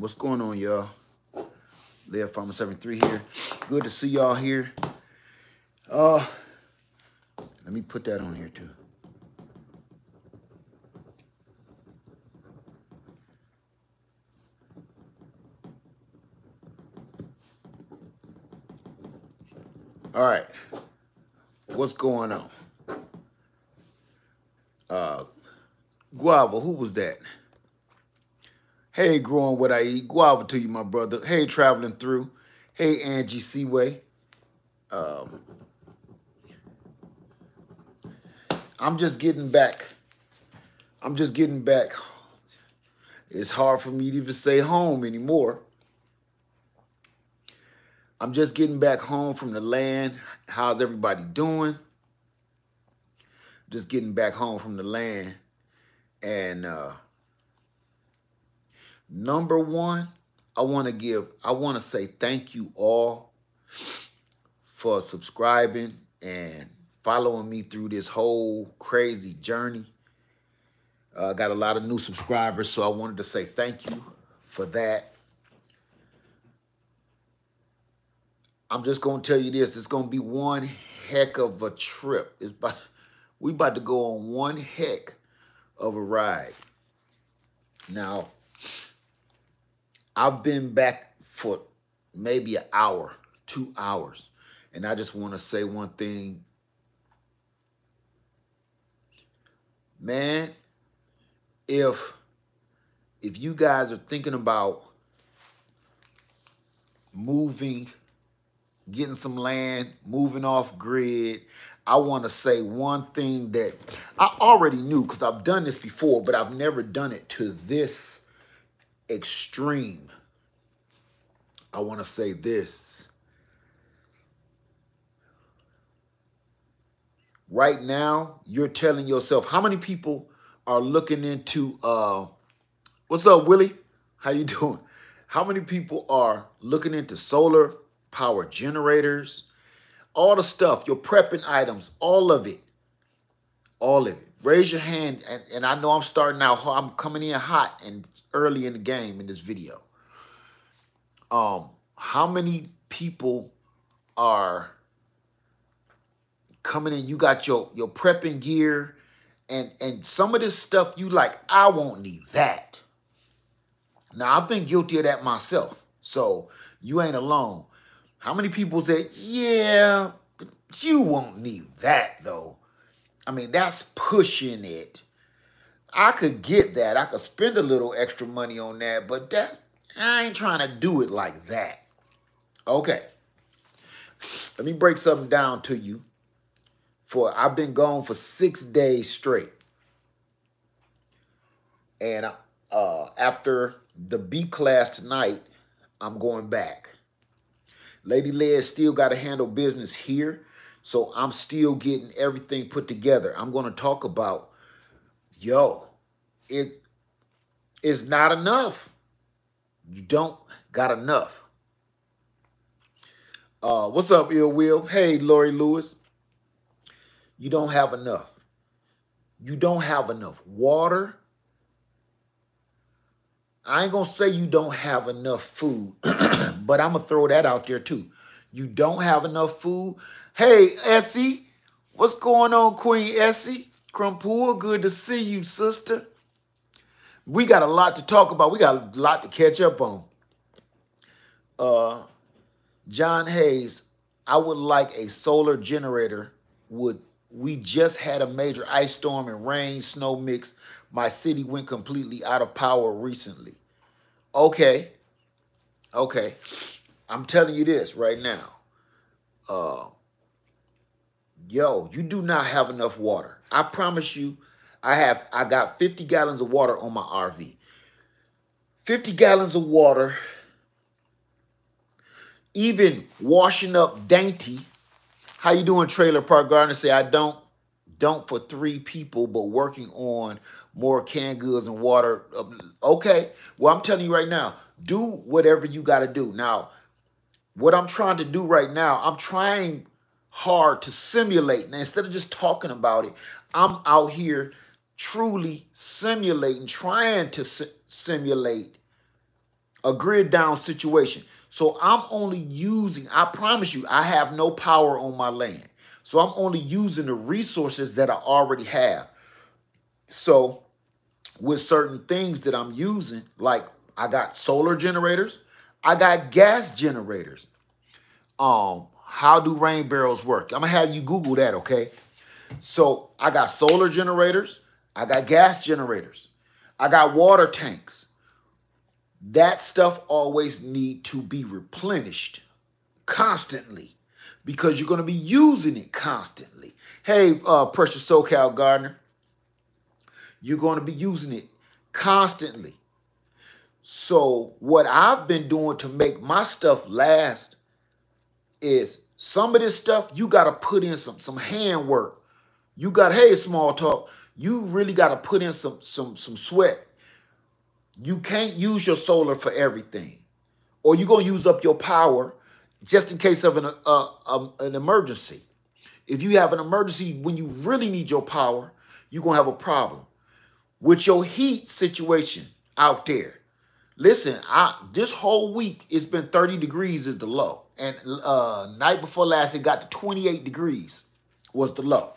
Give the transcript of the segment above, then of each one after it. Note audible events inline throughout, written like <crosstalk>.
What's going on, y'all? Lead Farmer 73 here. Good to see y'all here. Uh, let me put that on here too. All right. What's going on? Uh, Guava, who was that? Hey, growing what I eat. Guava to you, my brother. Hey, traveling through. Hey, Angie Seaway. Um, I'm just getting back. I'm just getting back. It's hard for me to even say home anymore. I'm just getting back home from the land. How's everybody doing? Just getting back home from the land. And uh, number one, I want to give, I want to say thank you all for subscribing and following me through this whole crazy journey. I uh, got a lot of new subscribers, so I wanted to say thank you for that. I'm just gonna tell you this: it's gonna be one heck of a trip. It's about we about to go on one heck of a ride. Now, I've been back for maybe an hour, two hours, and I just want to say one thing. Man, if if you guys are thinking about moving getting some land, moving off grid. I want to say one thing that I already knew because I've done this before, but I've never done it to this extreme. I want to say this. Right now, you're telling yourself, how many people are looking into, uh, what's up, Willie? How you <laughs> doing? How many people are looking into solar power generators, all the stuff, your prepping items, all of it. All of it. Raise your hand, and, and I know I'm starting out, I'm coming in hot and early in the game in this video. Um, how many people are coming in? You got your, your prepping gear, and, and some of this stuff you like, I won't need that. Now, I've been guilty of that myself, so you ain't alone. How many people say, yeah, you won't need that though? I mean, that's pushing it. I could get that. I could spend a little extra money on that, but that I ain't trying to do it like that. Okay. Let me break something down to you. For I've been gone for six days straight. And uh, after the B class tonight, I'm going back. Lady Leia still got to handle business here. So I'm still getting everything put together. I'm going to talk about, yo, it is not enough. You don't got enough. Uh, what's up, Ill Will? Hey, Lori Lewis. You don't have enough. You don't have enough water. I ain't to say you don't have enough food, <clears throat> but I'm to throw that out there too. You don't have enough food. Hey, Essie, what's going on, Queen Essie? Crumpul, good to see you, sister. We got a lot to talk about. We got a lot to catch up on. Uh, John Hayes, I would like a solar generator. Would we just had a major ice storm and rain snow mix my city went completely out of power recently. Okay. Okay. I'm telling you this right now. Uh, yo, you do not have enough water. I promise you, I have I got 50 gallons of water on my RV. 50 gallons of water. Even washing up dainty. How you doing, Trailer Park Garden? Say I don't don't for three people, but working on more canned goods and water. Um, okay, well, I'm telling you right now, do whatever you got to do. Now, what I'm trying to do right now, I'm trying hard to simulate. Now, instead of just talking about it, I'm out here truly simulating, trying to si simulate a grid down situation. So I'm only using, I promise you, I have no power on my land. So I'm only using the resources that I already have. So with certain things that I'm using, like I got solar generators, I got gas generators. Um, how do rain barrels work? I'm gonna have you Google that, okay? So I got solar generators, I got gas generators, I got water tanks. That stuff always need to be replenished constantly because you're to be using it constantly. Hey, uh, Precious SoCal Gardener, you're to be using it constantly. So what I've been doing to make my stuff last is some of this stuff you got to put in some some handwork. You got hey small talk. You really got to put in some some some sweat. You can't use your solar for everything, or you're gonna use up your power just in case of an uh, um, an emergency. If you have an emergency when you really need your power, you're gonna have a problem with your heat situation out there. Listen, I this whole week it's been 30 degrees is the low. And uh night before last it got to 28 degrees was the low.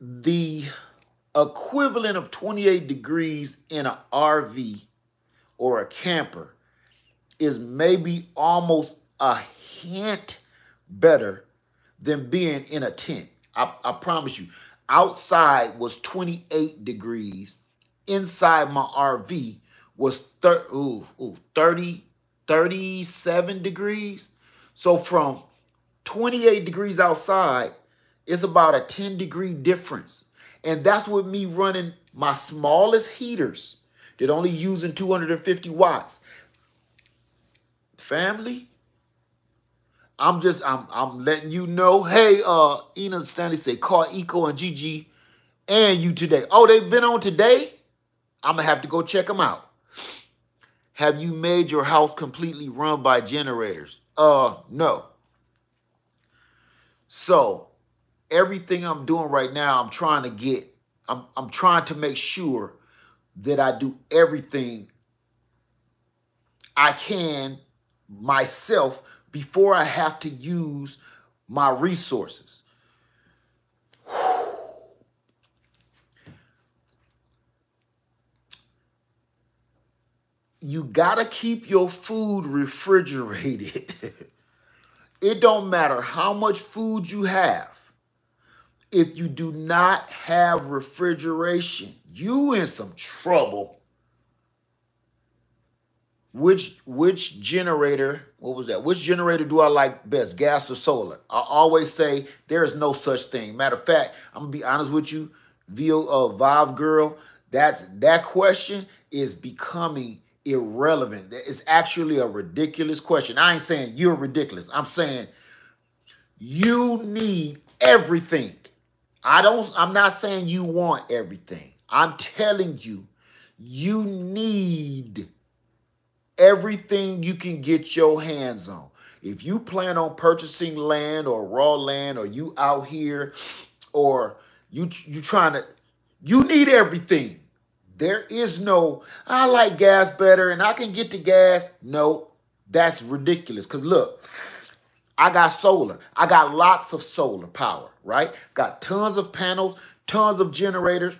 The equivalent of 28 degrees in an RV or a camper is maybe almost a hint better than being in a tent. I, I promise you. Outside was 28 degrees. Inside my RV was thir ooh, ooh, 30, 37 degrees. So from 28 degrees outside, it's about a 10 degree difference. And that's with me running my smallest heaters that only using 250 watts. Family, I'm just I'm I'm letting you know. Hey, uh, Ina Stanley say call Eco and Gigi and you today. Oh, they've been on today. I'm gonna have to go check them out. Have you made your house completely run by generators? Uh, no. So everything I'm doing right now, I'm trying to get. I'm I'm trying to make sure that I do everything I can myself before I have to use my resources. You gotta keep your food refrigerated. <laughs> it don't matter how much food you have. If you do not have refrigeration, you in some trouble which which generator what was that which generator do i like best gas or solar i always say there is no such thing matter of fact i'm gonna be honest with you vo uh, vibe girl that's that question is becoming irrelevant. It's actually a ridiculous question. I ain't saying you're ridiculous. I'm saying you need everything. I don't i'm not saying you want everything. I'm telling you you need everything you can get your hands on. If you plan on purchasing land or raw land or you out here or you you trying to you need everything. There is no I like gas better and I can get the gas. No, that's ridiculous cuz look, I got solar. I got lots of solar power, right? Got tons of panels, tons of generators.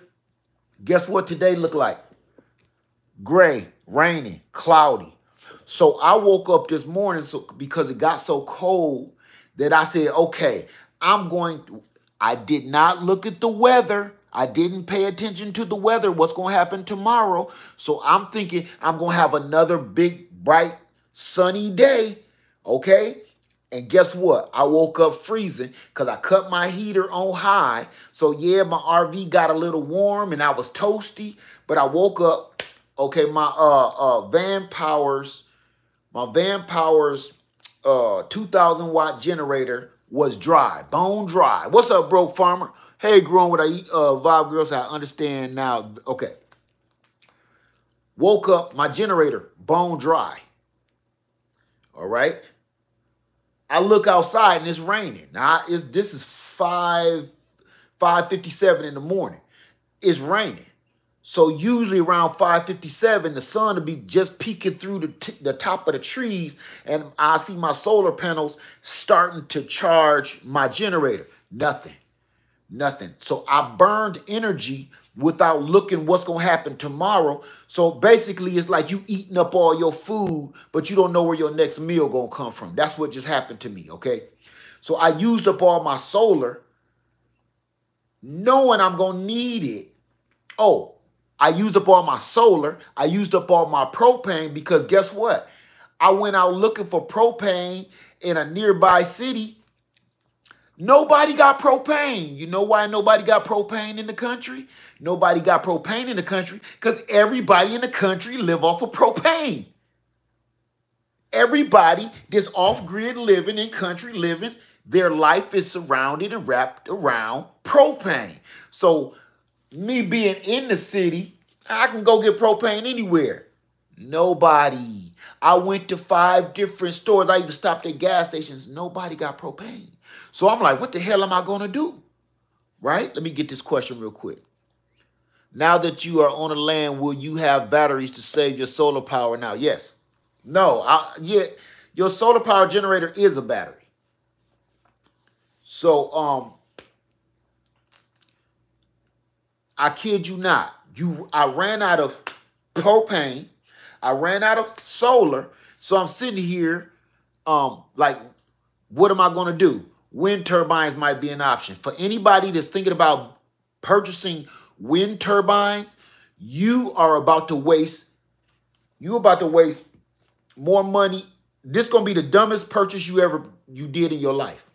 Guess what today look like? Gray, rainy, cloudy. So I woke up this morning so because it got so cold that I said, okay, I'm going to, I did not look at the weather. I didn't pay attention to the weather, what's going to happen tomorrow. So I'm thinking I'm going to have another big, bright, sunny day. Okay. And guess what? I woke up freezing because I cut my heater on high. So yeah, my RV got a little warm and I was toasty. But I woke up Okay, my uh uh Van Powers, my Van Powers uh 2000 watt generator was dry, bone dry. What's up, broke farmer? Hey, growing what I uh, Vibe Girls, I understand now. Okay. Woke up, my generator, bone dry. All right. I look outside and it's raining. Now, it's, this is 5, 5.57 in the morning. It's raining. So usually around 557, the sun will be just peeking through the, the top of the trees and I see my solar panels starting to charge my generator. Nothing, nothing. So I burned energy without looking what's going to happen tomorrow. So basically it's like you eating up all your food, but you don't know where your next meal going to come from. That's what just happened to me, okay? So I used up all my solar knowing I'm going to need it. Oh, I used up all my solar. I used up all my propane because guess what? I went out looking for propane in a nearby city. Nobody got propane. You know why nobody got propane in the country? Nobody got propane in the country because everybody in the country live off of propane. Everybody that's off-grid living and country living, their life is surrounded and wrapped around propane. So me being in the city, I can go get propane anywhere. Nobody. I went to five different stores. I even stopped at gas stations. Nobody got propane. So I'm like, what the hell am I going to do? Right? Let me get this question real quick. Now that you are on the land, will you have batteries to save your solar power now? Yes. No. I, yeah, your solar power generator is a battery. So, um, I kid you not. You, I ran out of propane. I ran out of solar. So I'm sitting here, um, like, what am I going to do? Wind turbines might be an option. For anybody that's thinking about purchasing wind turbines, you are about to waste, you about to waste more money. This going to be the dumbest purchase you ever you did in your life.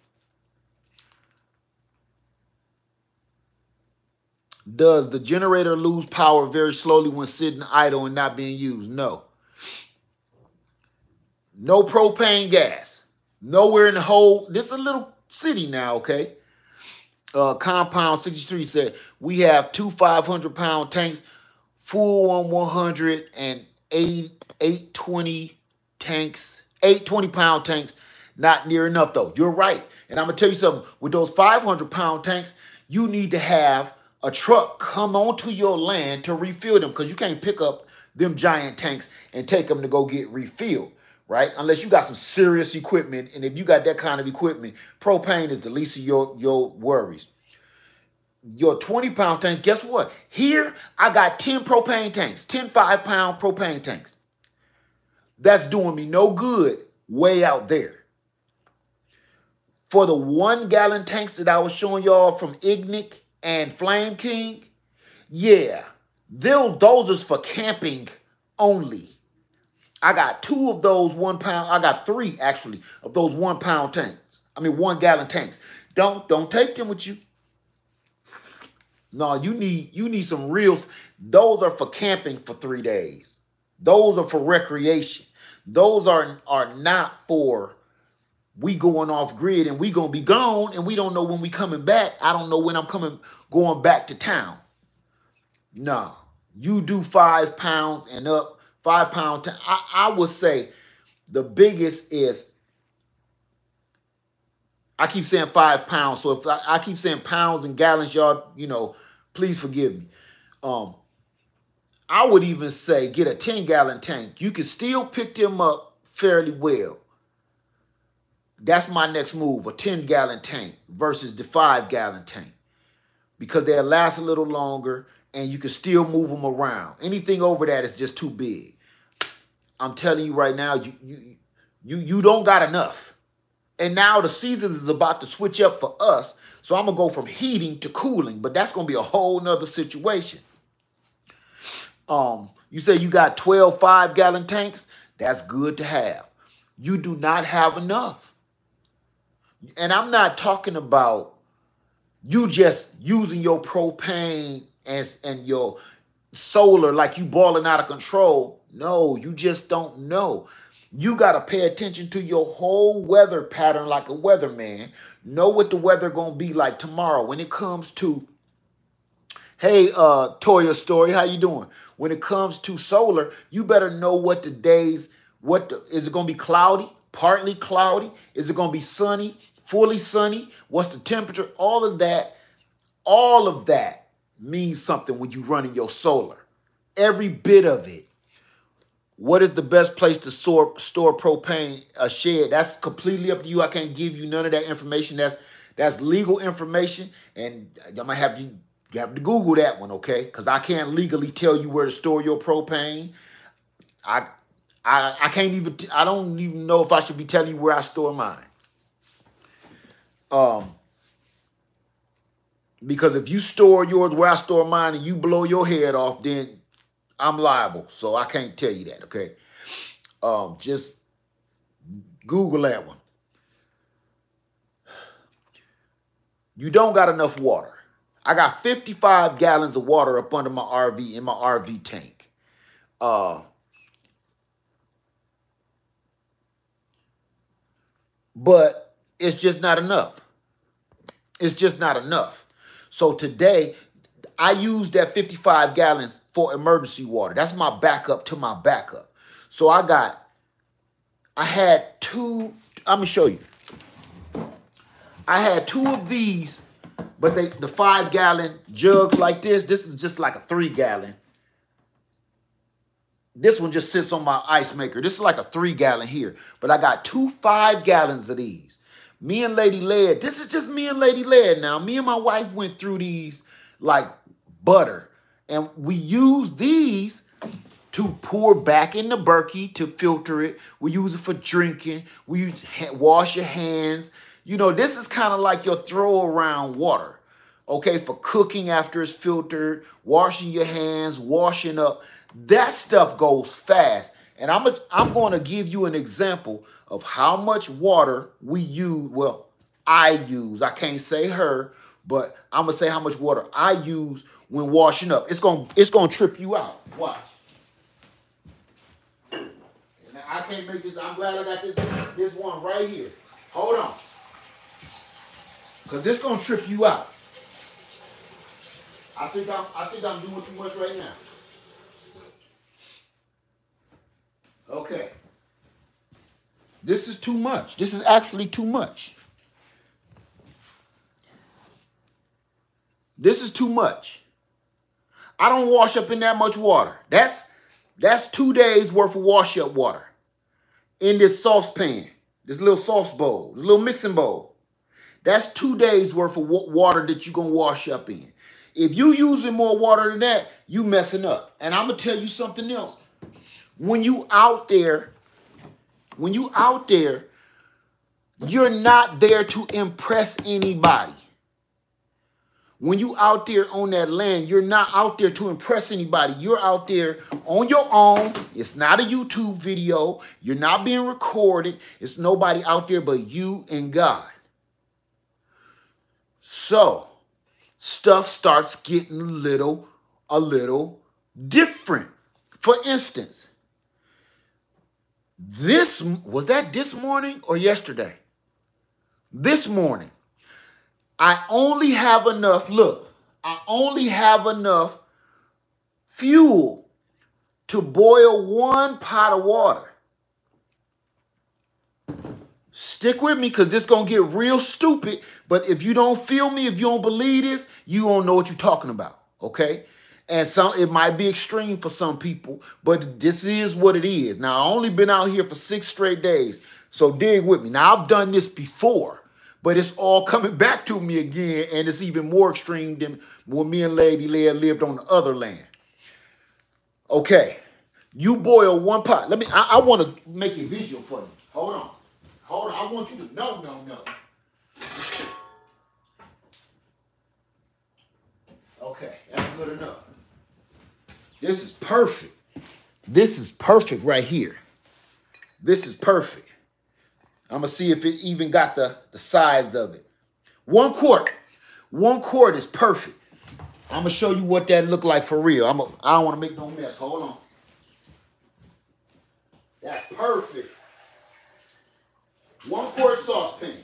Does the generator lose power very slowly when sitting idle and not being used? No. No propane gas. Nowhere in the whole, this is a little city now, okay? Uh, Compound 63 said, we have two 500 pound tanks, full on 100 and eight, 820 tanks, 820 pound tanks. Not near enough though. You're right. And I'm gonna tell you something, with those 500 pound tanks, you need to have a truck come onto your land to refill them because you can't pick up them giant tanks and take them to go get refilled, right? Unless you got some serious equipment. And if you got that kind of equipment, propane is the least of your, your worries. Your 20 pound tanks, guess what? Here, I got 10 propane tanks, 10 five pound propane tanks. That's doing me no good way out there. For the one gallon tanks that I was showing y'all from Ignik and Flame King, yeah, those, those is for camping only. I got two of those one pound, I got three actually of those one pound tanks. I mean one gallon tanks. Don't don't take them with you. No, you need you need some real those are for camping for three days. Those are for recreation. Those are are not for we going off grid and we gonna be gone and we don't know when we coming back. I don't know when I'm coming going back to town. No, you do five pounds and up, five pound. I, I would say the biggest is, I keep saying five pounds. So if I, I keep saying pounds and gallons, y'all, you know, please forgive me. Um, I would even say get a 10 gallon tank. You can still pick them up fairly well. That's my next move, a 10 gallon tank versus the five gallon tank because they'll last a little longer and you can still move them around. Anything over that is just too big. I'm telling you right now, you you you, you don't got enough. And now the season is about to switch up for us. So I'm to go from heating to cooling, but that's to be a whole nother situation. Um, you say you got 12 five gallon tanks. That's good to have. You do not have enough. And I'm not talking about you just using your propane and, and your solar like you balling out of control. No, you just don't know. You got to pay attention to your whole weather pattern like a weatherman. Know what the weather going to be like tomorrow when it comes to Hey, uh, Toya Story, how you doing? When it comes to solar, you better know what the days, what the, is it going to be cloudy, partly cloudy? Is it going to be sunny? fully sunny, what's the temperature, all of that, all of that means something when you're running your solar. Every bit of it. What is the best place to store, store propane? A shed. That's completely up to you. I can't give you none of that information. That's that's legal information, and I'm gonna have you you have to Google that one, okay? Because I can't legally tell you where to store your propane. I I I can't even I don't even know if I should be telling you where I store mine. Um because if you store yours where I store mine and you blow your head off, then I'm liable. So I can't tell you that, okay? Um, just Google that one. You don't got enough water. I got 55 gallons of water up under my RV in my RV tank. Uh, but it's just not enough. It's just not enough. So today, I use that 55 gallons for emergency water. That's my backup to my backup. So I got, I had two, I'm gonna show you. I had two of these, but they the five gallon jugs like this, this is just like a three gallon. This one just sits on my ice maker. This is like a three gallon here, but I got two five gallons of these. Me and Lady Led, this is just me and Lady Led now. Me and my wife went through these like butter. And we use these to pour back in the Berkey to filter it. We use it for drinking. We use wash your hands. You know, this is kind of like your throw around water. Okay, for cooking after it's filtered, washing your hands, washing up. That stuff goes fast. And I'm, I'm going to give you an example of how much water we use. Well, I use. I can't say her, but I'm to say how much water I use when washing up. It's gonna it's to trip you out. Watch. I can't make this. I'm glad I got this this one right here. Hold on. Cuz this to trip you out. I think I'm I think I'm doing too much right now. Okay. This is too much. This is actually too much. This is too much. I don't wash up in that much water. That's that's two days worth of wash up water in this saucepan, this little sauce bowl, this little mixing bowl. That's two days worth of water that you're gonna wash up in. If you using more water than that, you messing up. And I'm gonna tell you something else. When you out there, when you out there, you're not there to impress anybody. When you out there on that land, you're not out there to impress anybody. You're out there on your own. It's not a YouTube video. You're not being recorded. It's nobody out there but you and God. So, stuff starts getting a little, a little different. For instance, this, was that this morning or yesterday? This morning, I only have enough, look, I only have enough fuel to boil one pot of water. Stick with me because this going to get real stupid. But if you don't feel me, if you don't believe this, you don't know what you're talking about, okay? And some it might be extreme for some people, but this is what it is. Now, I only been out here for six straight days, so dig with me. Now, I've done this before, but it's all <laughs> coming back to me again, and it's even more extreme than when me and Lady Leah lived on the other land. Okay, you boil one pot. Let me. I, I want to make a visual for you. Hold on, hold on. I want you to know, no, no. Okay, that's good enough. This is perfect. This is perfect right here. This is perfect. I'm going to see if it even got the, the size of it. One quart. One quart is perfect. I'm going to show you what that look like for real. I'm a, I don't want to make no mess. Hold on. That's perfect. One quart saucepan.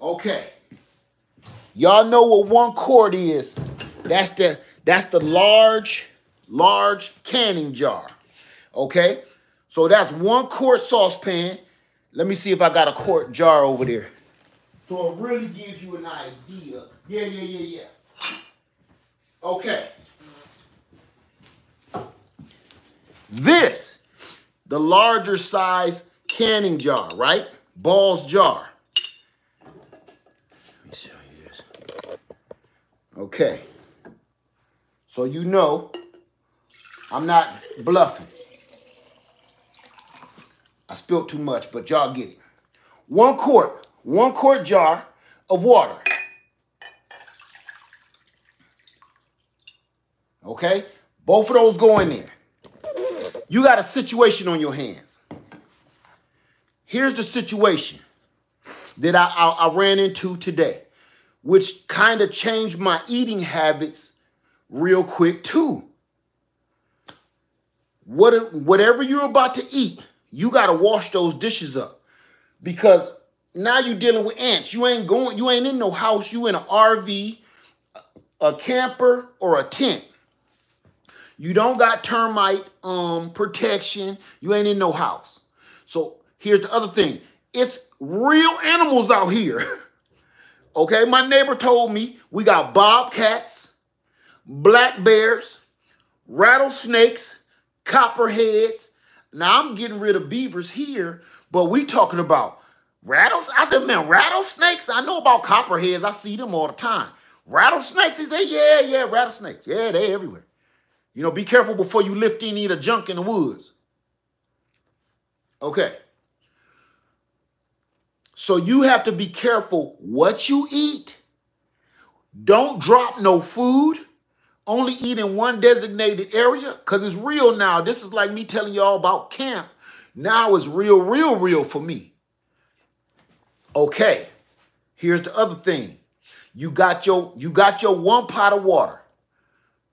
Okay. Y'all know what one quart is. That's the that's the large, large canning jar. Okay? So that's one quart saucepan. Let me see if I got a quart jar over there. So it really gives you an idea. Yeah, yeah, yeah, yeah. Okay. This, the larger size canning jar, right? Ball's jar. Let me show you this. Okay. So you know I'm not bluffing. I spilled too much, but y'all get it. One quart, one quart jar of water. Okay? Both of those go in there. You got a situation on your hands. Here's the situation that I, I, I ran into today, which kind of changed my eating habits real quick too. What, whatever you're about to eat, you got to wash those dishes up because now you're dealing with ants. You ain't going, you ain't in no house. You in an RV, a camper, or a tent. You don't got termite um, protection. You ain't in no house. So here's the other thing. It's real animals out here. <laughs> okay, my neighbor told me we got bobcats, black bears, rattlesnakes, copperheads. Now I'm getting rid of beavers here, but we talking about rattles. I said, man, rattlesnakes. I know about copperheads. I see them all the time. Rattlesnakes. He said, yeah, yeah, rattlesnakes. Yeah, they everywhere. You know, be careful before you lift any of the junk in the woods. Okay. So you have to be careful what you eat. Don't drop no food. Only eat in one designated area because it's real now. This is like me telling y'all about camp. Now it's real, real, real for me. Okay. Here's the other thing. You got your you got your one pot of water.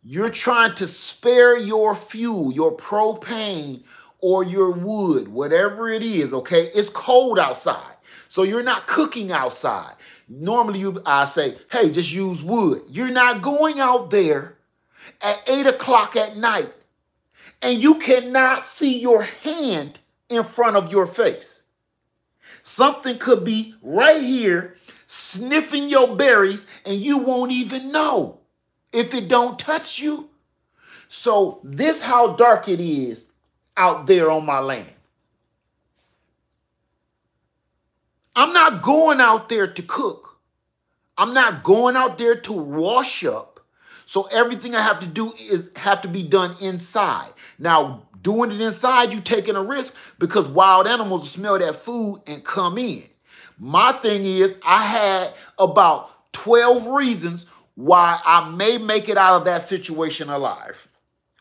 You're trying to spare your fuel, your propane or your wood, whatever it is, okay? It's cold outside. So you're not cooking outside. Normally you I say, hey, just use wood. You're not going out there at eight o'clock at night and you cannot see your hand in front of your face. Something could be right here sniffing your berries and you won't even know if it don't touch you. So this how dark it is out there on my land. I'm not going out there to cook. I'm not going out there to wash up. So everything I have to do is have to be done inside. Now, doing it inside, you taking a risk because wild animals smell that food and come in. My thing is, I had about 12 reasons why I may make it out of that situation alive.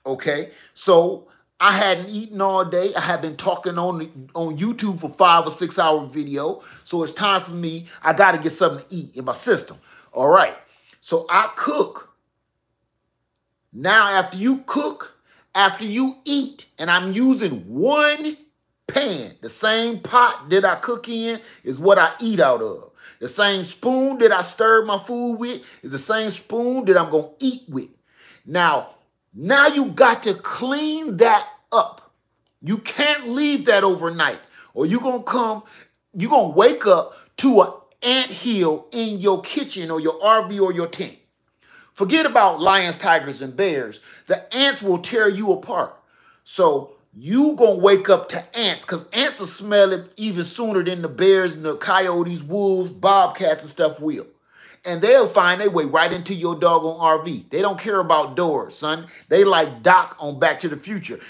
Okay, so I hadn't eaten all day. I had been talking on on YouTube for five or six hour video. So it's time for me. I got to get something to eat in my system. All right. So I cook. Now, after you cook, after you eat, and I'm using one pan, the same pot that I cook in is what I eat out of. The same spoon that I stirred my food with is the same spoon that I'm going to eat with. Now, now you got to clean that up. You can't leave that overnight or you're going to come, you're going to wake up to an ant hill in your kitchen or your RV or your tent. Forget about lions, tigers, and bears. The ants will tear you apart. So you gonna wake up to ants because ants will smell it even sooner than the bears and the coyotes, wolves, bobcats, and stuff will. And they'll find their way right into your doggone RV. They don't care about doors, son. They like Doc on Back to the Future.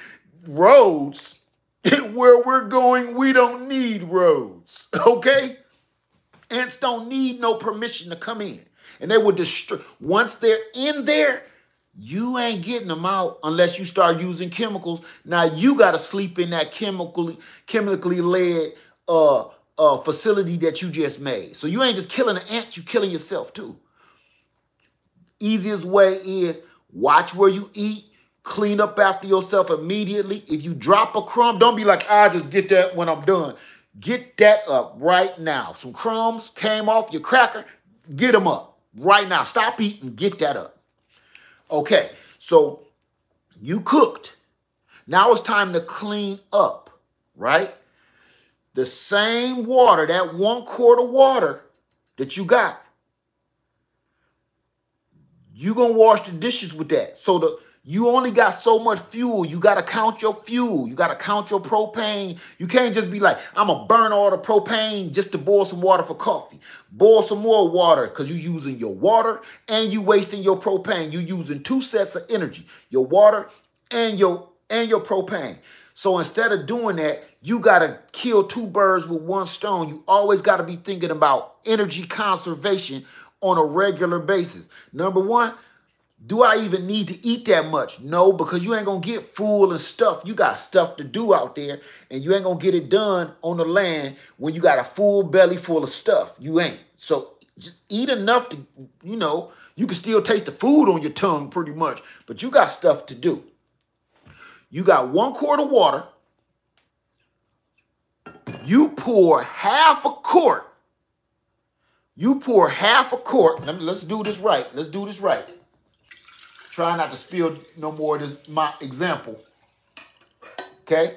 Roads, <laughs> where we're going, we don't need roads, <laughs> okay? Ants don't need no permission to come in. And they will destroy, once they're in there, you ain't getting them out unless you start using chemicals. Now you got to sleep in that chemically chemically led uh, uh, facility that you just made. So you ain't just killing the ants, you killing yourself too. Easiest way is watch where you eat, clean up after yourself immediately. If you drop a crumb, don't be like, I just get that when I'm done. Get that up right now. Some crumbs came off your cracker, get them up right now. Stop eating, get that up. Okay, so you cooked. Now it's time to clean up, right? The same water, that one quart of water that you got, you gonna wash the dishes with that. So the you only got so much fuel. You got to count your fuel. You got to count your propane. You can't just be like, I'm going to burn all the propane just to boil some water for coffee. Boil some more water because you're using your water and you wasting your propane. You're using two sets of energy, your water and your and your propane. So instead of doing that, you got to kill two birds with one stone. You always got to be thinking about energy conservation on a regular basis. Number one, do I even need to eat that much? No, because you ain't gonna get full and stuff. You got stuff to do out there, and you ain't gonna get it done on the land when you got a full belly full of stuff. You ain't. So just eat enough to, you know, you can still taste the food on your tongue pretty much, but you got stuff to do. You got one quart of water. You pour half a quart. You pour half a quart. Let let's do this right. Let's do this right. Try not to spill no more of this my example. Okay?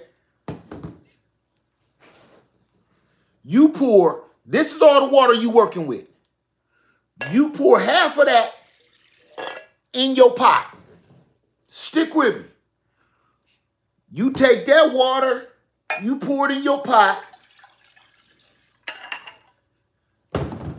You pour, this is all the water you working with. You pour half of that in your pot. Stick with me. You take that water, you pour it in your pot.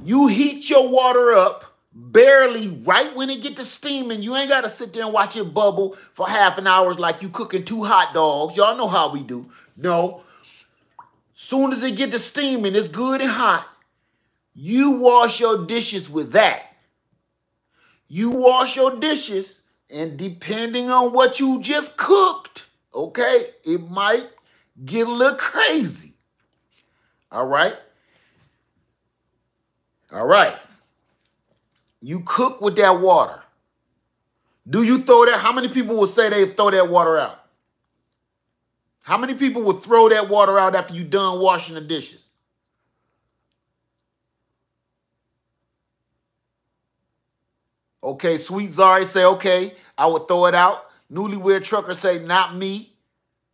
You heat your water up barely right when it get to steaming. You ain't got to sit there and watch it bubble for half an hour like you cooking two hot dogs. Y'all know how we do. No. Soon as it get to steaming, it's good and hot. You wash your dishes with that. You wash your dishes, and depending on what you just cooked, okay, it might get a little crazy. All right? All right. You cook with that water. Do you throw that? How many people will say they throw that water out? How many people will throw that water out after you done washing the dishes? Okay, sweet Zari say, okay, I would throw it out. Newlywed trucker say, not me.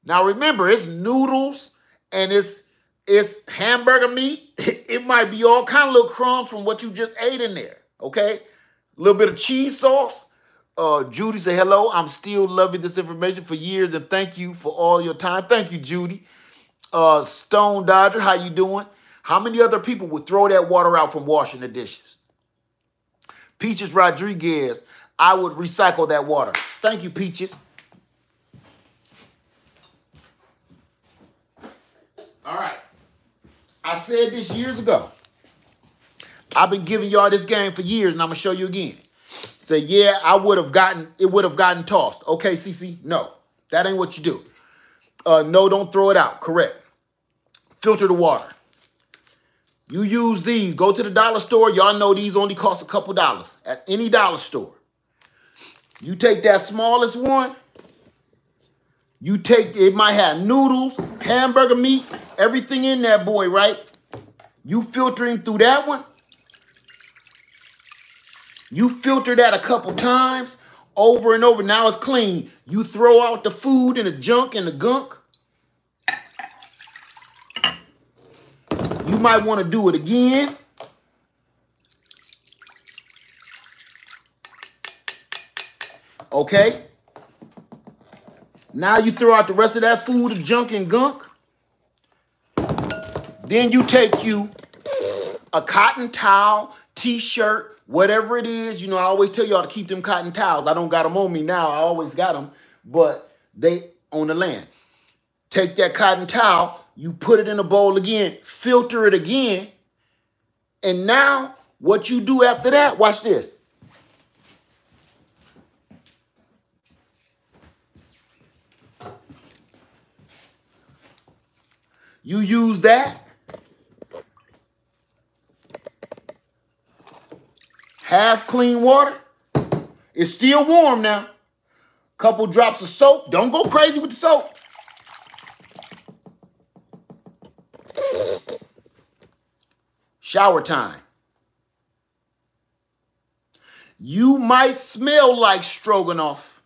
Now remember, it's noodles and it's it's hamburger meat. <laughs> It might be all kind of little crumbs from what you just ate in there. Okay? A little bit of cheese sauce. Uh, Judy said, hello, I'm still loving this information for years and thank you for all your time. Thank you, Judy. Uh, Stone Dodger, how you doing? How many other people would throw that water out from washing the dishes? Peaches Rodriguez, I would recycle that water. Thank you, Peaches. All right. I said this years ago. I've been giving y'all this game for years, and I'm gonna show you again. Say, yeah, I would have gotten it would have gotten tossed. Okay, CC, no, that ain't what you do. Uh, no, don't throw it out. Correct. Filter the water. You use these. Go to the dollar store. Y'all know these only cost a couple dollars at any dollar store. You take that smallest one. You take, it might have noodles, hamburger meat, everything in that boy, right? You filtering through that one. You filter that a couple times over and over. Now it's clean. You throw out the food and the junk and the gunk. You might want to do it again. Okay. Now you throw out the rest of that food, the junk and gunk. Then you take you a cotton towel, t-shirt, whatever it is, you know, I always tell y'all to keep them cotton towels. I don't got them on me now. I always got them, but they on the land. Take that cotton towel, you put it in a bowl again, filter it again, and now what you do after that, watch this. You use that half clean water. It's still warm now. Couple drops of soap. Don't go crazy with the soap. Shower time. You might smell like stroganoff.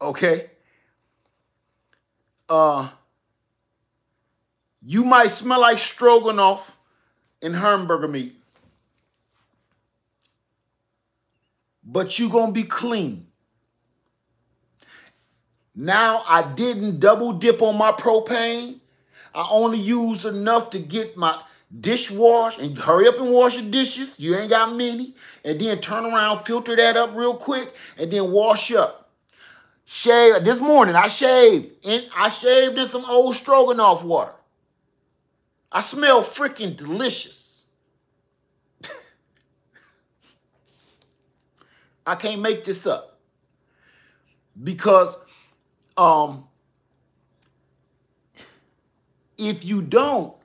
Okay? Uh you might smell like stroganoff and hamburger meat. But you're gonna be clean. Now I didn't double dip on my propane. I only used enough to get my dishwash and hurry up and wash your dishes. You ain't got many. And then turn around, filter that up real quick, and then wash up. Shave this morning. I shaved. And I shaved in some old stroganoff water. I smell freaking delicious. I can't make this up. Because um if you don't,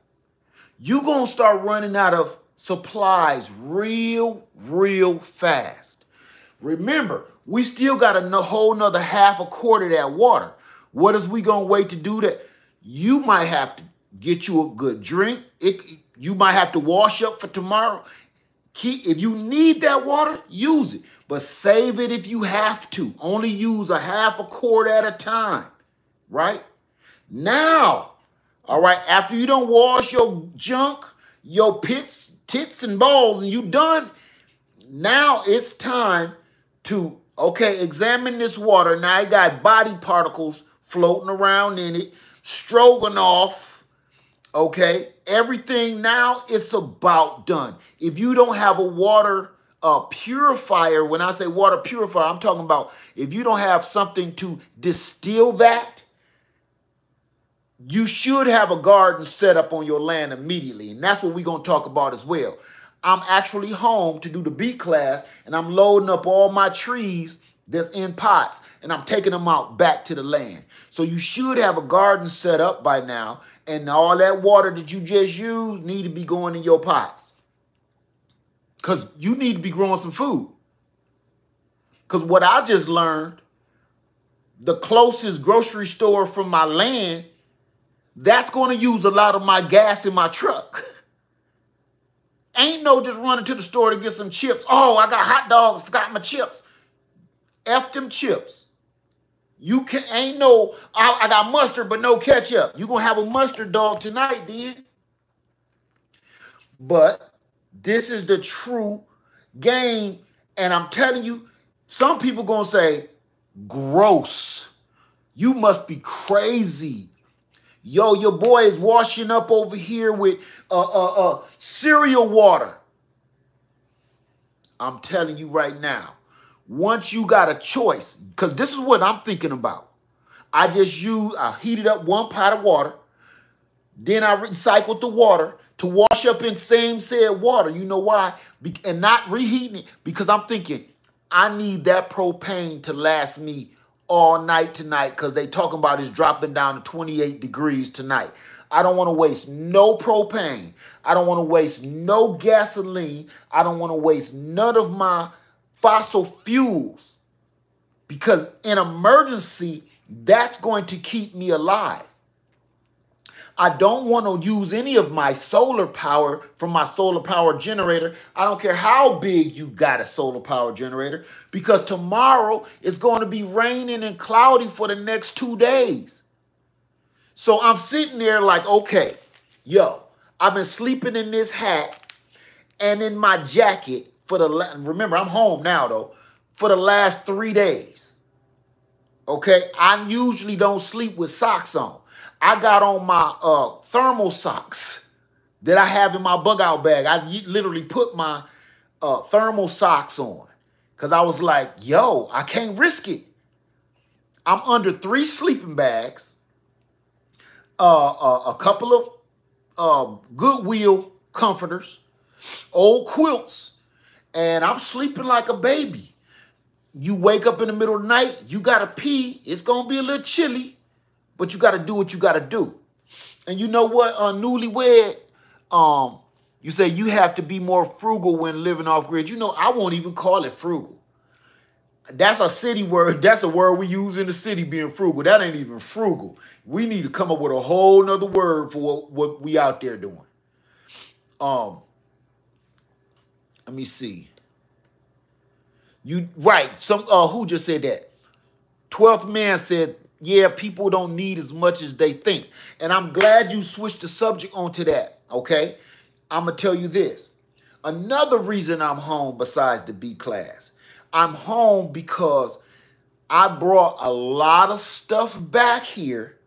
you're going to start running out of supplies real, real fast. Remember, we still got a whole nother half a quart of that water. What is we going to wait to do that? You might have to get you a good drink. It, you might have to wash up for tomorrow. Keep, if you need that water, use it. But save it if you have to. Only use a half a quart at a time, right? Now, all right, after you don't wash your junk, your pits, tits, and balls, and you done, now it's time to, okay, examine this water. Now I got body particles floating around in it, stroganoff, okay? Everything now it's about done. If you don't have a water uh, purifier, when I say water purifier, I'm talking about if you don't have something to distill that, you should have a garden set up on your land immediately. And that's what we're going to talk about as well. I'm actually home to do the B class and I'm loading up all my trees that's in pots and I'm taking them out back to the land. So you should have a garden set up by now and all that water that you just used need to be going in your pots. Because you need to be growing some food. Because what I just learned, the closest grocery store from my land that's going to use a lot of my gas in my truck. <laughs> Ain't no just running to the store to get some chips. Oh, I got hot dogs, forgot my chips. F them chips. You can ain't no, I, I got mustard, but no ketchup. you gonna have a mustard dog tonight, then. But this is the true game. And I'm telling you, some people gonna say, gross. You must be crazy Yo, your boy is washing up over here with uh, uh, uh, cereal water. I'm telling you right now, once you got a choice, because this is what I'm thinking about. I just use, I heated up one pot of water. Then I recycled the water to wash up in same said water. You know why? Be and not reheating it because I'm thinking I need that propane to last me all night tonight because they talking about it's dropping down to 28 degrees tonight. I don't want to waste no propane. I don't want to waste no gasoline. I don't want to waste none of my fossil fuels because in emergency, that's going to keep me alive. I don't want to use any of my solar power from my solar power generator. I don't care how big you got a solar power generator because tomorrow it's going to be raining and cloudy for the next two days. So I'm sitting there like, okay, yo, I've been sleeping in this hat and in my jacket for the, last, remember, I'm home now though, for the last three days. Okay, I usually don't sleep with socks on. I got on my uh, thermal socks that I have in my bug out bag. I literally put my uh, thermal socks on because I was like, yo, I can't risk it. I'm under three sleeping bags, uh, uh, a couple of uh, Goodwill comforters, old quilts, and I'm sleeping like a baby. You wake up in the middle of the night, you got to pee. It's going to be a little chilly. But you got to do what you got to do. And you know what? Uh, newlywed, um, you say you have to be more frugal when living off grid. You know, I won't even call it frugal. That's a city word. That's a word we use in the city being frugal. That ain't even frugal. We need to come up with a whole nother word for what, what we out there doing. Um, let me see. You right. Some uh who just said that? Twelfth man said yeah, people don't need as much as they think. And I'm glad you switched the subject onto that, okay? I'm going to tell you this. Another reason I'm home besides the B class, I'm home because I brought a lot of stuff back here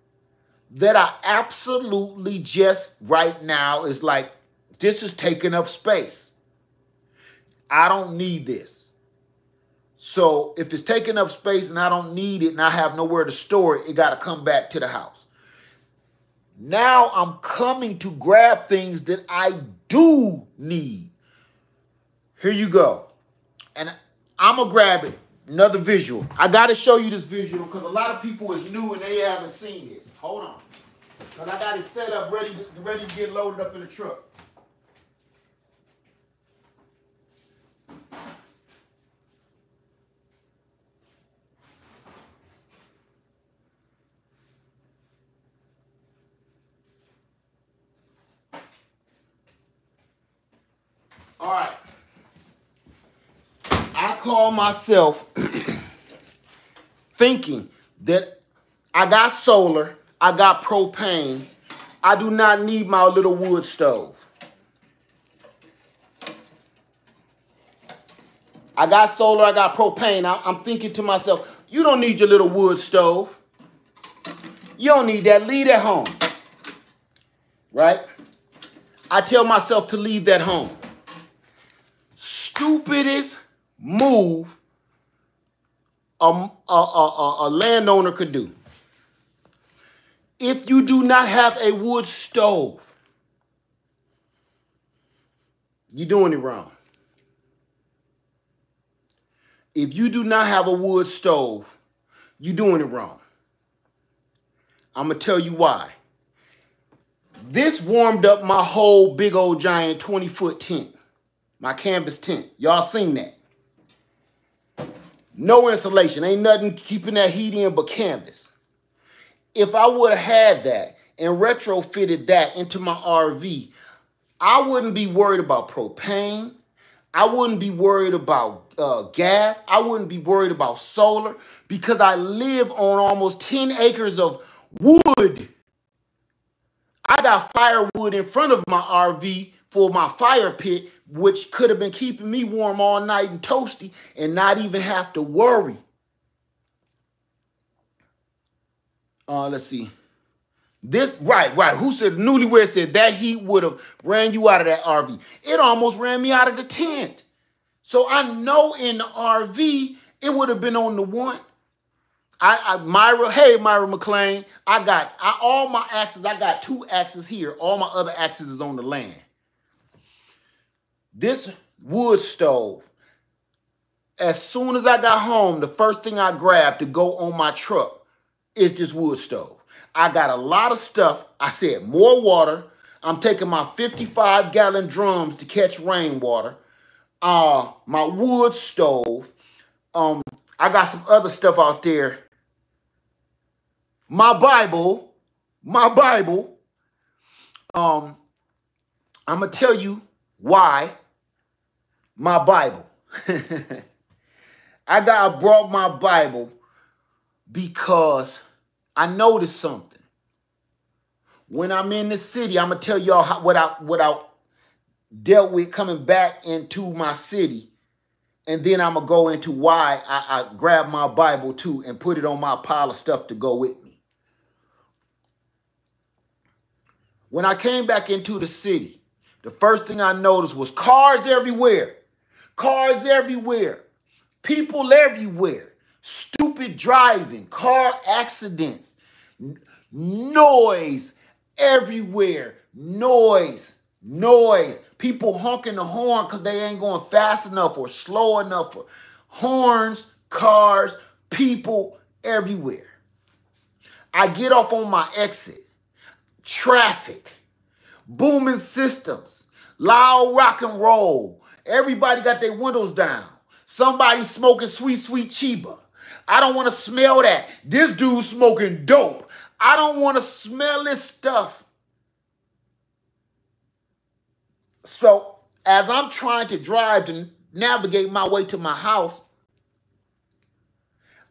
that I absolutely just right now is like, this is taking up space. I don't need this. So if it's taking up space and I don't need it and I have nowhere to store it, it got to come back to the house. Now I'm coming to grab things that I do need. Here you go. And I'm going to grab it. Another visual. I got to show you this visual because a lot of people is new and they haven't seen this. Hold on. Because I got it set up ready ready to get loaded up in the truck. All right. I call myself <clears throat> thinking that I got solar, I got propane, I do not need my little wood stove. I got solar, I got propane. I, am thinking to myself, you don't need your little wood stove. You don't need that. Leave that home. Right? I tell myself to leave that home. Stupidest move a, a, a, a, landowner could do. If you do not have a wood stove, you're doing it wrong. If you do not have a wood stove, you're doing it wrong. I'm going to tell you why. This warmed up my whole big old giant 20 foot tent, my canvas tent. Y'all seen that. No insulation. Ain't nothing keeping that heat in but canvas. If I would have had that and retrofitted that into my RV, I wouldn't be worried about propane. I wouldn't be worried about uh, gas. I wouldn't be worried about solar because I live on almost 10 acres of wood. I got firewood in front of my RV for my fire pit, which could have been keeping me warm all night and toasty and not even have to worry. Uh, let's see. This, right, right. Who said, newlywed said that heat would have ran you out of that RV. It almost ran me out of the tent. So I know in the RV, it would have been on the one. I, I Myra, hey Myra McLean, I got I, all my axes. I got two axes here. All my other axes is on the land. This wood stove, as soon as I got home, the first thing I grabbed to go on my truck is this wood stove. I got a lot of stuff. I said more water. I'm taking my 55 gallon drums to catch rainwater. Uh, my wood stove. Um, I got some other stuff out there. My Bible, my Bible. Um, I'm gonna tell you why my Bible. <laughs> I got I brought my Bible because I noticed something. When I'm in the city, I'm gonna tell y'all how, what I what I dealt with coming back into my city, and then I'm gonna go into why I, I grabbed my Bible too and put it on my pile of stuff to go with me. When I came back into the city, the first thing I noticed was cars everywhere. Cars everywhere. People everywhere. Stupid driving. Car accidents. Noise everywhere. Noise. Noise. People honking the horn because they ain't going fast enough or slow enough. Or horns, cars, people everywhere. I get off on my exit. Traffic. Booming systems. Loud rock and roll Everybody got their windows down. Somebody smoking sweet, sweet Chiba. I don't want to smell that. This dude smoking dope. I don't want to smell this stuff. So as I'm trying to drive to navigate my way to my house,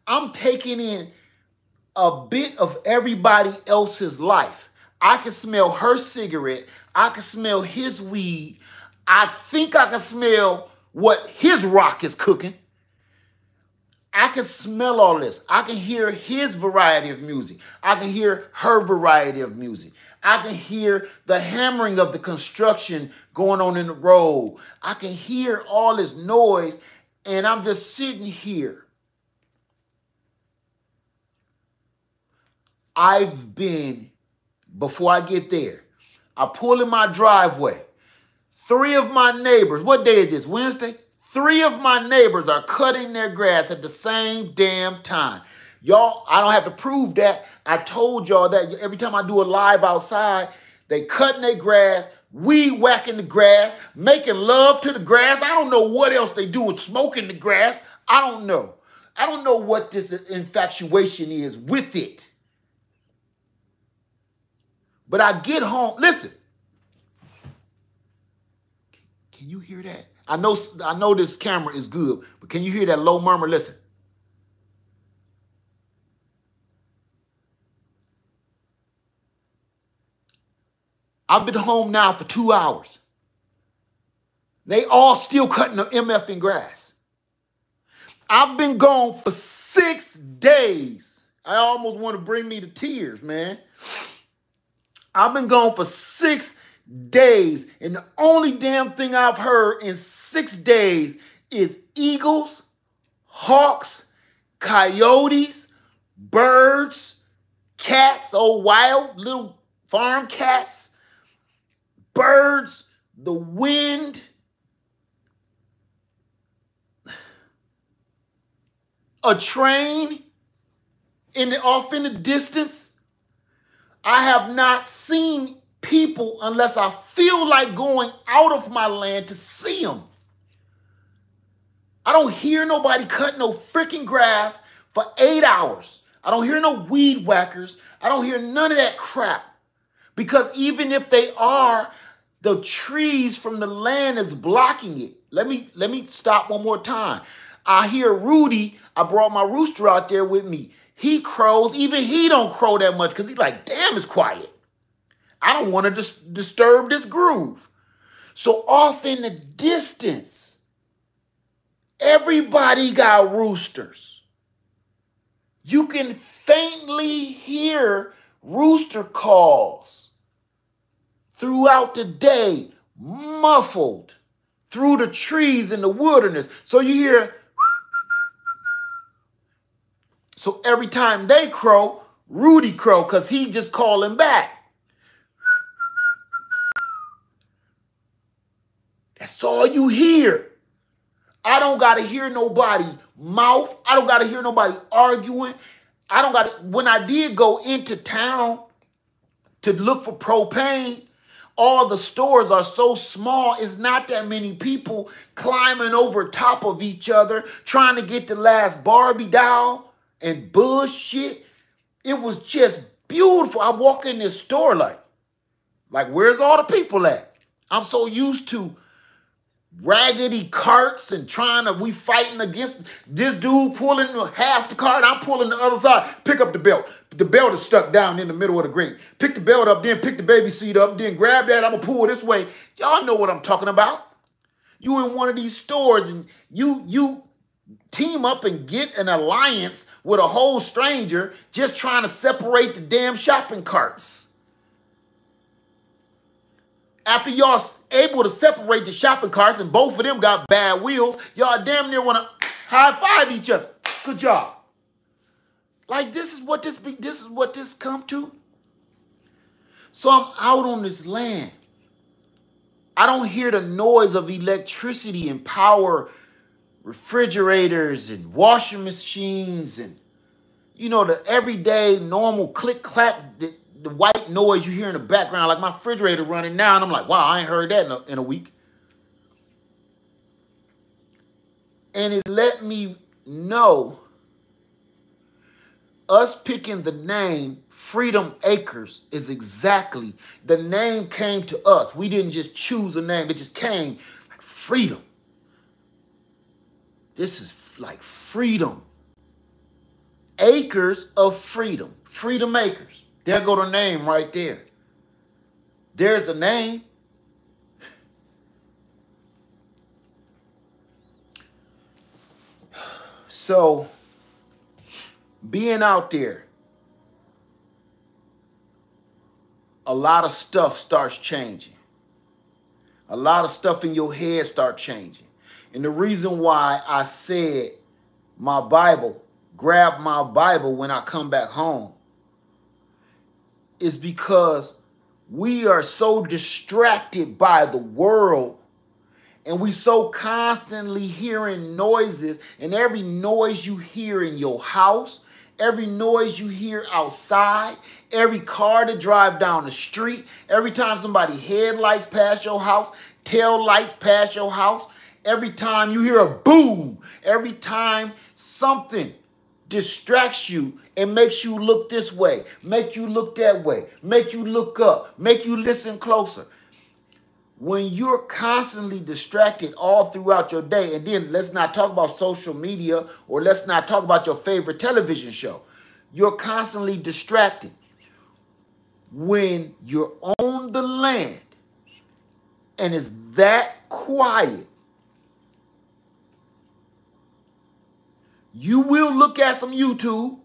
I'm taking in a bit of everybody else's life. I can smell her cigarette. I can smell his weed. I think I can smell what his rock is cooking. I can smell all this. I can hear his variety of music. I can hear her variety of music. I can hear the hammering of the construction going on in the road. I can hear all this noise, and I'm just sitting here. I've been, before I get there, I pull in my driveway. Three of my neighbors, what day is this? Wednesday? Three of my neighbors are cutting their grass at the same damn time. Y'all, I don't have to prove that. I told y'all that every time I do a live outside, they cutting their grass, we whacking the grass, making love to the grass. I don't know what else they do with smoking the grass. I don't know. I don't know what this infatuation is with it. But I get home. Listen. Can you hear that? I know I know this camera is good, but can you hear that low murmur? Listen. I've been home now for two hours. They all still cutting the MF grass. I've been gone for six days. I almost want to bring me to tears, man. I've been gone for six days, and the only damn thing I've heard in six days is eagles, hawks, coyotes, birds, cats, oh wild little farm cats, birds, the wind. A train in the off in the distance. I have not seen people unless I feel like going out of my land to see them. I don't hear nobody cut no freaking grass for eight hours. I don't hear no weed whackers. I don't hear none of that crap. Because even if they are, the trees from the land is blocking it. Let me let me stop one more time. I hear Rudy. I brought my rooster out there with me. He crows. Even he don't crow that much because he's like, damn, it's quiet. I don't want to dis- disturb this groove. So off in the distance, everybody got roosters. You can faintly hear rooster calls throughout the day, muffled through the trees in the wilderness. So you hear. So every time they crow, Rudy crow, because he just calling back. That's all you hear. I don't got to hear nobody mouth. I don't got to hear nobody arguing. I don't got to. When I did go into town to look for propane, all the stores are so small, it's not that many people climbing over top of each other trying to get the last Barbie doll and bullshit. It was just beautiful. I walk in this store like, like, where's all the people at? I'm so used to raggedy carts and trying to we fighting against this dude pulling half the cart i'm pulling the other side. Pick up the belt. The belt is stuck down in the middle of the grate. Pick the belt up then pick the baby seat up then grab that i'm gonna pull this way. Y'all know what i'm talking about. You in one of these stores and you you team up and get an alliance with a whole stranger just trying to separate the damn shopping carts after y'all able to separate the shopping carts and both of them got bad wheels, y'all damn near want to high five each other. Good job. Like this is what this be, this is what this come to. So I'm out on this land. I don't hear the noise of electricity and power refrigerators and washing machines and you know the everyday normal click clack that the white noise you hear in the background, like my refrigerator running now, and I'm like, wow, I ain't heard that in a, in a week. And it let me know us picking the name Freedom Acres is exactly the name came to us. We didn't just choose a name, it just came like freedom. This is like freedom. Acres of freedom. Freedom Acres. There go the name right there. There's the name. <sighs> So being out there, a lot of stuff starts changing. A lot of stuff in your head start changing. And the reason why I said my Bible, grab my Bible when I come back home, is because we are so distracted by the world and we so constantly hearing noises and every noise you hear in your house every noise you hear outside every car that drive down the street every time somebody headlights pass your house tail lights pass your house every time you hear a boom every time something distracts you and makes you look this way, make you look that way, make you look up, make you listen closer. When you're constantly distracted all throughout your day, and then let's not talk about social media or let's not talk about your favorite television show. You're constantly distracted. When you're on the land and it's that quiet, You will look at some YouTube,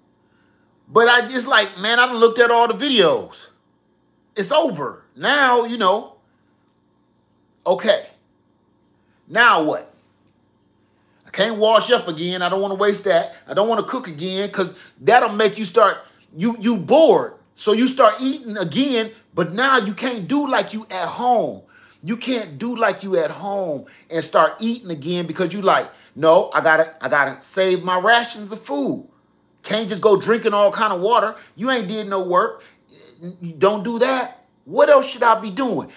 but I just like, man, I done looked at all the videos. It's over. Now, you know, okay. Now what? I can't wash up again. I don't want to waste that. I don't want to cook again because that'll make you start, you you bored. So you start eating again, but now you can't do like you at home. You can't do like you at home and start eating again because you like, no, I gotta, I gotta save my rations of food. Can't just go drinking all kind of water. You ain't did no work. Don't do that. What else should I be doing?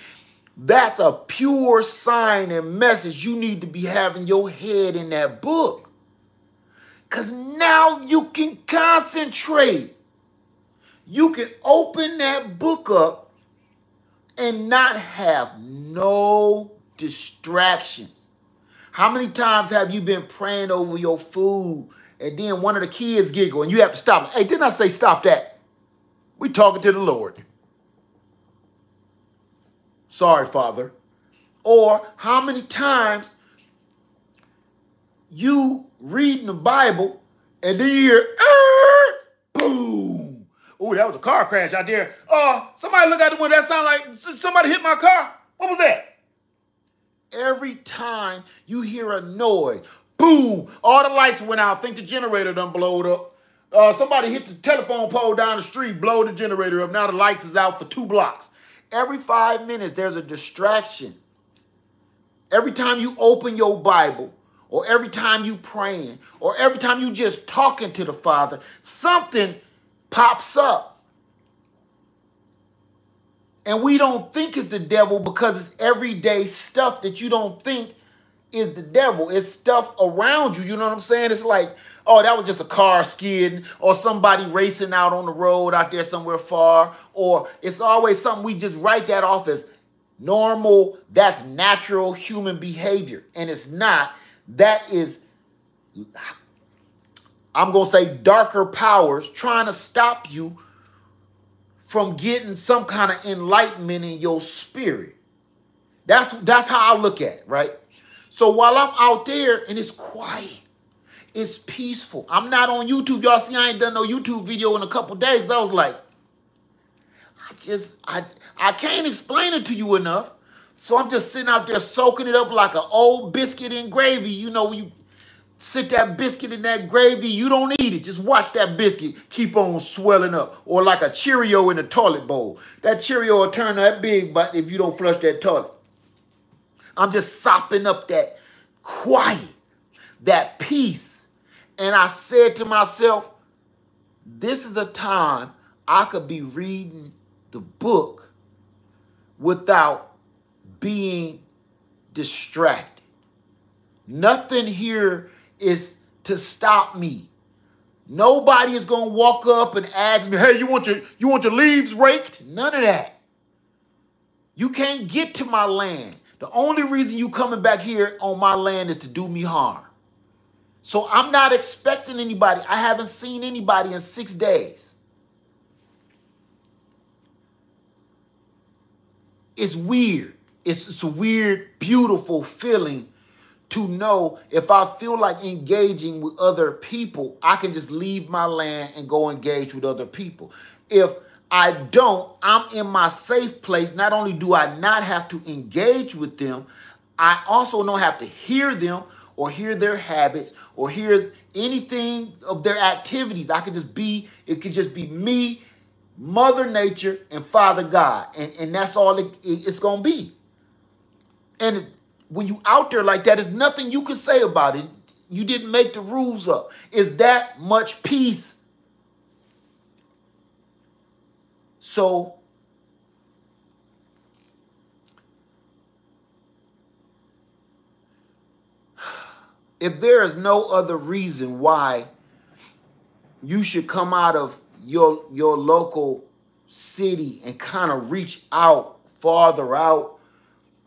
That's a pure sign and message you need to be having your head in that book. Because now you can concentrate. You can open that book up and not have no distractions. How many times have you been praying over your food and then one of the kids giggle and you have to stop? Hey, didn't I say stop that? We talking to the Lord. Sorry, Father. Or how many times you reading the Bible and then you hear, boom. Oh, that was a car crash out there. Oh, uh, somebody look out the window. That sound like somebody hit my car. What was that? Every time you hear a noise, boom, all the lights went out. Think the generator done blowed up. Uh, somebody hit the telephone pole down the street, blow the generator up. Now the lights is out for two blocks. Every five minutes, there's a distraction. Every time you open your Bible, or every time you praying, or every time you just talking to the Father, something pops up. And we don't think it's the devil because it's everyday stuff that you don't think is the devil. It's stuff around you. You know what I'm saying? It's like, oh, that was just a car skidding or somebody racing out on the road out there somewhere far. Or it's always something we just write that off as normal. That's natural human behavior. And it's not. That is, I'm going to say, darker powers trying to stop you from getting some kind of enlightenment in your spirit. That's that's how I look at it, right? So while I'm out there and it's quiet, it's peaceful. I'm not on YouTube. Y'all see I ain't done no YouTube video in a couple days. I was like, I just I I can't explain it to you enough. So I'm just sitting out there soaking it up like an old biscuit in gravy. You know, you Sit that biscuit in that gravy. You don't eat it. Just watch that biscuit keep on swelling up. Or like a Cheerio in a toilet bowl. That Cheerio will turn that big but if you don't flush that toilet. I'm just sopping up that quiet, that peace. And I said to myself, this is a time I could be reading the book without being distracted. Nothing here is to stop me. Nobody is going to walk up and ask me, hey, you want your you want your leaves raked? None of that. You can't get to my land. The only reason you coming back here on my land is to do me harm. So I'm not expecting anybody. I haven't seen anybody in six days. It's weird. It's, it's a weird, beautiful feeling to know if I feel like engaging with other people, I can just leave my land and go engage with other people. If I don't, I'm in my safe place. Not only do I not have to engage with them, I also don't have to hear them or hear their habits or hear anything of their activities. I could just be, it could just be me, Mother Nature, and Father God. And, and that's all it, it's going to be. And when you out there like that, there's nothing you can say about it. You didn't make the rules up. Is that much peace? So if there is no other reason why you should come out of your your local city and kind of reach out farther out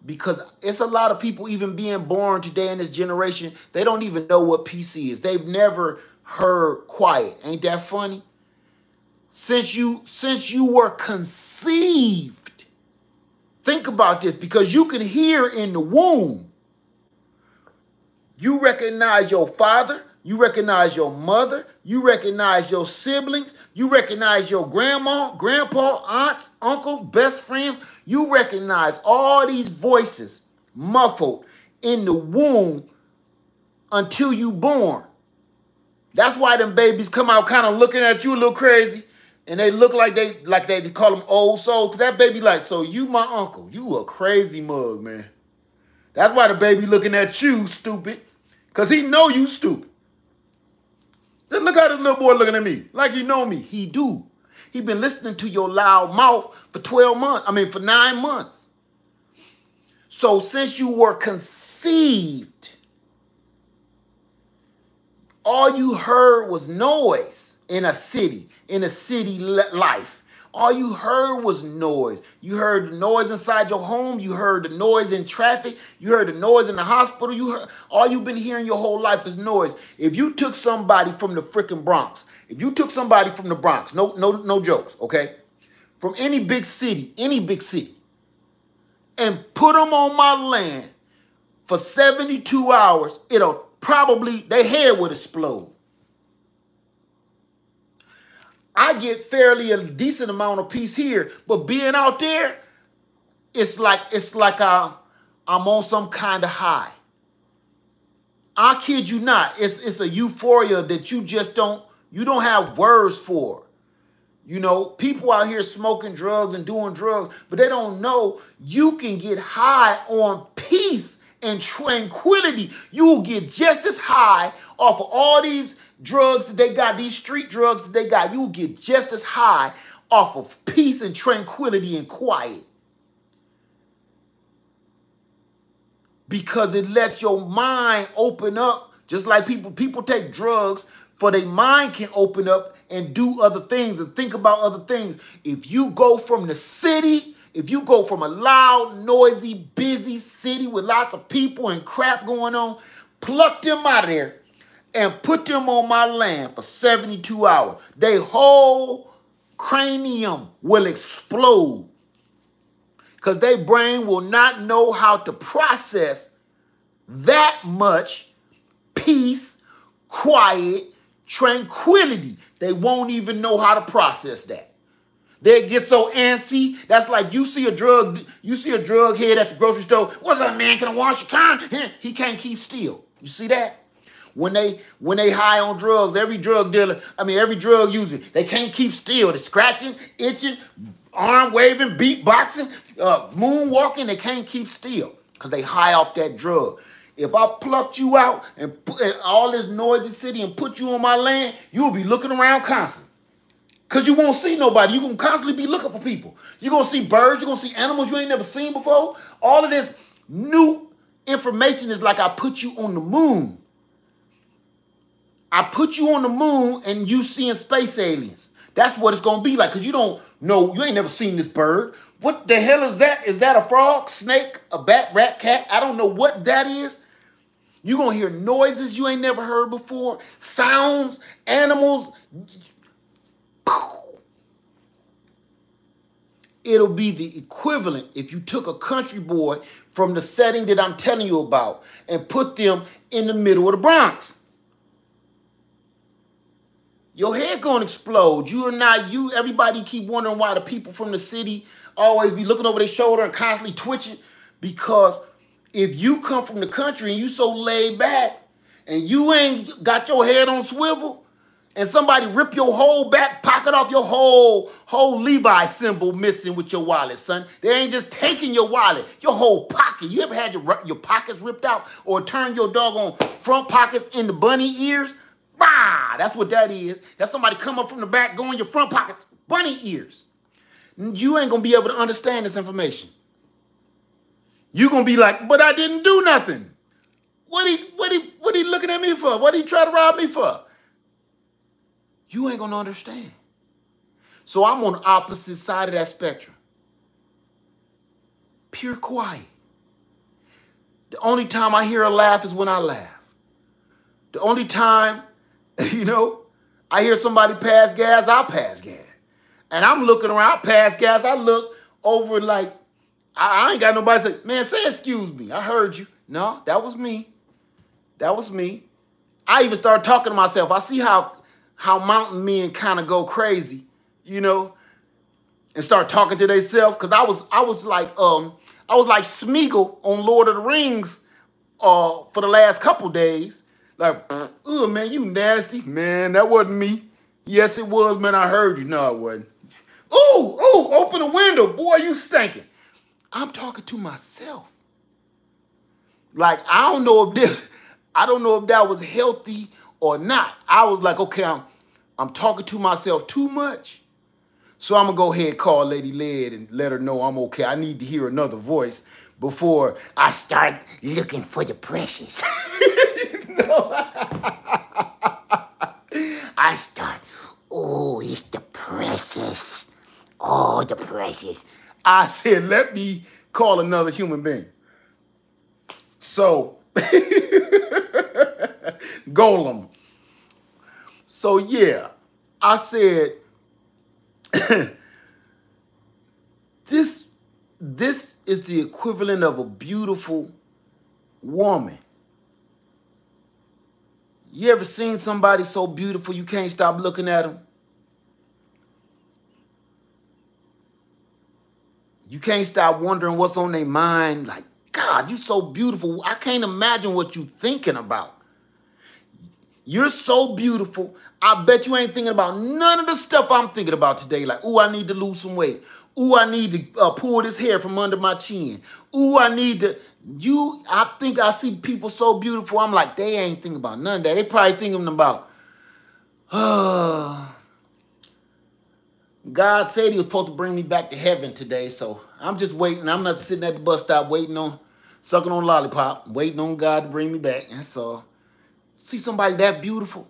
because it's a lot of people even being born today in this generation they don't even know what PC is. They've never heard quiet. Ain't that funny? Since you since you were conceived think about this because you can hear in the womb. You recognize your father, you recognize your mother, you recognize your siblings, you recognize your grandma, grandpa, aunts, uncles, best friends. You recognize all these voices muffled in the womb until you born. That's why them babies come out kind of looking at you a little crazy. And they look like they like they, call them old souls. that baby like, so you my uncle. You a crazy mug, man. That's why the baby looking at you, stupid. Because he know you stupid. Then look how this little boy looking at me. Like he know me. He do. He been listening to your loud mouth for 12 months. I mean, for nine months. So since you were conceived, all you heard was noise in a city, in a city life. All you heard was noise. You heard the noise inside your home. You heard the noise in traffic. You heard the noise in the hospital. You heard all you've been hearing your whole life is noise. If you took somebody from the freaking Bronx, if you took somebody from the Bronx, no, no, no jokes, okay? From any big city, any big city, and put them on my land for 72 hours, it'll probably, their head would explode. I get fairly a decent amount of peace here, but being out there, it's like it's like I, I'm on some kind of high. I kid you not. It's it's a euphoria that you just don't you don't have words for. You know, people out here smoking drugs and doing drugs, but they don't know you can get high on peace and tranquility. You will get just as high off of all these drugs that they got, these street drugs that they got, you'll get just as high off of peace and tranquility and quiet. Because it lets your mind open up, just like people people take drugs for their mind can open up and do other things and think about other things. If you go from the city, if you go from a loud, noisy, busy city with lots of people and crap going on, pluck them out of there and put them on my land for 72 hours, their whole cranium will explode because their brain will not know how to process that much peace, quiet, tranquility. They won't even know how to process that. They get so antsy. That's like you see a drug, you see a drug head at the grocery store. What's up, man? Can I wash your car? <laughs> He can't keep still. You see that? When they when they high on drugs, every drug dealer, I mean every drug user, they can't keep still. They're scratching, itching, arm waving, beatboxing, uh, moonwalking. They can't keep still because they high off that drug. If I plucked you out and put all this noisy city and put you on my land, you'll be looking around constantly. Because you won't see nobody. You're going to constantly be looking for people. You're going to see birds. You're going to see animals you ain't never seen before. All of this new information is like I put you on the moon. I put you on the moon and you seeing space aliens. That's what it's gonna be like, because you don't know, you ain't never seen this bird. What the hell is that? Is that a frog, snake, a bat, rat, cat? I don't know what that is. You're gonna hear noises you ain't never heard before, sounds, animals. it'll be the equivalent if you took a country boy from the setting that I'm telling you about and put them in the middle of the Bronx. Your head gonna explode. You are not you. Everybody keep wondering why the people from the city always be looking over their shoulder and constantly twitching. Because if you come from the country and you so laid back and you ain't got your head on swivel, and somebody rip your whole back pocket off your whole whole Levi symbol missing with your wallet, son. They ain't just taking your wallet, your whole pocket. You ever had your your pockets ripped out or turn your dog on front pockets into bunny ears? Bah! That's what that is. That's somebody come up from the back, go in your front pockets, bunny ears. You ain't gonna be able to understand this information. You gonna be like, but I didn't do nothing. What he what he what he looking at me for? What he try to rob me for? You ain't gonna understand. So I'm on the opposite side of that spectrum. Pure quiet. The only time I hear a laugh is when I laugh. The only time <laughs> You know, I hear somebody pass gas, I pass gas. And I'm looking around, I pass gas, I look over like, I, I ain't got nobody say, man, say excuse me. I heard you. No, that was me. That was me. I even started talking to myself. I see how how mountain men kind of go crazy, you know, and start talking to themselves. Cause I was I was like um I was like Smeagol on Lord of the Rings uh for the last couple days. Like, oh man, you nasty. Man, that wasn't me. Yes, it was, man. I heard you. No, it wasn't. Oh, oh, open the window. Boy, you stinking. I'm talking to myself. Like, I don't know if this, I don't know if that was healthy or not. I was like, okay, I'm, I'm talking to myself too much. So I'm gonna go ahead and call Lady Lead and let her know I'm okay. I need to hear another voice before I start looking for the precious. <laughs> no. <laughs> I start, oh, it's the precious. Oh, the precious. I said, let me call another human being. So, <laughs> Gollum. So, yeah, I said, <clears throat> this, this is the equivalent of a beautiful woman you ever seen somebody so beautiful you can't stop looking at them? You can't stop wondering what's on their mind. Like, God, you're so beautiful. I can't imagine what you're thinking about. You're so beautiful. I bet you ain't thinking about none of the stuff I'm thinking about today. Like, ooh, I need to lose some weight. Ooh, I need to uh, pull this hair from under my chin. Ooh, I need to. You, I think I see people so beautiful. I'm like, they ain't thinking about none of that. They probably thinking about, oh, <sighs> God said he was supposed to bring me back to heaven today. So I'm just waiting. I'm not sitting at the bus stop waiting on, sucking on lollipop, waiting on God to bring me back. That's all. See somebody that beautiful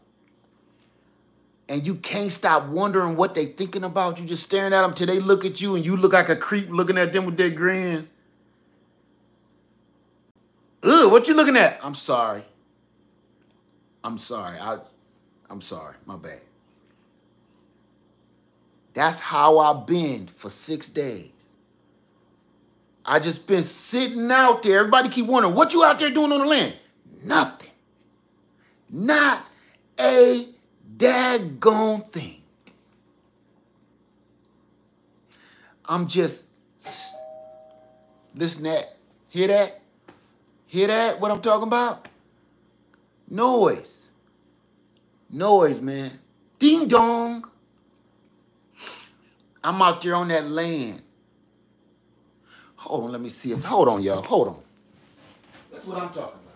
and you can't stop wondering what they thinking about. You just staring at them till they look at you and you look like a creep looking at them with their grin. Ugh, what you looking at? I'm sorry. I'm sorry. I, I'm sorry. My bad. That's how I've been for six days. I just been sitting out there. Everybody keep wondering, what you out there doing on the land? Nothing. Not a daggone thing. I'm just, listen that, hear that? Hear that? What I'm talking about? Noise. Noise, man. Ding dong. I'm out there on that land. Hold on, let me see if. Hold on, y'all. Hold on. That's what I'm talking about.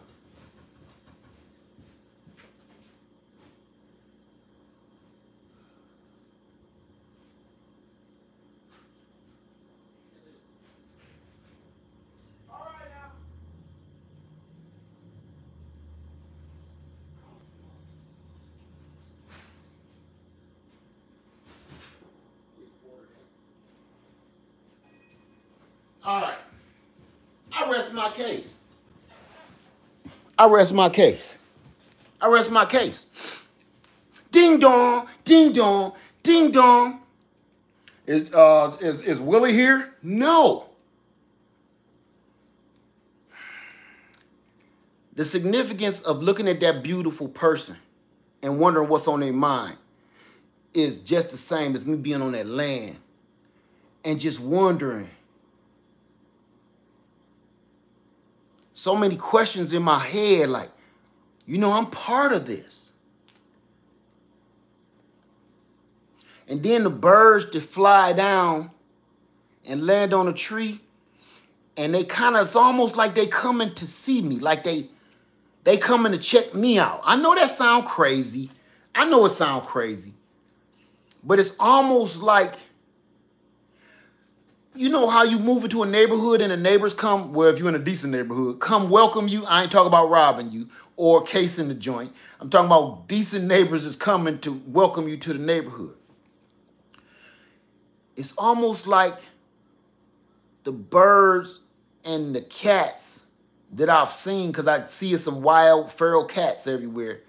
All right. I rest my case. I rest my case. I rest my case. Ding dong, ding dong, ding dong. Is uh is, is Willie here? No. The significance of looking at that beautiful person and wondering what's on their mind is just the same as me being on that land and just wondering. So many questions in my head, like, you know, I'm part of this. And then the birds that fly down and land on a tree, and they kind of, it's almost like they coming to see me, like they they coming to check me out. I know that sound crazy. I know it sound crazy. But it's almost like, you know how you move into a neighborhood and the neighbors come, well, if you're in a decent neighborhood, come welcome you. I ain't talking about robbing you or casing the joint. I'm talking about decent neighbors is coming to welcome you to the neighborhood. It's almost like the birds and the cats that I've seen, because I see some wild feral cats everywhere.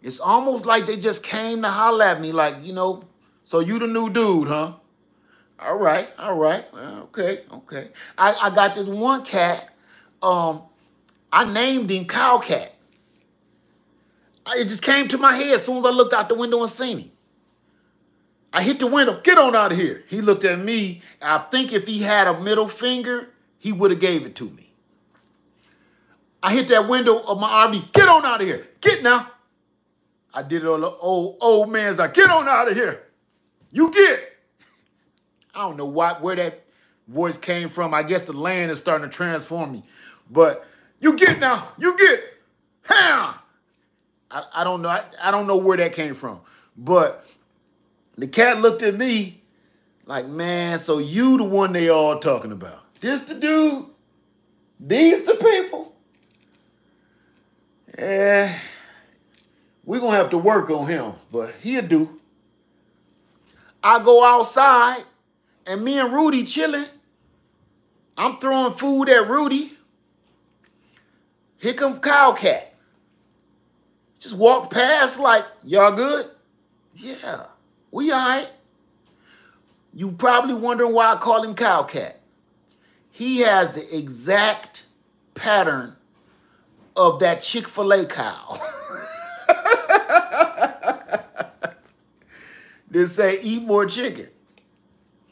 It's almost like they just came to holler at me, like, you know, so you the new dude, huh? All right, all right, okay, okay. I, I got this one cat, um, I named him Cowcat. It just came to my head as soon as I looked out the window and seen him. I hit the window, get on out of here. He looked at me. I think if he had a middle finger, he would have gave it to me. I hit that window of my RV, get on out of here. Get now. I did it on the old, old man's like, get on out of here. You get. I don't know what where that voice came from. I guess the land is starting to transform me. But you get now. You get. Huh? I, I don't know. I, I don't know where that came from. But the cat looked at me like, man, so you the one they all talking about. This the dude? These the people? Yeah, we gonna have to work on him, but he'll do. I go outside and me and Rudy chilling. I'm throwing food at Rudy. Here comes Cowcat. Just walk past like, y'all good? Yeah, we all right. You probably wondering why I call him Cowcat. He has the exact pattern of that Chick-fil-A cow. <laughs> they say eat more chicken.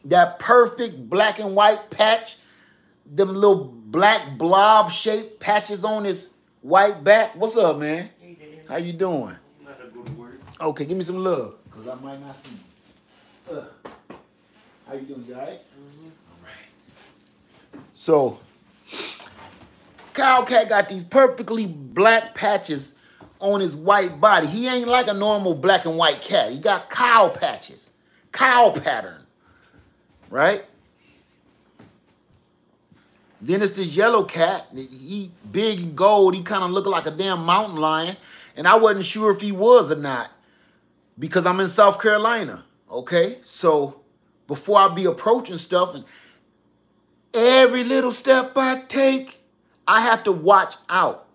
That perfect black and white patch, them little black blob shaped patches on his white back. What's up, man? How you doing? Okay, give me some love, because I might not see you. Uh, how you doing, you all right? All right. So, Cowcat got these perfectly black patches on his white body. He ain't like a normal black and white cat. He got cow patches, cow pattern, right? Then it's this yellow cat. He big and gold. He kind of looked like a damn mountain lion. And I wasn't sure if he was or not because I'm in South Carolina. Okay? So before I be approaching stuff and every little step I take, I have to watch out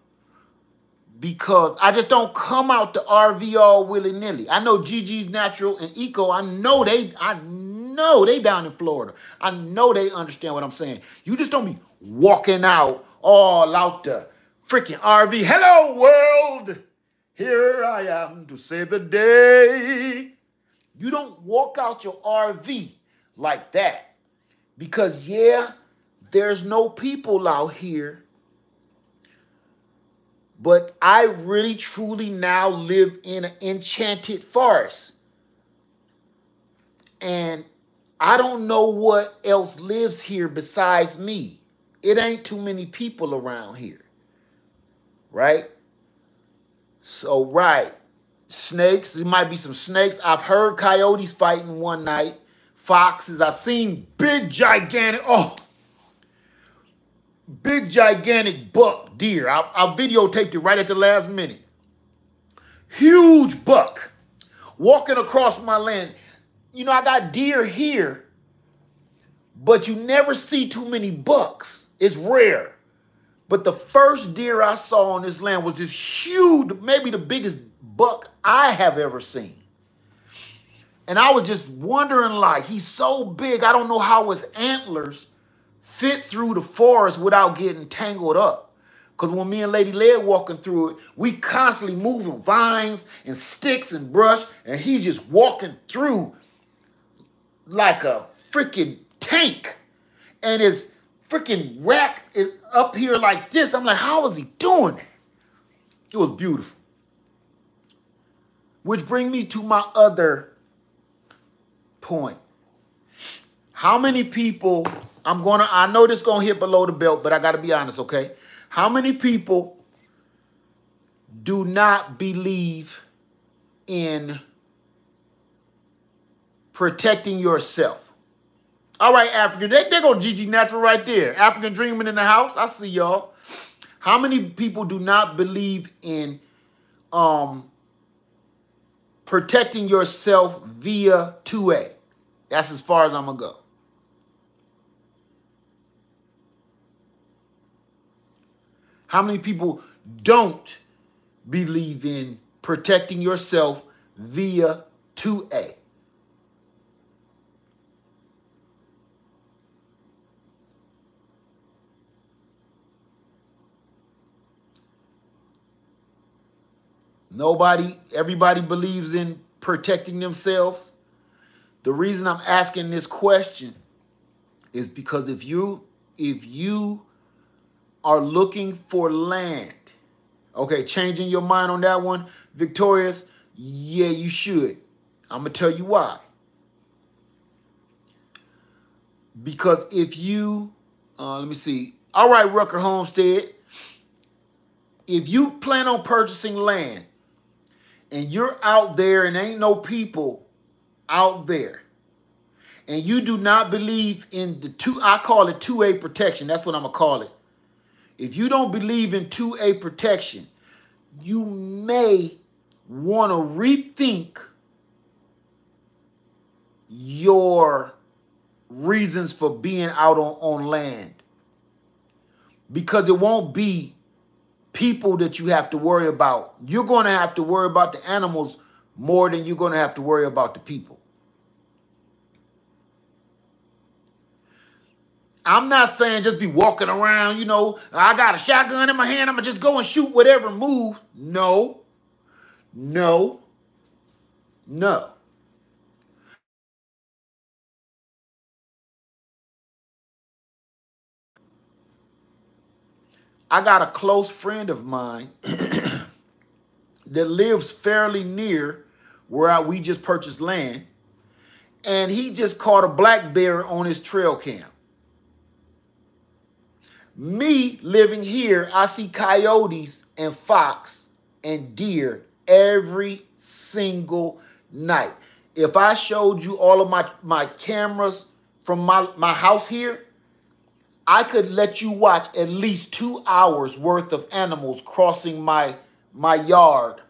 because I just don't come out the RV all willy-nilly. I know GG's Natural and Eco, I know they, I know they down in Florida. I know they understand what I'm saying. You just don't be walking out all out the freaking RV. Hello, world! Here I am to save the day. You don't walk out your RV like that. Because, yeah, there's no people out here but I really truly now live in an enchanted forest. And I don't know what else lives here besides me. It ain't too many people around here. Right? So, right. Snakes, there might be some snakes. I've heard coyotes fighting one night. Foxes, I've seen big, gigantic, oh, big, gigantic buck deer. I, I videotaped it right at the last minute. Huge buck walking across my land. You know, I got deer here, but you never see too many bucks. It's rare. But the first deer I saw on this land was this huge, maybe the biggest buck I have ever seen. And I was just wondering, like, he's so big, I don't know how his antlers fit through the forest without getting tangled up. Because when me and Lady Lead walking through it, we constantly moving vines and sticks and brush, and he just walking through like a freaking tank. And his freaking rack is up here like this. I'm like, how is he doing that? It was beautiful. Which bring me to my other point. How many people, I'm gonna, I know this gonna hit below the belt, but I gotta be honest, okay? How many people do not believe in protecting yourself? All right, African, they, they go GG Natural right there. African Dreaming in the house. I see y'all. How many people do not believe in um, protecting yourself via 2A? That's as far as I'm going to go. How many people don't believe in protecting yourself via 2A? Nobody, everybody believes in protecting themselves. The reason I'm asking this question is because if you if you are looking for land, okay, changing your mind on that one, Victorious, yeah, you should. I'm gonna tell you why. Because if you, uh, let me see. All right, Rucker Homestead. If you plan on purchasing land and you're out there and ain't no people out there and you do not believe in the two I call it 2A protection. That's what I'm going to call it. If you don't believe in 2A protection, you may want to rethink your reasons for being out on, on land because it won't be people that you have to worry about. You're going to have to worry about the animals more than you're going to have to worry about the people. I'm not saying just be walking around, you know, I got a shotgun in my hand, I'm going to just go and shoot whatever move. No. No. No. I got a close friend of mine <clears throat> that lives fairly near where we just purchased land. And he just caught a black bear on his trail cam. Me living here, I see coyotes and fox and deer every single night. If I showed you all of my, my cameras from my, my house here, I could let you watch at least two hours worth of animals crossing my my yard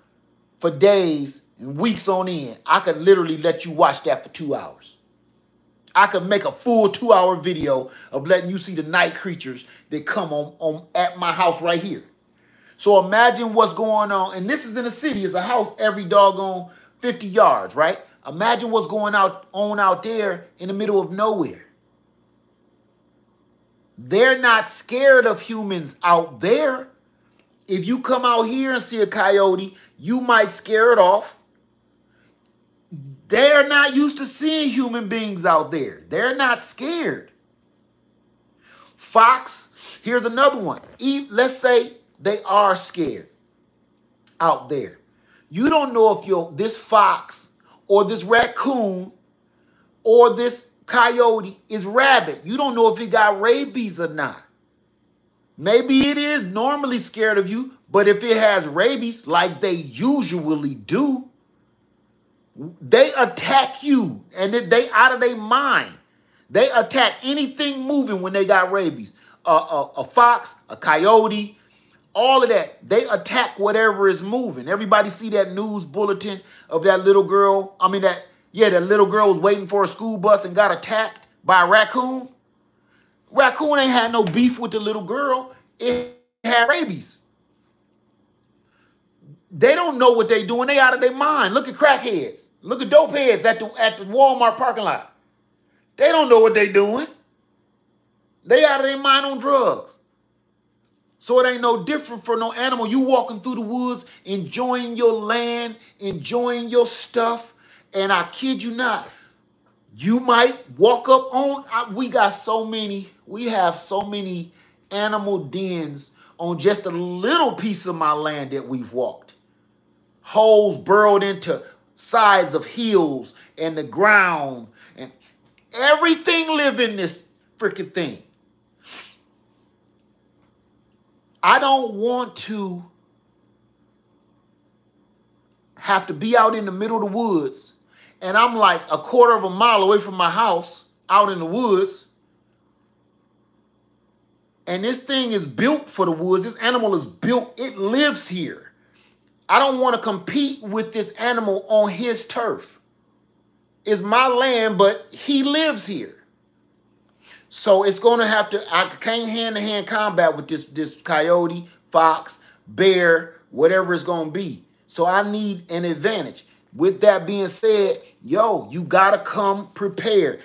for days and weeks on end. I could literally let you watch that for two hours. I could make a full two hour video of letting you see the night creatures that come on, on at my house right here. So imagine what's going on. And this is in a city. It's a house every doggone 50 yards, right? Imagine what's going out on out there in the middle of nowhere. They're not scared of humans out there. If you come out here and see a coyote, you might scare it off. They're not used to seeing human beings out there. They're not scared. Fox, here's another one. Let's say they are scared out there. You don't know if you're this fox or this raccoon or this coyote is rabid. You don't know if it got rabies or not. Maybe it is normally scared of you, but if it has rabies, like they usually do, they attack you and they out of their mind. They attack anything moving when they got rabies. A, a, a fox, a coyote, all of that. They attack whatever is moving. Everybody see that news bulletin of that little girl. I mean, that yeah, that little girl was waiting for a school bus and got attacked by a raccoon. Raccoon ain't had no beef with the little girl. It had rabies. They don't know what they doing. They out of their mind. Look at crackheads. Look at dope heads at the at the Walmart parking lot. They don't know what they doing. They out of their mind on drugs. So it ain't no different for no animal. You walking through the woods, enjoying your land, enjoying your stuff. And I kid you not, you might walk up on, we got so many, we have so many animal dens on just a little piece of my land that we've walked. Holes burrowed into sides of hills and the ground and everything live in this freaking thing. I don't want to have to be out in the middle of the woods and I'm like a quarter of a mile away from my house out in the woods. And this thing is built for the woods. This animal is built, it lives here. I don't want to compete with this animal on his turf. It's my land, but he lives here. So it's going to have to, I can't hand-to-hand combat with this, this coyote, fox, bear, whatever it's going to be. So I need an advantage. With that being said, yo, you got to come prepared.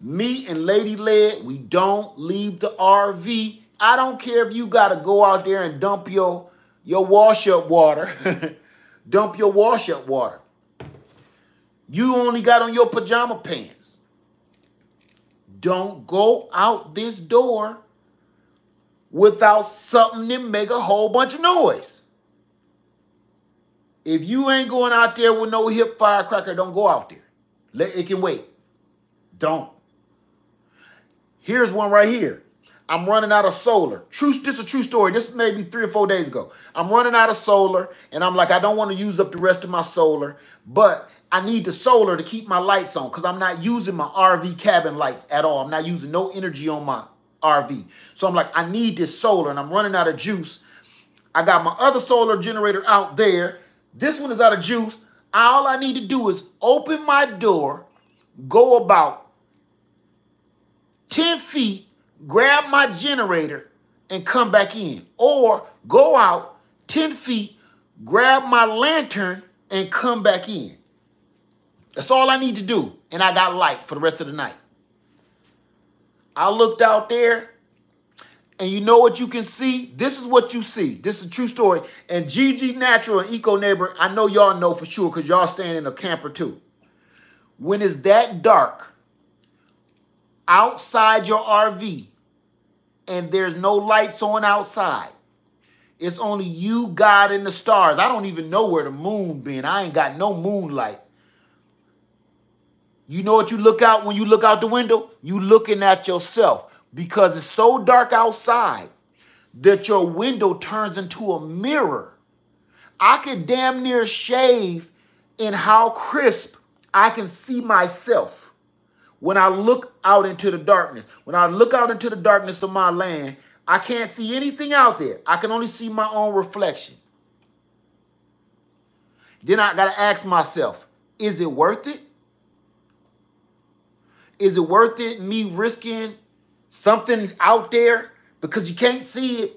Me and Lady Lead, we don't leave the RV. I don't care if you got to go out there and dump your, your wash-up water. <laughs> dump your wash-up water. You only got on your pajama pants. Don't go out this door without something that make a whole bunch of noise. If you ain't going out there with no hip firecracker, don't go out there. Let it can wait. Don't. Here's one right here. I'm running out of solar. True, this is a true story. This may be three or four days ago. I'm running out of solar, and I'm like, I don't want to use up the rest of my solar, but I need the solar to keep my lights on because I'm not using my RV cabin lights at all. I'm not using no energy on my RV. So I'm like, I need this solar, and I'm running out of juice. I got my other solar generator out there, this one is out of juice. All I need to do is open my door, go about 10 feet, grab my generator, and come back in. Or go out 10 feet, grab my lantern, and come back in. That's all I need to do. And I got light for the rest of the night. I looked out there and you know what you can see? This is what you see. This is a true story. And GG Natural and Eco Neighbor, I know y'all know for sure because y'all staying in a camper too. When it's that dark outside your RV and there's no lights on outside, it's only you, God, and the stars. I don't even know where the moon been. I ain't got no moonlight. You know what you look out when you look out the window? You looking at yourself because it's so dark outside that your window turns into a mirror. I could damn near shave in how crisp I can see myself when I look out into the darkness. When I look out into the darkness of my land, I can't see anything out there. I can only see my own reflection. Then I got to ask myself, is it worth it? Is it worth it me risking something out there because you can't see it.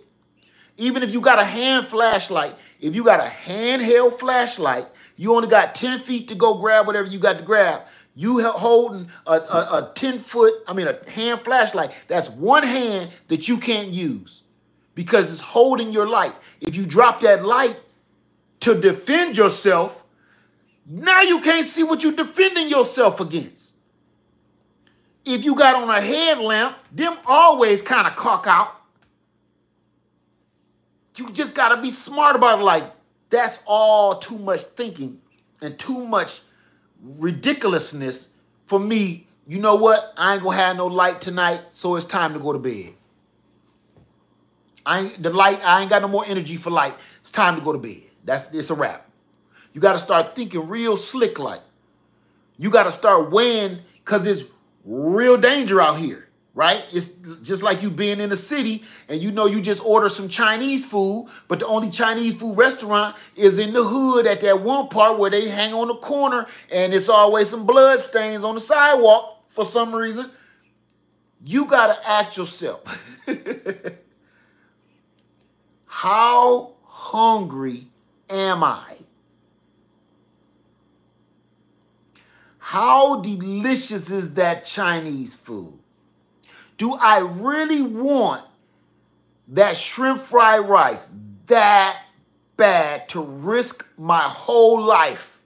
Even if you got a hand flashlight, if you got a handheld flashlight, you only got 10 feet to go grab whatever you got to grab. You holding a, a, a 10 foot, I mean, a hand flashlight, that's one hand that you can't use because it's holding your light. If you drop that light to defend yourself, now you can't see what you're defending yourself against if you got on a headlamp, them always kind of cock out. You just got to be smart about it. Like, that's all too much thinking and too much ridiculousness for me. You know what? I ain't going to have no light tonight, so it's time to go to bed. I ain't, the light, I ain't got no more energy for light. It's time to go to bed. That's it's a wrap. You got to start thinking real slick like. You got to start weighing because it's real danger out here, right? It's just like you being in the city and you know you just order some Chinese food, but the only Chinese food restaurant is in the hood at that one part where they hang on the corner and it's always some blood stains on the sidewalk for some reason. You got to ask yourself, <laughs> how hungry am I? How delicious is that Chinese food? Do I really want that shrimp fried rice that bad to risk my whole life?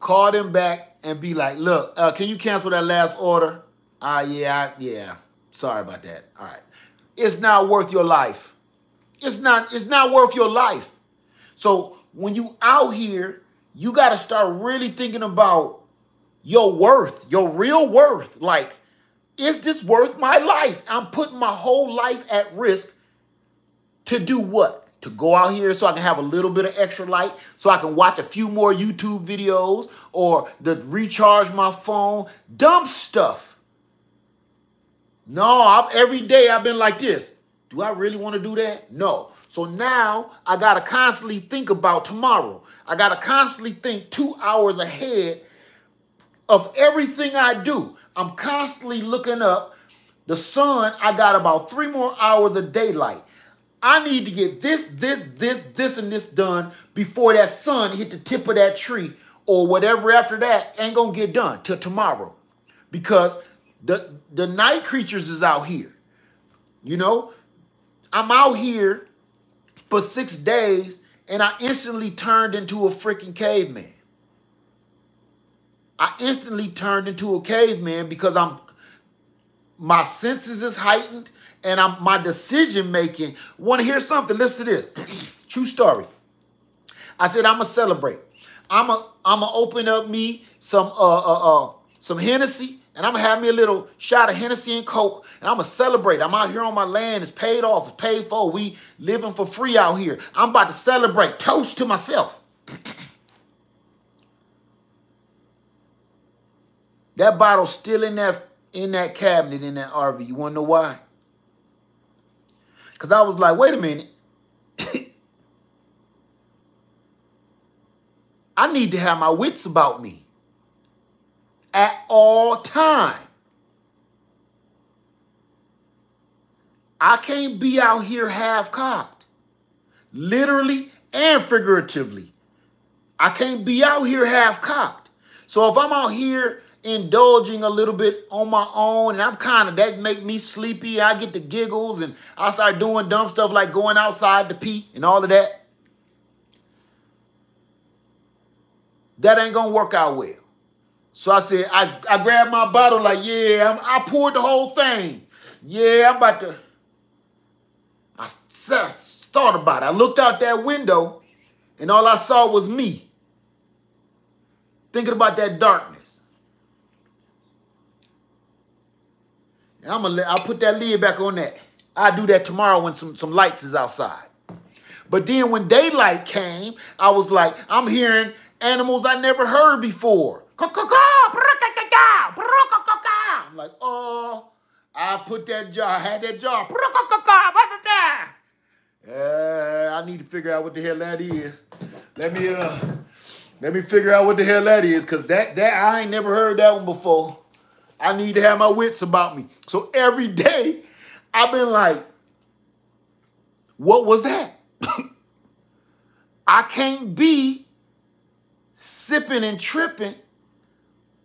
Call them back and be like, look, uh, can you cancel that last order? Ah, uh, yeah, yeah. Sorry about that. All right. It's not worth your life. It's not, it's not worth your life. So when you out here, you got to start really thinking about your worth, your real worth. Like, is this worth my life? I'm putting my whole life at risk to do what? To go out here so I can have a little bit of extra light, so I can watch a few more YouTube videos or to recharge my phone. Dumb stuff. No, I'm, every day I've been like this. Do I really want to do that? No. So now I got to constantly think about tomorrow. I got to constantly think two hours ahead of everything I do. I'm constantly looking up. The sun, I got about three more hours of daylight. I need to get this, this, this, this, and this done before that sun hit the tip of that tree or whatever after that ain't gonna get done till tomorrow. Because the, the night creatures is out here. You know, I'm out here for six days and I instantly turned into a freaking caveman. I instantly turned into a caveman because I'm my senses is heightened and I'm my decision making. Want to hear something? Listen to this. <clears throat> True story. I said I'm gonna celebrate. I'm a I'm gonna open up me some uh uh uh some Hennessy and I'm gonna have me a little shot of Hennessy and Coke, and I'm gonna celebrate. I'm out here on my land, it's paid off, it's paid for. We living for free out here. I'm about to celebrate. Toast to myself. <clears throat> that bottle's still in that in that cabinet in that RV. You wanna know why? Because I was like, wait a minute. <coughs> I need to have my wits about me at all time. I can't be out here half cocked, literally and figuratively. I can't be out here half cocked. So if I'm out here indulging a little bit on my own and I'm kind of, that make me sleepy, I get the giggles and I start doing dumb stuff like going outside to pee and all of that, that ain't going to work out well. So I said, I, I grabbed my bottle like, yeah, I'm, i poured the whole thing. Yeah, I'm about to. I thought about it. I looked out that window and all I saw was me. Thinking about that darkness. I'm gonna let, I'll put that lid back on that. I'll do that tomorrow when some, some lights is outside. But then when daylight came, I was like, I'm hearing animals I never heard before. I'm like, oh, I put that jar, I had that jar. Uh, I need to figure out what the hell that is. Let me uh let me figure out what the hell that is, cause that that I ain't never heard that one before. I need to have my wits about me. So every <laughs> day I've been like, what was that? <laughs> I can't be sipping and tripping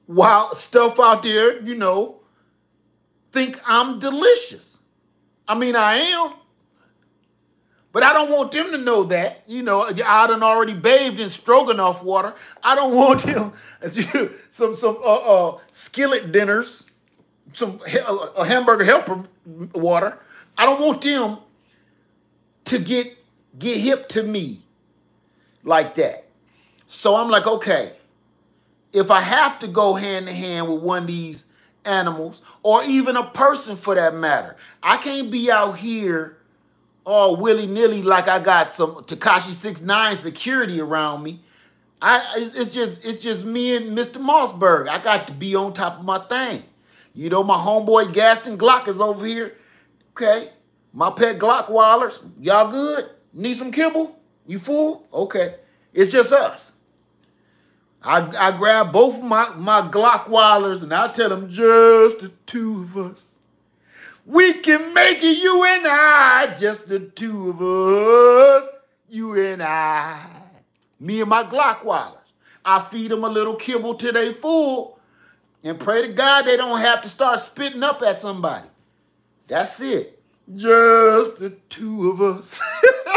while stuff out there, you know, think I'm delicious. I mean, I am. But I don't want them to know that. You know, I done already bathed in stroganoff water. I don't <laughs> want them <laughs> some some uh, uh, skillet dinners, some a hamburger helper water. I don't want them to get get hip to me like that. So I'm like, okay, if I have to go hand to hand with one of these animals, or even a person for that matter, I can't be out here all willy-nilly like I got some Tekashi Six Nine security around me. I it's just it's just me and Mr. Mossberg. I got to be on top of my thing. You know, my homeboy Gaston Glock is over here. Okay. My pet Glock Wallers. Y'all good? Need some kibble? You fool? Okay. It's just us. I, I grab both my, my Glock Wallers and I tell them just the two of us. We can make it, you and I, just the two of us, you and I. Me and my Glockwallers. I feed them a little kibble till they full and pray to God they don't have to start spitting up at somebody. That's it. Just the two of us. <laughs>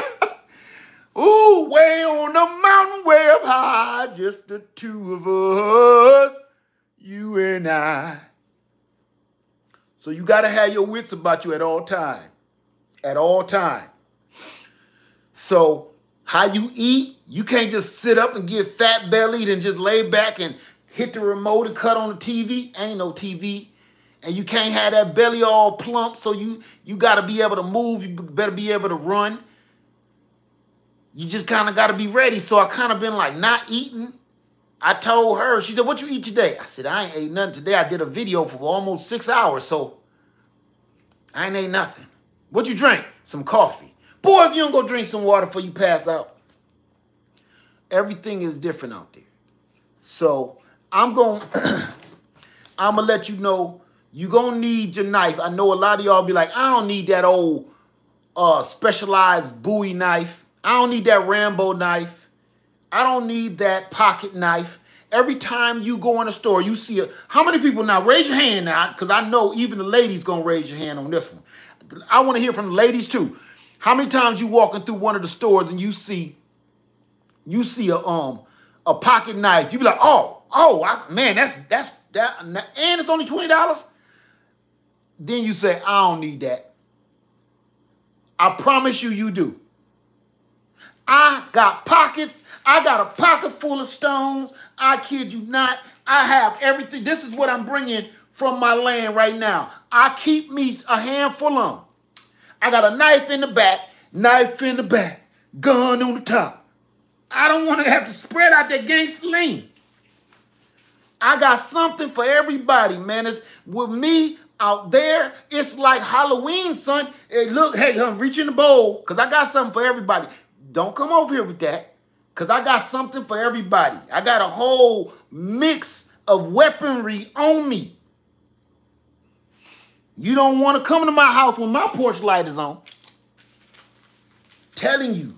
Ooh, way on the mountain, way up high, just the two of us, you and I. So you got to have your wits about you at all time. At all time. So how you eat, you can't just sit up and get fat bellied and just lay back and hit the remote and cut on the TV. Ain't no TV. And you can't have that belly all plump, so you you got to be able to move. You better be able to run you just kind of got to be ready. So I kind of been like not eating. I told her, she said, what you eat today? I said, I ain't ate nothing today. I did a video for almost six hours, so I ain't ate nothing. What you drink? Some coffee. Boy, if you don't go drink some water before you pass out. Everything is different out there. So I'm going, I'm going to let you know, you going to need your knife. I know a lot of y'all be like, I don't need that old uh, specialized Bowie knife. I don't need that Rambo knife. I don't need that pocket knife. Every time you go in a store, you see it. How many people now? Raise your hand now, because I know even the ladies gonna raise your hand on this one. I want to hear from the ladies too. How many times you walking through one of the stores and you see, you see a um a pocket knife? You be like, oh, oh, I, man, that's that's that, and it's only twenty dollars. Then you say, I don't need that. I promise you, you do. I got pockets. I got a pocket full of stones. I kid you not. I have everything. This is what I'm bringing from my land right now. I keep me a handful of them. I got a knife in the back, knife in the back, gun on the top. I don't want to have to spread out that gangster lean. I got something for everybody, man. It's with me out there. It's like Halloween, son. Hey, look, hey, I'm reaching the bowl because I got something for everybody. Don't come over here with that because I got something for everybody. I got a whole mix of weaponry on me. You don't want to come to my house when my porch light is on. Telling you,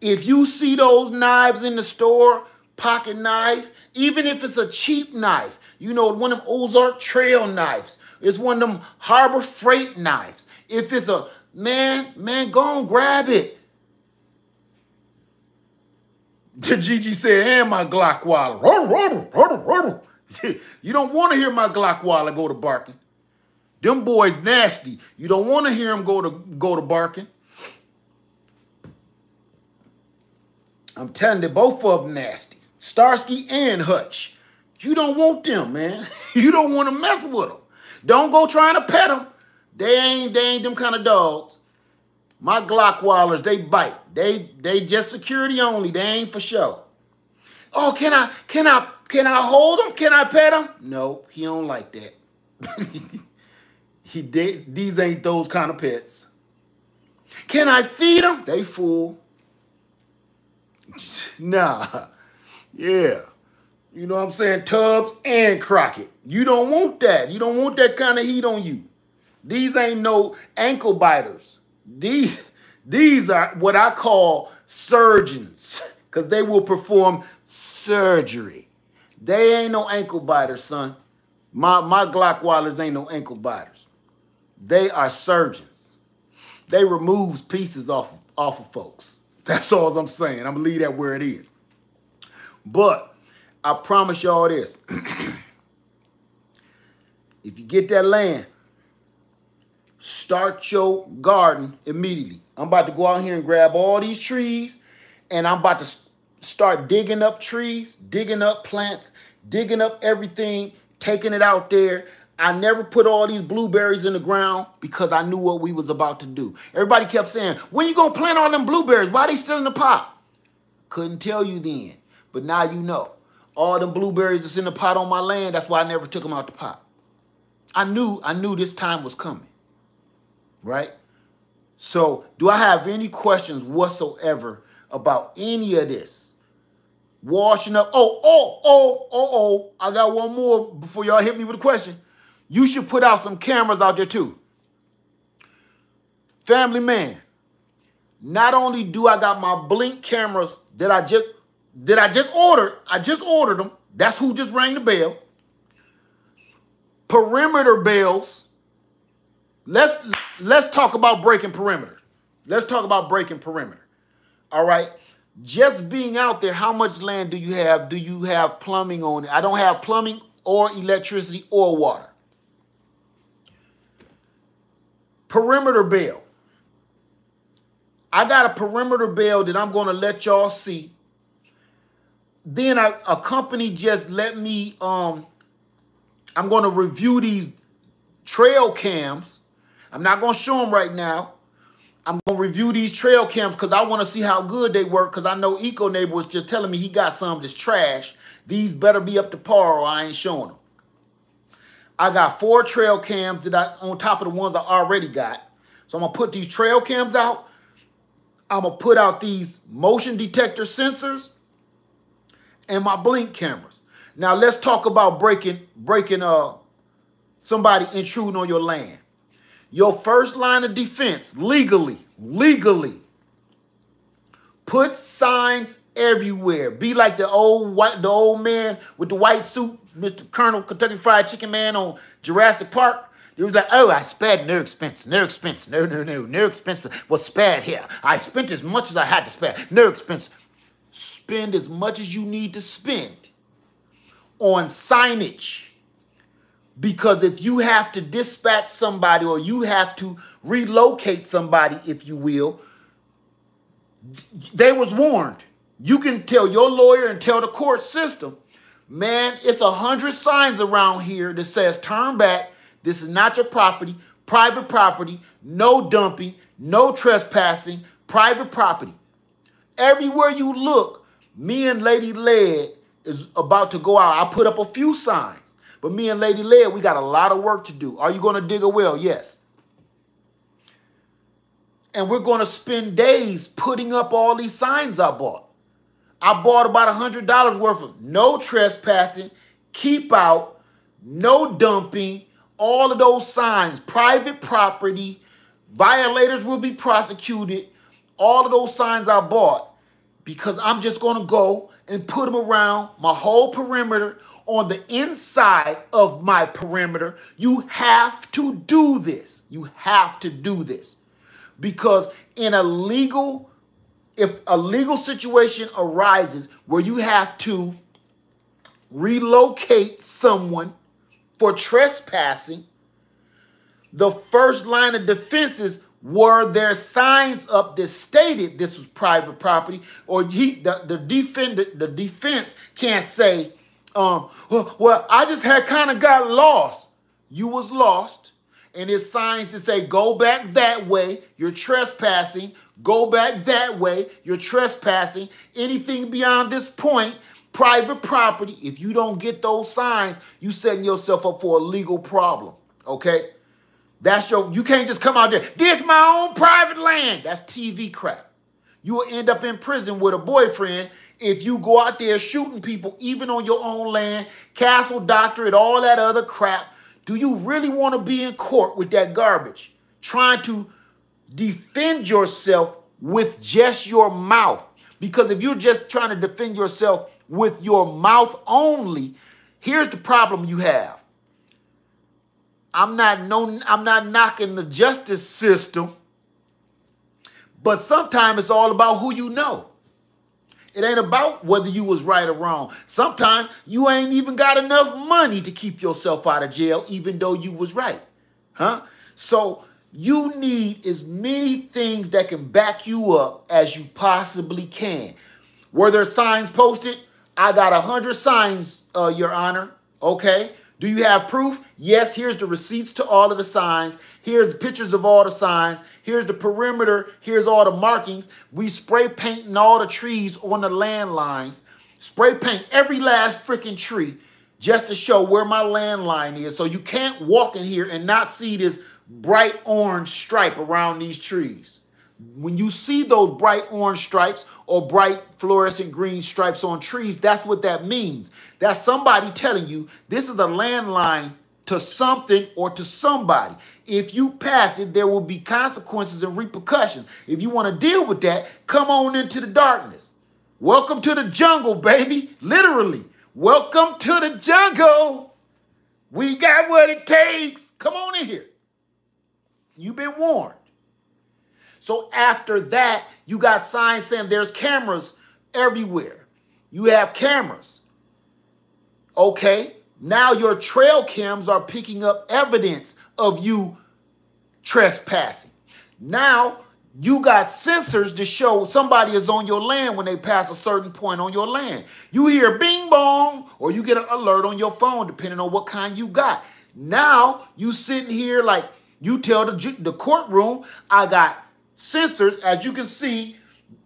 if you see those knives in the store, pocket knife, even if it's a cheap knife, you know, one of them Ozark Trail knives, it's one of them Harbor Freight knives. If it's a, man, man, go and grab it. <laughs> GG said, and my Glock Waller. <laughs> you don't want to hear my Glock Waller go to barking. Them boys nasty. You don't want to hear them go to go to barking. I'm telling you, both of them nasty. Starsky and Hutch. You don't want them, man. <laughs> You don't want to mess with them. Don't go trying to pet them. They ain't, they ain't them kind of dogs. My Glock Wallers, they bite. They they just security only. They ain't for show. Oh, can I can I can I hold him? Can I pet him? No, he don't like that. <laughs> he did. These ain't those kind of pets. Can I feed him? They fool. <laughs> nah. Yeah. You know what I'm saying? Tubbs and Crockett. You don't want that. You don't want that kind of heat on you. These ain't no ankle biters. These, these are what I call surgeons because they will perform surgery. They ain't no ankle biters, son. My, my Glock Wallers ain't no ankle biters. They are surgeons. They remove pieces off, off of folks. <laughs> That's all I'm saying. I'm going to leave that where it is. But I promise y'all this. <clears throat> if you get that land, Start your garden immediately. I'm about to go out here and grab all these trees and I'm about to start digging up trees, digging up plants, digging up everything, taking it out there. I never put all these blueberries in the ground because I knew what we was about to do. Everybody kept saying, when you gonna plant all them blueberries? Why they still in the pot? Couldn't tell you then, but now you know. All them blueberries that's in the pot on my land, that's why I never took them out the pot. I knew, I knew this time was coming right? So, do I have any questions whatsoever about any of this? Washing up. Oh, oh, oh, oh, oh. I got one more before y'all hit me with a question. You should put out some cameras out there too. Family man, not only do I got my blink cameras that I just that I just ordered, I just ordered them. That's who just rang the bell. Perimeter bells. Let's let's talk about breaking perimeter. Let's talk about breaking perimeter. All right. Just being out there, how much land do you have? Do you have plumbing on it? I don't have plumbing or electricity or water. Perimeter bell. I got a perimeter bell that I'm going to let y'all see. Then a, a company just let me, um, I'm going to review these trail cams. I'm not going to show them right now. I'm going to review these trail cams because I want to see how good they work because I know Eco Neighbor was just telling me he got some that's trash. These better be up to par or I ain't showing them. I got four trail cams that I on top of the ones I already got. So I'm going to put these trail cams out. I'm going to put out these motion detector sensors and my blink cameras. Now let's talk about breaking breaking uh somebody intruding on your land. Your first line of defense legally, legally put signs everywhere. Be like the old white the old man with the white suit, Mr. Colonel Kentucky Fried Chicken Man on Jurassic Park. It was like, oh, I spared no expense, no expense, no, no, no, no expense was spared here. I spent as much as I had to spare, no expense. Spend as much as you need to spend on signage. Because if you have to dispatch somebody or you have to relocate somebody, if you will, they was warned. You can tell your lawyer and tell the court system, man, it's a hundred signs around here that says turn back, this is not your property, private property, no dumping, no trespassing, private property. Everywhere you look, me and Lady Lead is about to go out. I put up a few signs, but me and Lady Lead, we got a lot of work to do. Are you going to dig a well? Yes. And we're going to spend days putting up all these signs I bought. I bought about a $100 worth of no trespassing, keep out, no dumping, all of those signs, private property, violators will be prosecuted, all of those signs I bought because I'm just going to go and put them around my whole perimeter on the inside of my perimeter. You have to do this. You have to do this because in a legal if a legal situation arises where you have to relocate someone for trespassing, the first line of defenses were there signs up that stated this was private property, or he the, the defender the defense can't say, um, well, well I just had kind of got lost. You was lost, and it's signs to say go back that way. You're trespassing. Go back that way. You're trespassing. Anything beyond this point private property, if you don't get those signs, you setting yourself up for a legal problem. Okay? That's your, you can't just come out there, this my own private land. That's TV crap. You will end up in prison with a boyfriend if you go out there shooting people, even on your own land, castle doctrine, all that other crap. Do you really want to be in court with that garbage? Trying to defend yourself with just your mouth. Because if you're just trying to defend yourself with your mouth only, here's the problem you have. I'm not no, I'm not knocking the justice system, but sometimes it's all about who you know. It ain't about whether you was right or wrong. Sometimes you ain't even got enough money to keep yourself out of jail, even though you was right. Huh? So you need as many things that can back you up as you possibly can. Were there signs posted? I got a hundred signs, uh, Your Honor. Okay. Do you have proof? Yes. Here's the receipts to all of the signs. Here's the pictures of all the signs. Here's the perimeter. Here's all the markings. We spray painting all the trees on the landlines. Spray paint every last freaking tree just to show where my landline is. So you can't walk in here and not see this bright orange stripe around these trees. When you see those bright orange stripes or bright fluorescent green stripes on trees, that's what that means. That's somebody telling you this is a landline to something or to somebody. If you pass it, there will be consequences and repercussions. If you want to deal with that, come on into the darkness. Welcome to the jungle, baby. Literally. Welcome to the jungle. We got what it takes. Come on in here. You've been warned. So after that, you got signs saying there's cameras everywhere. You have cameras. Okay, now your trail cams are picking up evidence of you trespassing. Now you got sensors to show somebody is on your land when they pass a certain point on your land. You hear bing bong, or you get an alert on your phone, depending on what kind you got. Now you sitting here like you tell the, the courtroom, I got sensors, as you can see,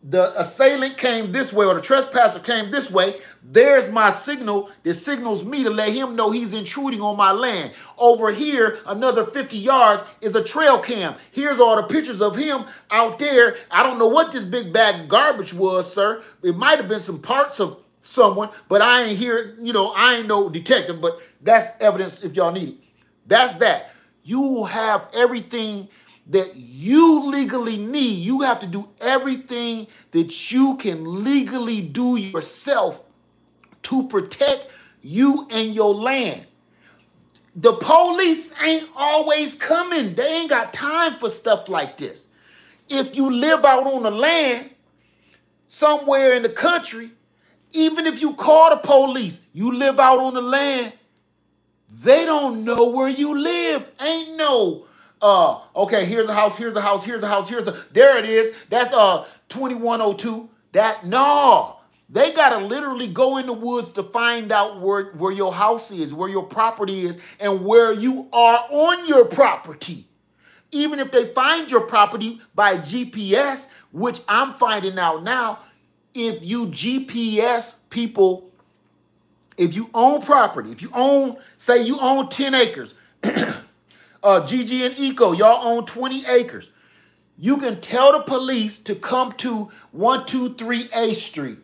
the assailant came this way or the trespasser came this way. There's my signal that signals me to let him know he's intruding on my land. Over here, another 50 yards is a trail cam. Here's all the pictures of him out there. I don't know what this big bag of garbage was, sir. It might have been some parts of someone, but I ain't here, you know, I ain't no detective, but that's evidence if y'all need it. That's that. You have everything that you legally need. You have to do everything that you can legally do yourself to protect you and your land. The police ain't always coming. They ain't got time for stuff like this. If you live out on the land somewhere in the country, even if you call the police, you live out on the land, they don't know where you live. Ain't no uh okay here's a house here's a house here's a house here's a there it is. That's uh 2102 that no. They gotta literally go in the woods to find out where where your house is where your property is and where you are on your property. Even if they find your property by gps which i'm finding out now if you gps people if you own property if you own say you own 10 acres uh, GG and Eco, y'all own 20 acres. You can tell the police to come to 123 A Street.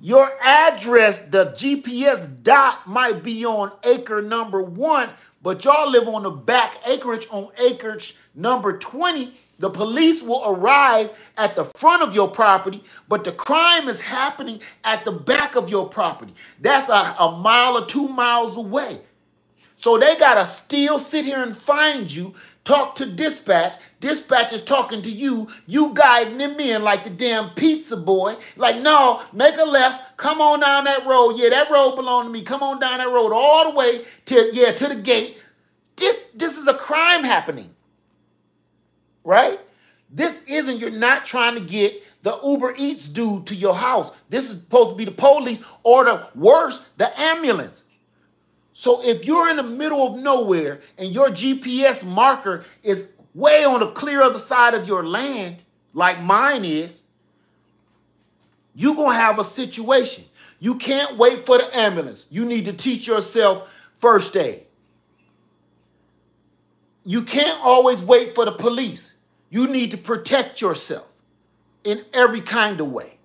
Your address, the GPS dot might be on acre number one, but y'all live on the back acreage on acreage number 20. The police will arrive at the front of your property, but the crime is happening at the back of your property. That's a, a mile or two miles away. So they got to still sit here and find you, talk to dispatch. Dispatch is talking to you. You guiding them in like the damn pizza boy. Like, no, make a left. Come on down that road. Yeah, that road belong to me. Come on down that road all the way to, yeah, to the gate. This, this is a crime happening. Right? This isn't, you're not trying to get the Uber Eats dude to your house. This is supposed to be the police or the worst, the ambulance. So if you're in the middle of nowhere and your GPS marker is way on the clear other side of your land, like mine is, you're going to have a situation. You can't wait for the ambulance. You need to teach yourself first aid. You can't always wait for the police. You need to protect yourself in every kind of way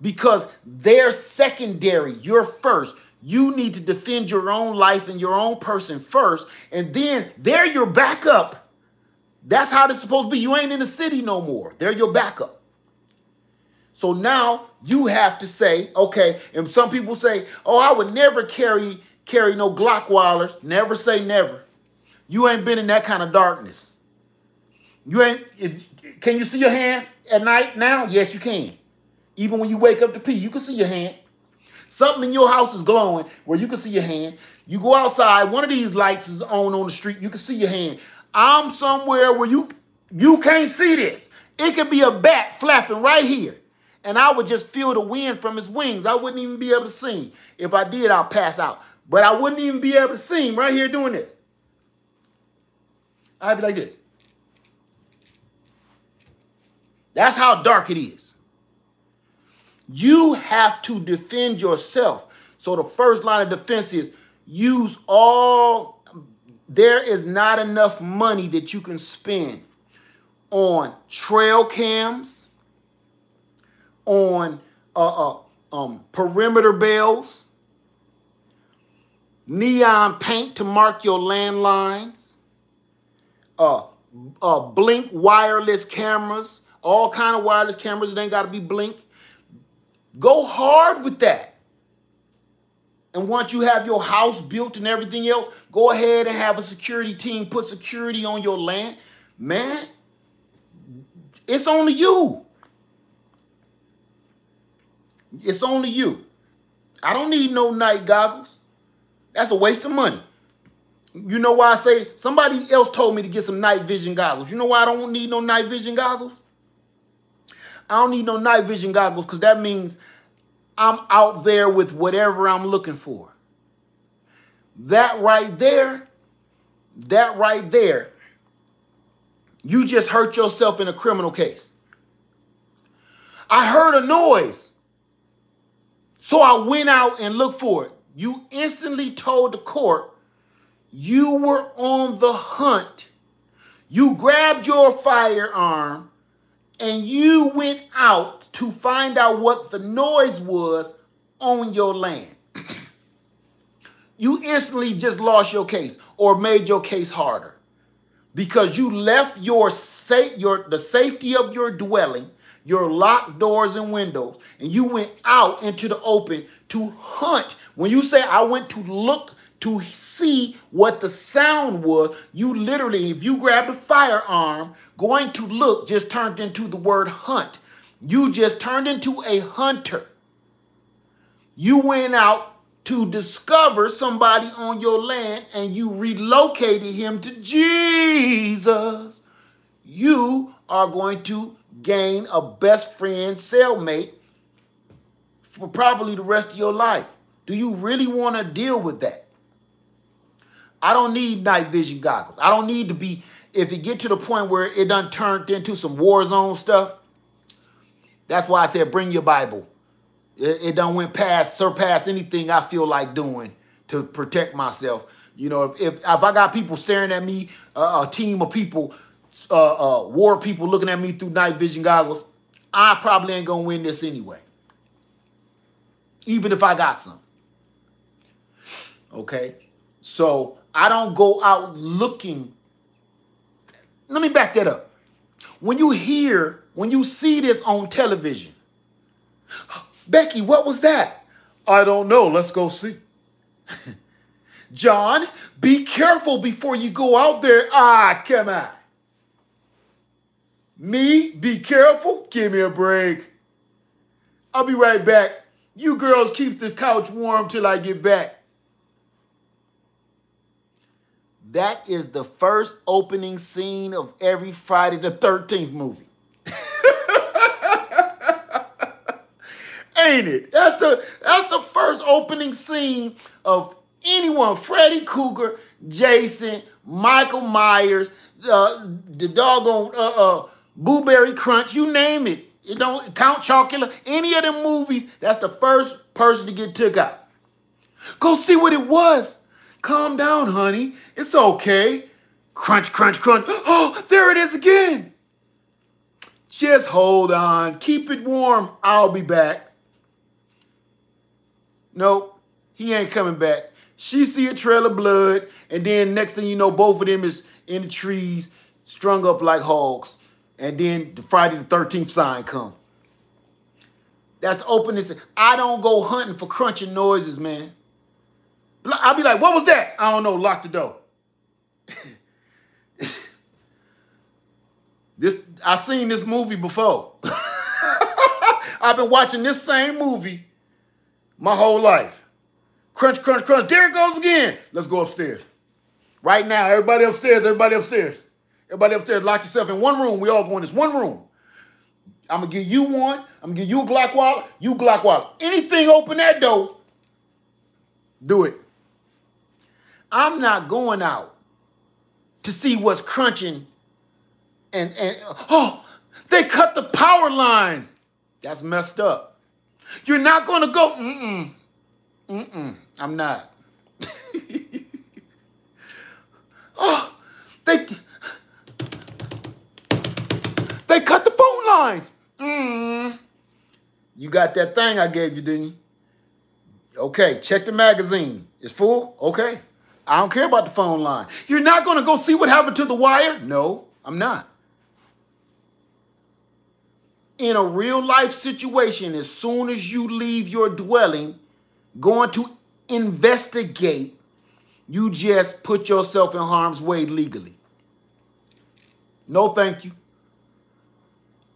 because they're secondary. You're first. You need to defend your own life and your own person first, and then they're your backup. That's how it's supposed to be. You ain't in the city no more. They're your backup. So now you have to say, okay, and some people say, oh, I would never carry carry no Glockweiler. Never say never. You ain't been in that kind of darkness. You ain't, can you see your hand at night now? Yes, you can. Even when you wake up to pee, you can see your hand. Something in your house is glowing where you can see your hand. You go outside, one of these lights is on on the street, you can see your hand. I'm somewhere where you you can't see this. It could be a bat flapping right here. And I would just feel the wind from his wings. I wouldn't even be able to see him. If I did, I'll pass out. But I wouldn't even be able to see him right here doing this. I'd be like this. That's how dark it is. You have to defend yourself. So the first line of defense is use all, there is not enough money that you can spend on trail cams, on uh, uh, um, perimeter bells, neon paint to mark your landlines, uh, uh, blink wireless cameras, all kind of wireless cameras. It ain't got to be blink. Go hard with that. And once you have your house built and everything else, go ahead and have a security team put security on your land. Man, it's only you. It's only you. I don't need no night goggles. That's a waste of money. You know why I say somebody else told me to get some night vision goggles. You know why I don't need no night vision goggles? I don't need no night vision goggles because that means I'm out there with whatever I'm looking for. That right there, that right there, you just hurt yourself in a criminal case. I heard a noise. So I went out and looked for it. You instantly told the court you were on the hunt. You grabbed your firearm and you went out to find out what the noise was on your land. <clears throat> you instantly just lost your case or made your case harder because you left your safe your the safety of your dwelling your locked doors and windows and you went out into the open to hunt when you say i went to look to see what the sound was you literally if you grabbed a firearm going to look just turned into the word hunt you just turned into a hunter you went out to discover somebody on your land and you relocated him to Jesus, you are going to gain a best friend cellmate for probably the rest of your life. Do you really want to deal with that? I don't need night vision goggles. I don't need to be, if it get to the point where it done turned into some war zone stuff, that's why I said bring your Bible. It, it done went past, surpass anything I feel like doing to protect myself. You know, if, if, if I got people staring at me, uh, a team of people, uh, uh, war people looking at me through night vision goggles, I probably ain't gonna win this anyway. Even if I got some. Okay? So I don't go out looking. Let me back that up. When you hear, when you see this on television, <gasps> Becky, what was that? I don't know. Let's go see. <laughs> John, be careful before you go out there. Ah, come on. Me, be careful? Give me a break. I'll be right back. You girls keep the couch warm till I get back. That is the first opening scene of every Friday the 13th movie. ain't it? That's the that's the first opening scene of anyone. Freddy Krueger, Jason, Michael Myers, uh, the doggone uh, uh, Blueberry Crunch, you name it. You don't Count Chocula, any of them movies. That's the first person to get took out. Go see what it was. Calm down, honey. It's okay. Crunch, crunch, crunch. <gasps> Oh, there it is again. Just hold on. Keep it warm. I'll be back. Nope, he ain't coming back. She see a trail of blood, and then next thing you know, both of them is in the trees, strung up like hogs. And then the Friday the 13th sign come. That's the openness. I don't go hunting for crunching noises, man. I'll be like, what was that? I don't know, lock the door. <laughs> this I seen this movie before. <laughs> I've been watching this same movie my whole life. Crunch, crunch, crunch. There it goes again. Let's go upstairs. Right now, everybody upstairs, everybody upstairs. Everybody upstairs, lock yourself in one room. We all go in this one room. I'm gonna give you one. I'm gonna give you a Glock wallet. You Glock wallet. Anything open that door, do it. I'm not going out to see what's crunching and and oh, they cut the power lines. That's messed up. You're not going to go, mm-mm, mm-mm, I'm not. <laughs> oh, they, they cut the phone lines. Mm. You got that thing I gave you, didn't you? Okay, check the magazine. It's full? Okay. I don't care about the phone line. You're not going to go see what happened to the wire? No, I'm not. In a real life situation, as soon as you leave your dwelling, going to investigate, you just put yourself in harm's way legally. No, thank you.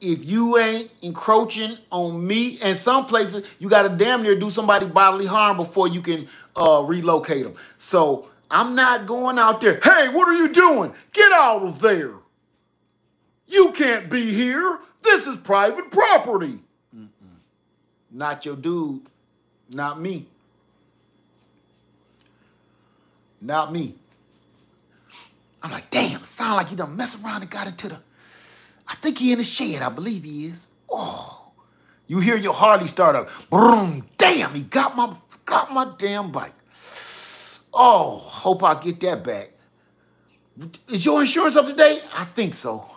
If you ain't encroaching on me, and some places you got to damn near do somebody bodily harm before you can uh, relocate them. So I'm not going out there. Hey, what are you doing? Get out of there. You can't be here. This is private property. Mm-mm. Not your dude. Not me. Not me. I'm like, damn, sound like he done mess around and got into the. I think he in the shed. I believe he is. Oh, you hear your Harley start up. Boom, damn, he got my got my damn bike. Oh, hope I get that back. Is your insurance up to date? I think so.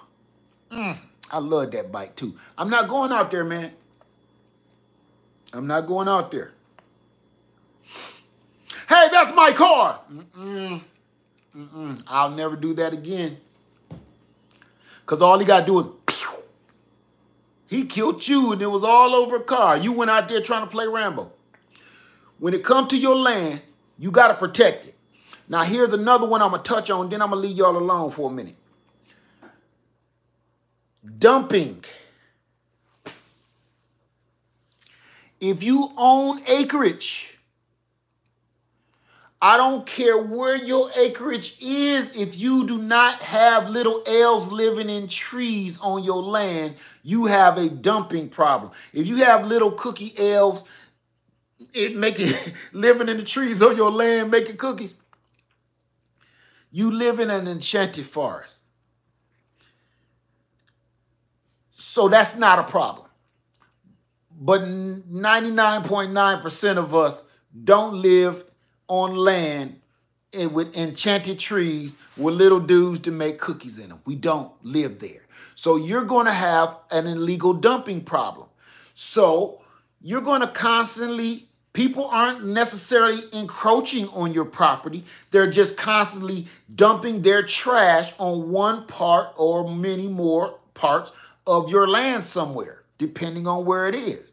Mm, I love that bike too. I'm not going out there, man. I'm not going out there. Hey, that's my car. Mm-mm. Mm-mm. I'll never do that again. Because all he got to do is, pew. he killed you and it was all over a car. You went out there trying to play Rambo. When it comes to your land, you got to protect it. Now, here's another one I'm going to touch on, then I'm going to leave y'all alone for a minute. Dumping. If you own acreage, I don't care where your acreage is. If you do not have little elves living in trees on your land, you have a dumping problem. If you have little cookie elves it making <laughs> living in the trees on your land making cookies. You live in an enchanted forest. So that's not a problem. But 99.9% of us don't live on land and with enchanted trees with little dudes to make cookies in them. We don't live there. So you're going to have an illegal dumping problem. So you're going to constantly People aren't necessarily encroaching on your property. They're just constantly dumping their trash on one part or many more parts of your land somewhere, depending on where it is.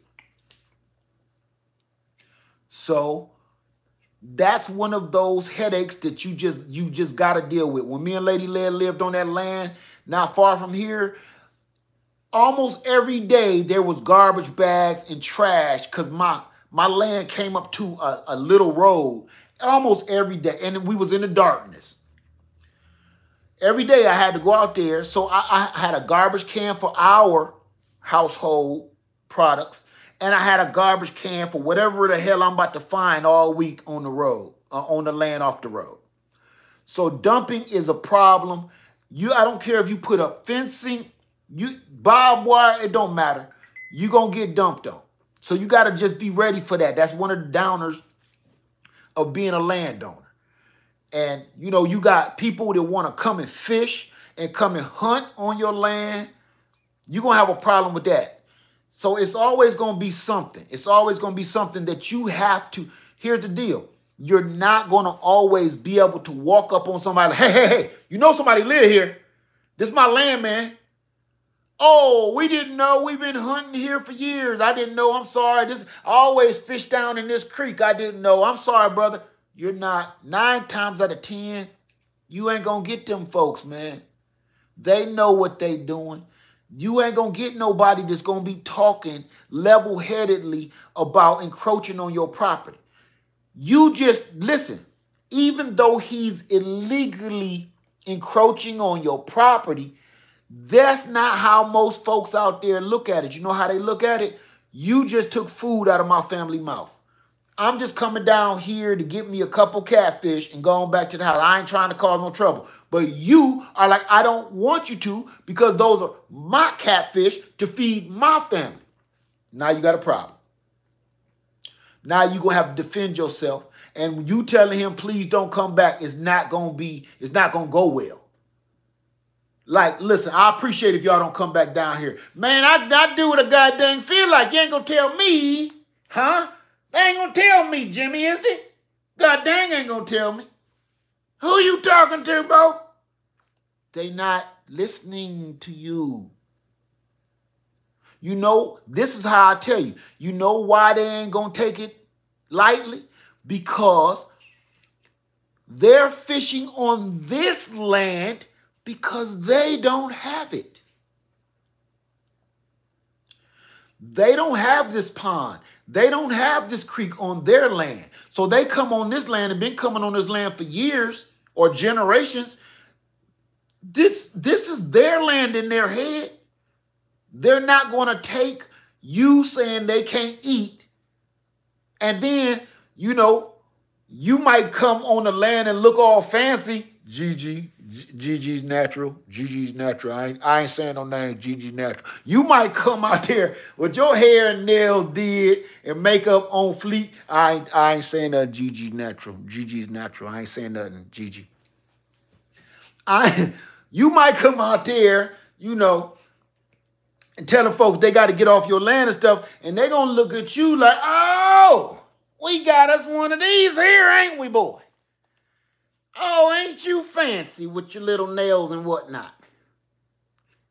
So that's one of those headaches that you just you just got to deal with. When me and Lady Lead lived on that land not far from here, almost every day there was garbage bags and trash because my my land came up to a, a little road almost every day, and we was in the darkness. Every day I had to go out there, so I, I had a garbage can for our household products, and I had a garbage can for whatever the hell I'm about to find all week on the road, uh, on the land off the road. So dumping is a problem. You, I don't care if you put up fencing, you barbed wire, it don't matter. You gonna get dumped on. So you got to just be ready for that. That's one of the downers of being a landowner. And you know, you got people that want to come and fish and come and hunt on your land. You're going to have a problem with that. So it's always going to be something. It's always going to be something that you have to. Here's the deal. You're not going to always be able to walk up on somebody hey, hey, hey, you know somebody live here. This is my land, man. Oh, we didn't know. We've been hunting here for years. I didn't know. I'm sorry. This I always fish down in this creek. I didn't know. I'm sorry, brother. You're not. Nine times out of ten, you ain't gonna get them folks, man. They know what they doing. You ain't gonna get nobody that's gonna be talking level-headedly about encroaching on your property. You just listen, even though he's illegally encroaching on your property, that's not how most folks out there look at it. You know how they look at it? You just took food out of my family mouth. I'm just coming down here to get me a couple catfish and going back to the house. I ain't trying to cause no trouble. But you are like, I don't want you to because those are my catfish to feed my family. Now you got a problem. Now you're going to have to defend yourself. And you telling him, please don't come back is not going to be, it's not going to go well. Like, listen, I appreciate if y'all don't come back down here. Man, I, I do what a goddamn feel like. You ain't gonna tell me, huh? They ain't gonna tell me, Jimmy, is they? God dang ain't gonna tell me. Who you talking to, Bo? They not listening to you. You know, this is how I tell you. You know why they ain't gonna take it lightly? Because they're fishing on this land because they don't have it. They don't have this pond. They don't have this creek on their land. So they come on this land and been coming on this land for years or generations. This, this is their land in their head. They're not going to take you saying they can't eat. And then, you know, you might come on the land and look all fancy. GG, GG's natural. GG's natural. I ain't, I ain't saying no name. GG's natural. You might come out there with your hair and nails did and makeup on fleet. I ain't, I ain't saying nothing. GG's natural. GG's natural. I ain't saying nothing. GG. I, <laughs> you might come out there, you know, and telling folks they got to get off your land and stuff, and they're gonna look at you like, oh, we got us one of these here, ain't we, boy? Oh, ain't you fancy with your little nails and whatnot?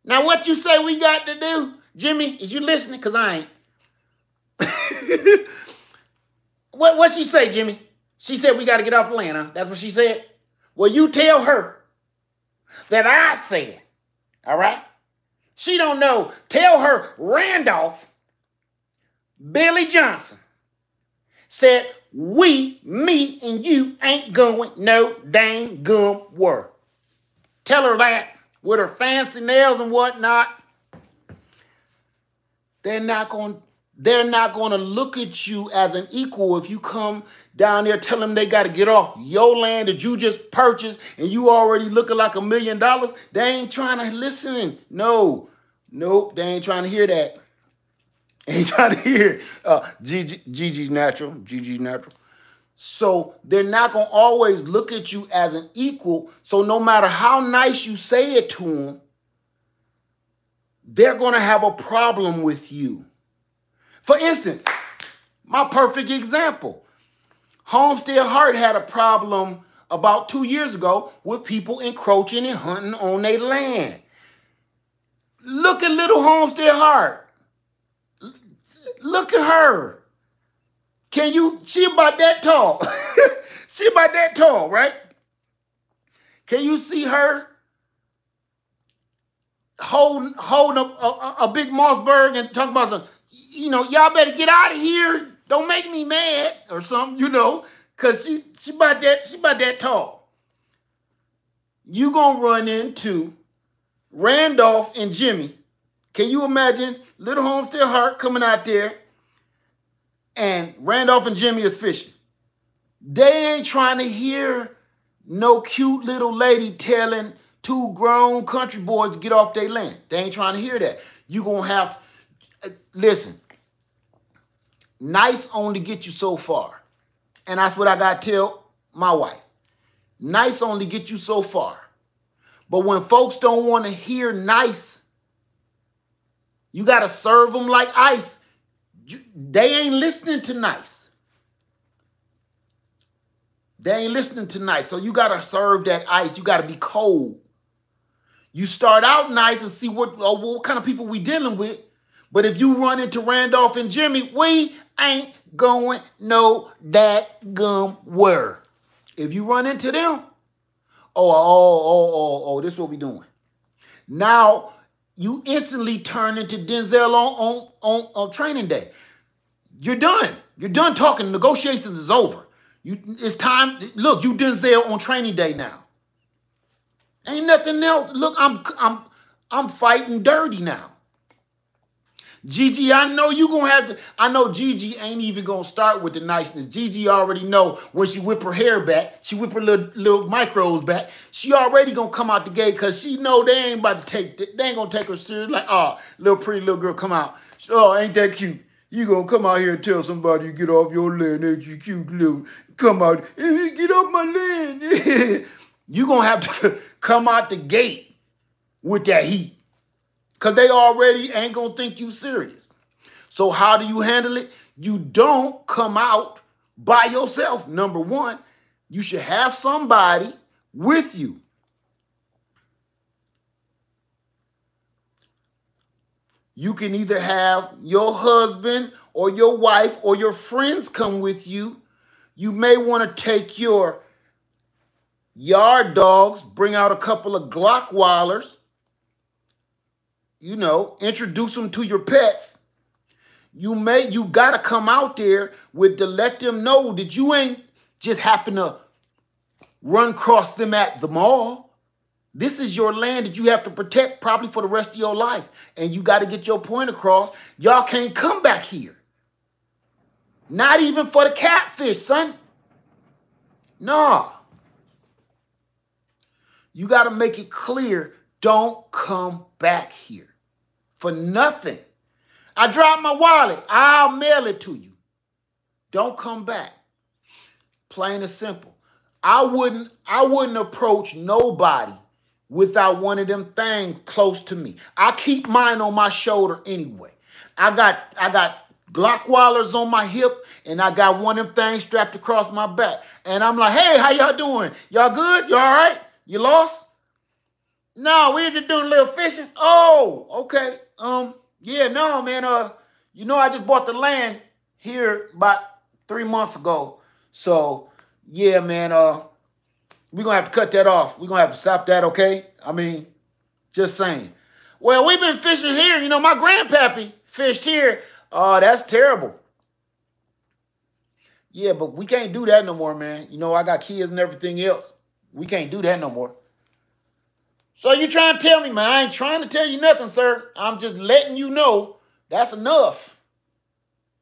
Now, what you say we got to do, Jimmy? Is you listening? Cause I ain't. <laughs> what what she say, Jimmy? She said we got to get off the land, huh? That's what she said. Well, you tell her that I said. All right. She don't know. Tell her Randolph Billy Johnson said we, me, and you ain't going no dang gum word. Tell her that with her fancy nails and whatnot. They're not going. They're not going to look at you as an equal if you come down there tell them they got to get off your land that you just purchased and you already looking like a million dollars. They ain't trying to listen. No, nope, they ain't trying to hear that. Ain't trying to hear uh, GG, natural. GG's natural. So they're not going to always look at you as an equal. So no matter how nice you say it to them, they're going to have a problem with you. For instance, my perfect example. Homestead Heart had a problem about two years ago with people encroaching and hunting on their land. Look at little Homestead Heart. Look at her. Can you, she about that tall. <laughs> she about that tall, right? Can you see her holding, holding a, a, a big Mossberg and talking about some, you know, y'all better get out of here. Don't make me mad or something, you know, because she, she about that, she about that tall. You gonna run into Randolph and Jimmy. Can you imagine Little Homestead Heart coming out there and Randolph and Jimmy is fishing. They ain't trying to hear no cute little lady telling two grown country boys to get off their land. They ain't trying to hear that. You gonna have, listen, nice only get you so far. And that's what I got to tell my wife. Nice only get you so far. But when folks don't want to hear nice, you got to serve them like ice. You, they ain't listening to nice. They ain't listening to nice. So you got to serve that ice. You got to be cold. You start out nice and see what, uh, what kind of people we dealing with. But if you run into Randolph and Jimmy, we ain't going no that gum where. If you run into them, oh, oh, oh, oh, oh, this is what we doing. Now you instantly turn into Denzel on, on, on, on training day. You're done. You're done talking. Negotiations is over. You, it's time. Look, you Denzel on training day now. Ain't nothing else. Look, I'm I'm I'm fighting dirty now. GG, I know you gonna have to. I know GG ain't even gonna start with the niceness. GG already know when she whip her hair back, she whip her little, little micros back. She already gonna come out the gate because she know they ain't about to take. They ain't gonna take her serious. Like, oh, little pretty little girl, come out. Oh, ain't that cute? You gonna come out here and tell somebody you get off your land? Ain't you cute little? Come out, get off my land. <laughs> you gonna have to <laughs> come out the gate with that heat because they already ain't gonna think you serious. So how do you handle it? You don't come out by yourself. Number one, you should have somebody with you. You can either have your husband or your wife or your friends come with you. You may want to take your yard dogs, bring out a couple of Glockwallers, you know, introduce them to your pets. You may you gotta come out there with to let them know that you ain't just happen to run across them at the mall. This is your land that you have to protect probably for the rest of your life. And you got to get your point across. Y'all can't come back here. Not even for the catfish, son. Nah. You got to make it clear don't come back here for nothing. I dropped my wallet. I'll mail it to you. Don't come back. Plain and simple. I wouldn't I wouldn't approach nobody without one of them things close to me. I keep mine on my shoulder anyway. I got I got Glockwallers on my hip and I got one of them things strapped across my back. And I'm like, hey, how y'all doing? Y'all good? You all right? You lost? No, we just doing a little fishing. Oh, okay. Um, yeah, no, man. Uh, you know, I just bought the land here about three months ago. So, yeah, man. Uh, we're gonna have to cut that off. We're gonna have to stop that, okay? I mean, just saying. Well, we've been fishing here. You know, my grandpappy fished here. Oh, that's terrible. Yeah, but we can't do that no more, man. You know, I got kids and everything else. We can't do that no more. So you trying to tell me, man? I ain't trying to tell you nothing, sir. I'm just letting you know that's enough.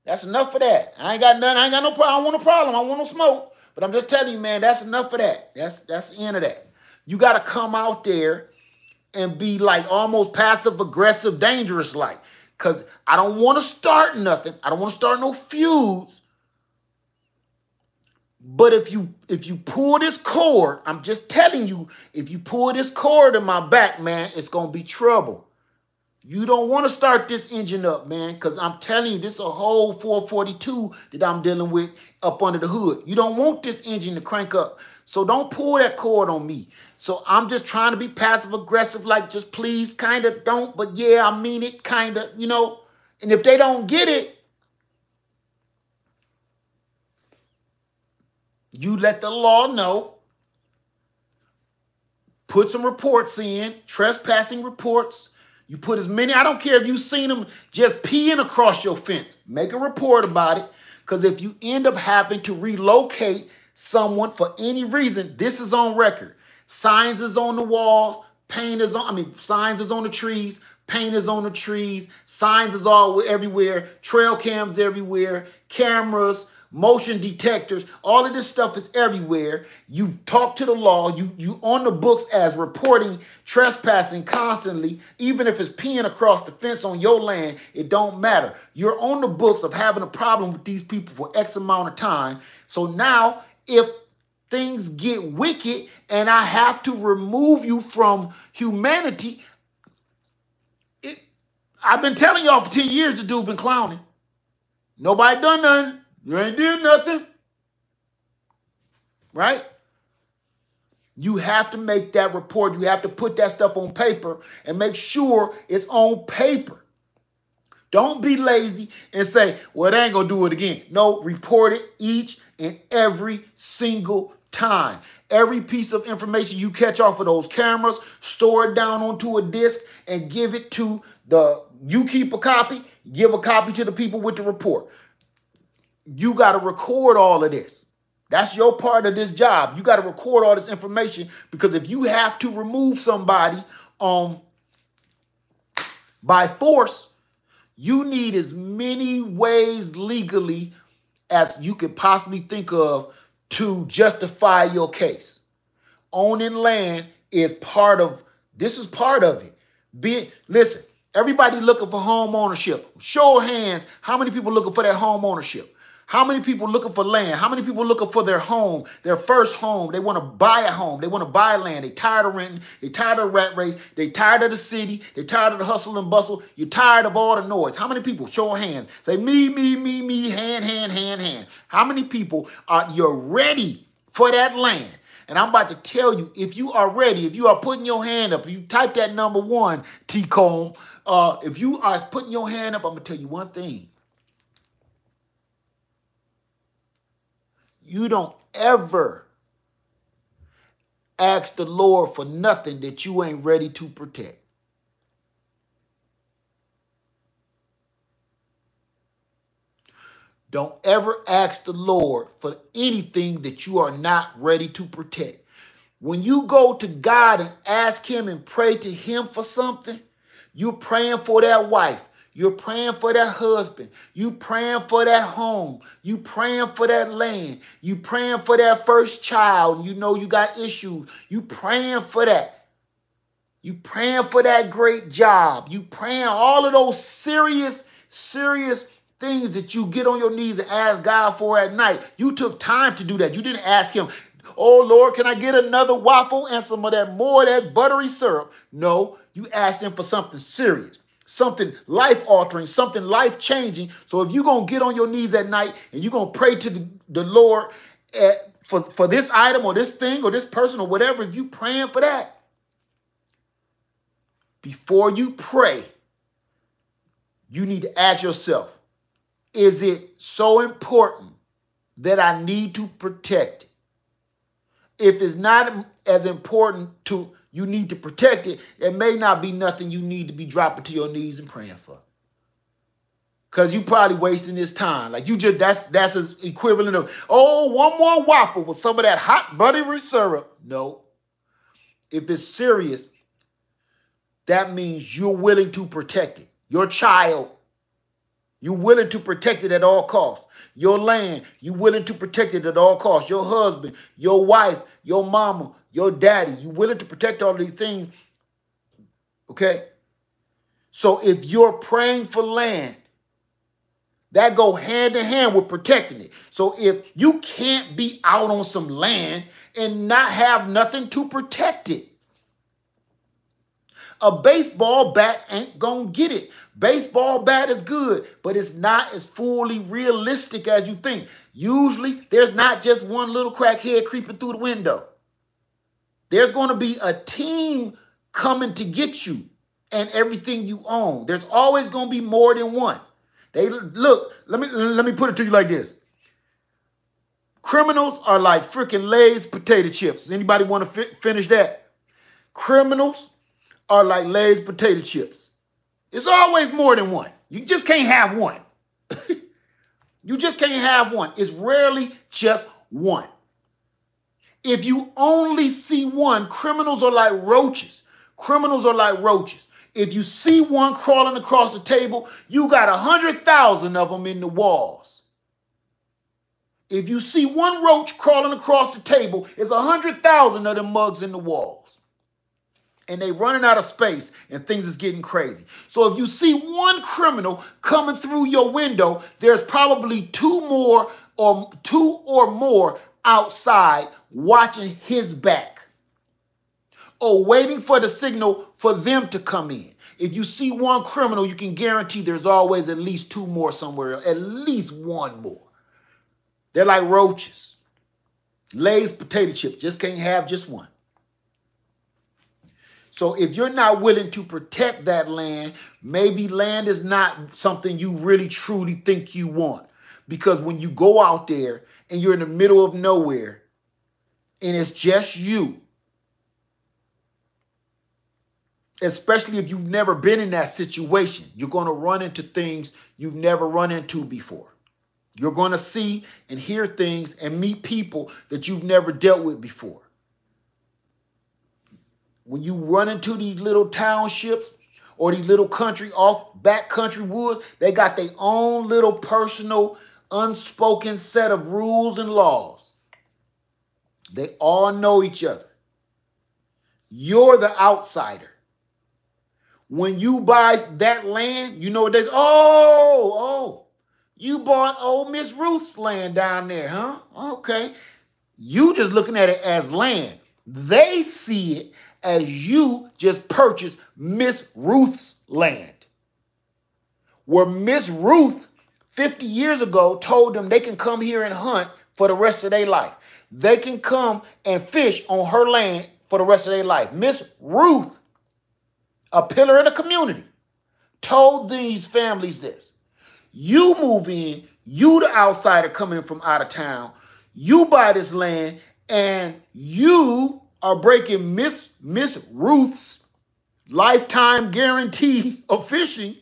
That's enough for that. I ain't got nothing. I ain't got no problem. I don't want no problem. I want no smoke. But I'm just telling you, man, that's enough for that. That's that's the end of that. You got to come out there and be like almost passive aggressive, dangerous like. Cause I don't want to start nothing. I don't want to start no feuds. But if you if you pull this cord, I'm just telling you, if you pull this cord in my back, man, it's gonna be trouble. You don't want to start this engine up, man, because I'm telling you, this is a whole 442 that I'm dealing with up under the hood. You don't want this engine to crank up. So don't pull that cord on me. So I'm just trying to be passive aggressive, like just please, kind of don't, but yeah, I mean it, kind of, you know. And if they don't get it, You let the law know. Put some reports in, trespassing reports. You put as many, I don't care if you've seen them just peeing across your fence. Make a report about it. Because if you end up having to relocate someone for any reason, this is on record. Signs is on the walls, paint is on, I mean, signs is on the trees, paint is on the trees, signs is all everywhere, trail cams everywhere, cameras, motion detectors, all of this stuff is everywhere. You've talked to the law, you you on the books as reporting trespassing constantly, even if it's peeing across the fence on your land, it don't matter. You're on the books of having a problem with these people for X amount of time. So now if things get wicked and I have to remove you from humanity, it, I've been telling y'all for 10 years the dude been clowning. Nobody done nothing. You ain't did nothing. Right? You have to make that report. You have to put that stuff on paper and make sure it's on paper. Don't be lazy and say, well, they ain't going to do it again. No, report it each and every single time. Every piece of information you catch off of those cameras, store it down onto a disk and give it to the, you keep a copy, give a copy to the people with the report you got to record all of this. That's your part of this job. You got to record all this information because if you have to remove somebody um by force, you need as many ways legally as you could possibly think of to justify your case. Owning land is part of this is part of it. Be listen, everybody looking for home ownership. Show of hands, how many people looking for that home ownership? How many people looking for land? How many people looking for their home, their first home? They want to buy a home. They want to buy land. They tired of renting. They tired of rat race. They tired of the city. They tired of the hustle and bustle. You're tired of all the noise. How many people? Show hands. Say me, me, me, me, hand, hand, hand, hand. How many people are you're ready for that land? And I'm about to tell you, if you are ready, if you are putting your hand up, you type that number one, T-Comb. Uh, if you are putting your hand up, I'm gonna tell you one thing. You don't ever ask the Lord for nothing that you ain't ready to protect. Don't ever ask the Lord for anything that you are not ready to protect. When you go to God and ask Him and pray to Him for something, you're praying for that wife. You're praying for that husband. You praying for that home. You praying for that land. You praying for that first child. You know you got issues. You praying for that. You praying for that great job. You praying all of those serious, serious things that you get on your knees and ask God for at night. You took time to do that. You didn't ask him, oh Lord, can I get another waffle and some of that more of that buttery syrup? No, you asked him for something serious something life altering, something life changing. So if you're going to get on your knees at night and you're going to pray to the, the Lord at, for, for this item or this thing or this person or whatever, if you praying for that, before you pray, you need to ask yourself, is it so important that I need to protect it? If it's not as important to you need to protect it, it may not be nothing you need to be dropping to your knees and praying for. Cause you probably wasting this time. Like you just that's that's equivalent of oh one more waffle with some of that hot buttery syrup. No. If it's serious, that means you're willing to protect it. Your child, you're willing to protect it at all costs. Your land, you're willing to protect it at all costs. Your husband, your wife, your mama, your daddy. You willing to protect all these things. Okay? So if you're praying for land, that go hand in hand with protecting it. So if you can't be out on some land and not have nothing to protect it, a baseball bat ain't gonna get it. Baseball bat is good, but it's not as fully realistic as you think. Usually, there's not just one little crackhead creeping through the window. There's going to be a team coming to get you and everything you own. There's always going to be more than one. They look, let me let me put it to you like this. Criminals are like freaking Lay's potato chips. Anybody want to fi finish that? Criminals are like Lay's potato chips. It's always more than one. You just can't have one. <laughs> you just can't have one. It's rarely just one. If you only see one, criminals are like roaches. Criminals are like roaches. If you see one crawling across the table, you got a hundred thousand of them in the walls. If you see one roach crawling across the table, it's a hundred thousand of them mugs in the walls. And they running out of space and things is getting crazy. So if you see one criminal coming through your window, there's probably two more or two or more outside watching his back or waiting for the signal for them to come in. If you see one criminal, you can guarantee there's always at least two more somewhere, at least one more. They're like roaches. Lay's potato chip, just can't have just one. So if you're not willing to protect that land, maybe land is not something you really truly think you want. Because when you go out there and you're in the middle of nowhere and it's just you, especially if you've never been in that situation, you're going to run into things you've never run into before. You're going to see and hear things and meet people that you've never dealt with before. When you run into these little townships or these little country off back country woods, they got their own little personal unspoken set of rules and laws. They all know each other. You're the outsider. When you buy that land, you know they oh, oh, You bought old Miss Ruth's land down there, huh? Okay. You just looking at it as land. They see it as you just purchased Miss Ruth's land. Where Miss Ruth 50 years ago told them they can come here and hunt for the rest of their life. They can come and fish on her land for the rest of their life. Miss Ruth, a pillar of the community, told these families this. You move in, you the outsider coming from out of town, you buy this land, and you are breaking Miss, Miss Ruth's lifetime guarantee of fishing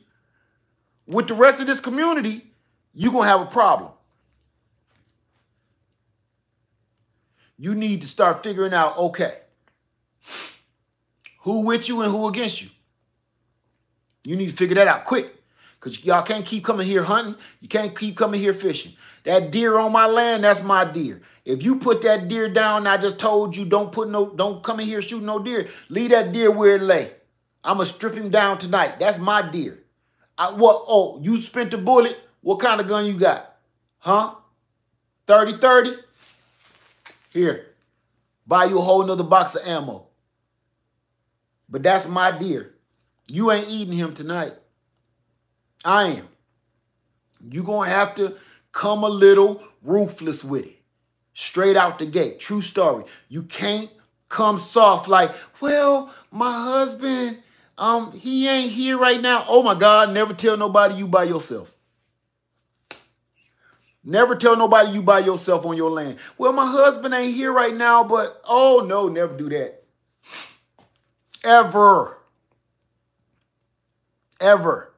with the rest of this community, you're going to have a problem. You need to start figuring out, okay, who with you and who against you. You need to figure that out quick. Because y'all can't keep coming here hunting. You can't keep coming here fishing. That deer on my land, that's my deer. If you put that deer down, I just told you don't put no, don't come in here shooting no deer. Leave that deer where it lay. I'ma strip him down tonight. That's my deer. I, what? Oh, you spent the bullet. What kind of gun you got? Huh? 30-30? Here. Buy you a whole nother box of ammo. But that's my deer. You ain't eating him tonight. I am. You're going to have to come a little ruthless with it. Straight out the gate. True story. You can't come soft like, well, my husband, um, he ain't here right now. Oh my God, never tell nobody you by yourself. Never tell nobody you by yourself on your land. Well, my husband ain't here right now, but oh no, never do that. Ever. Ever.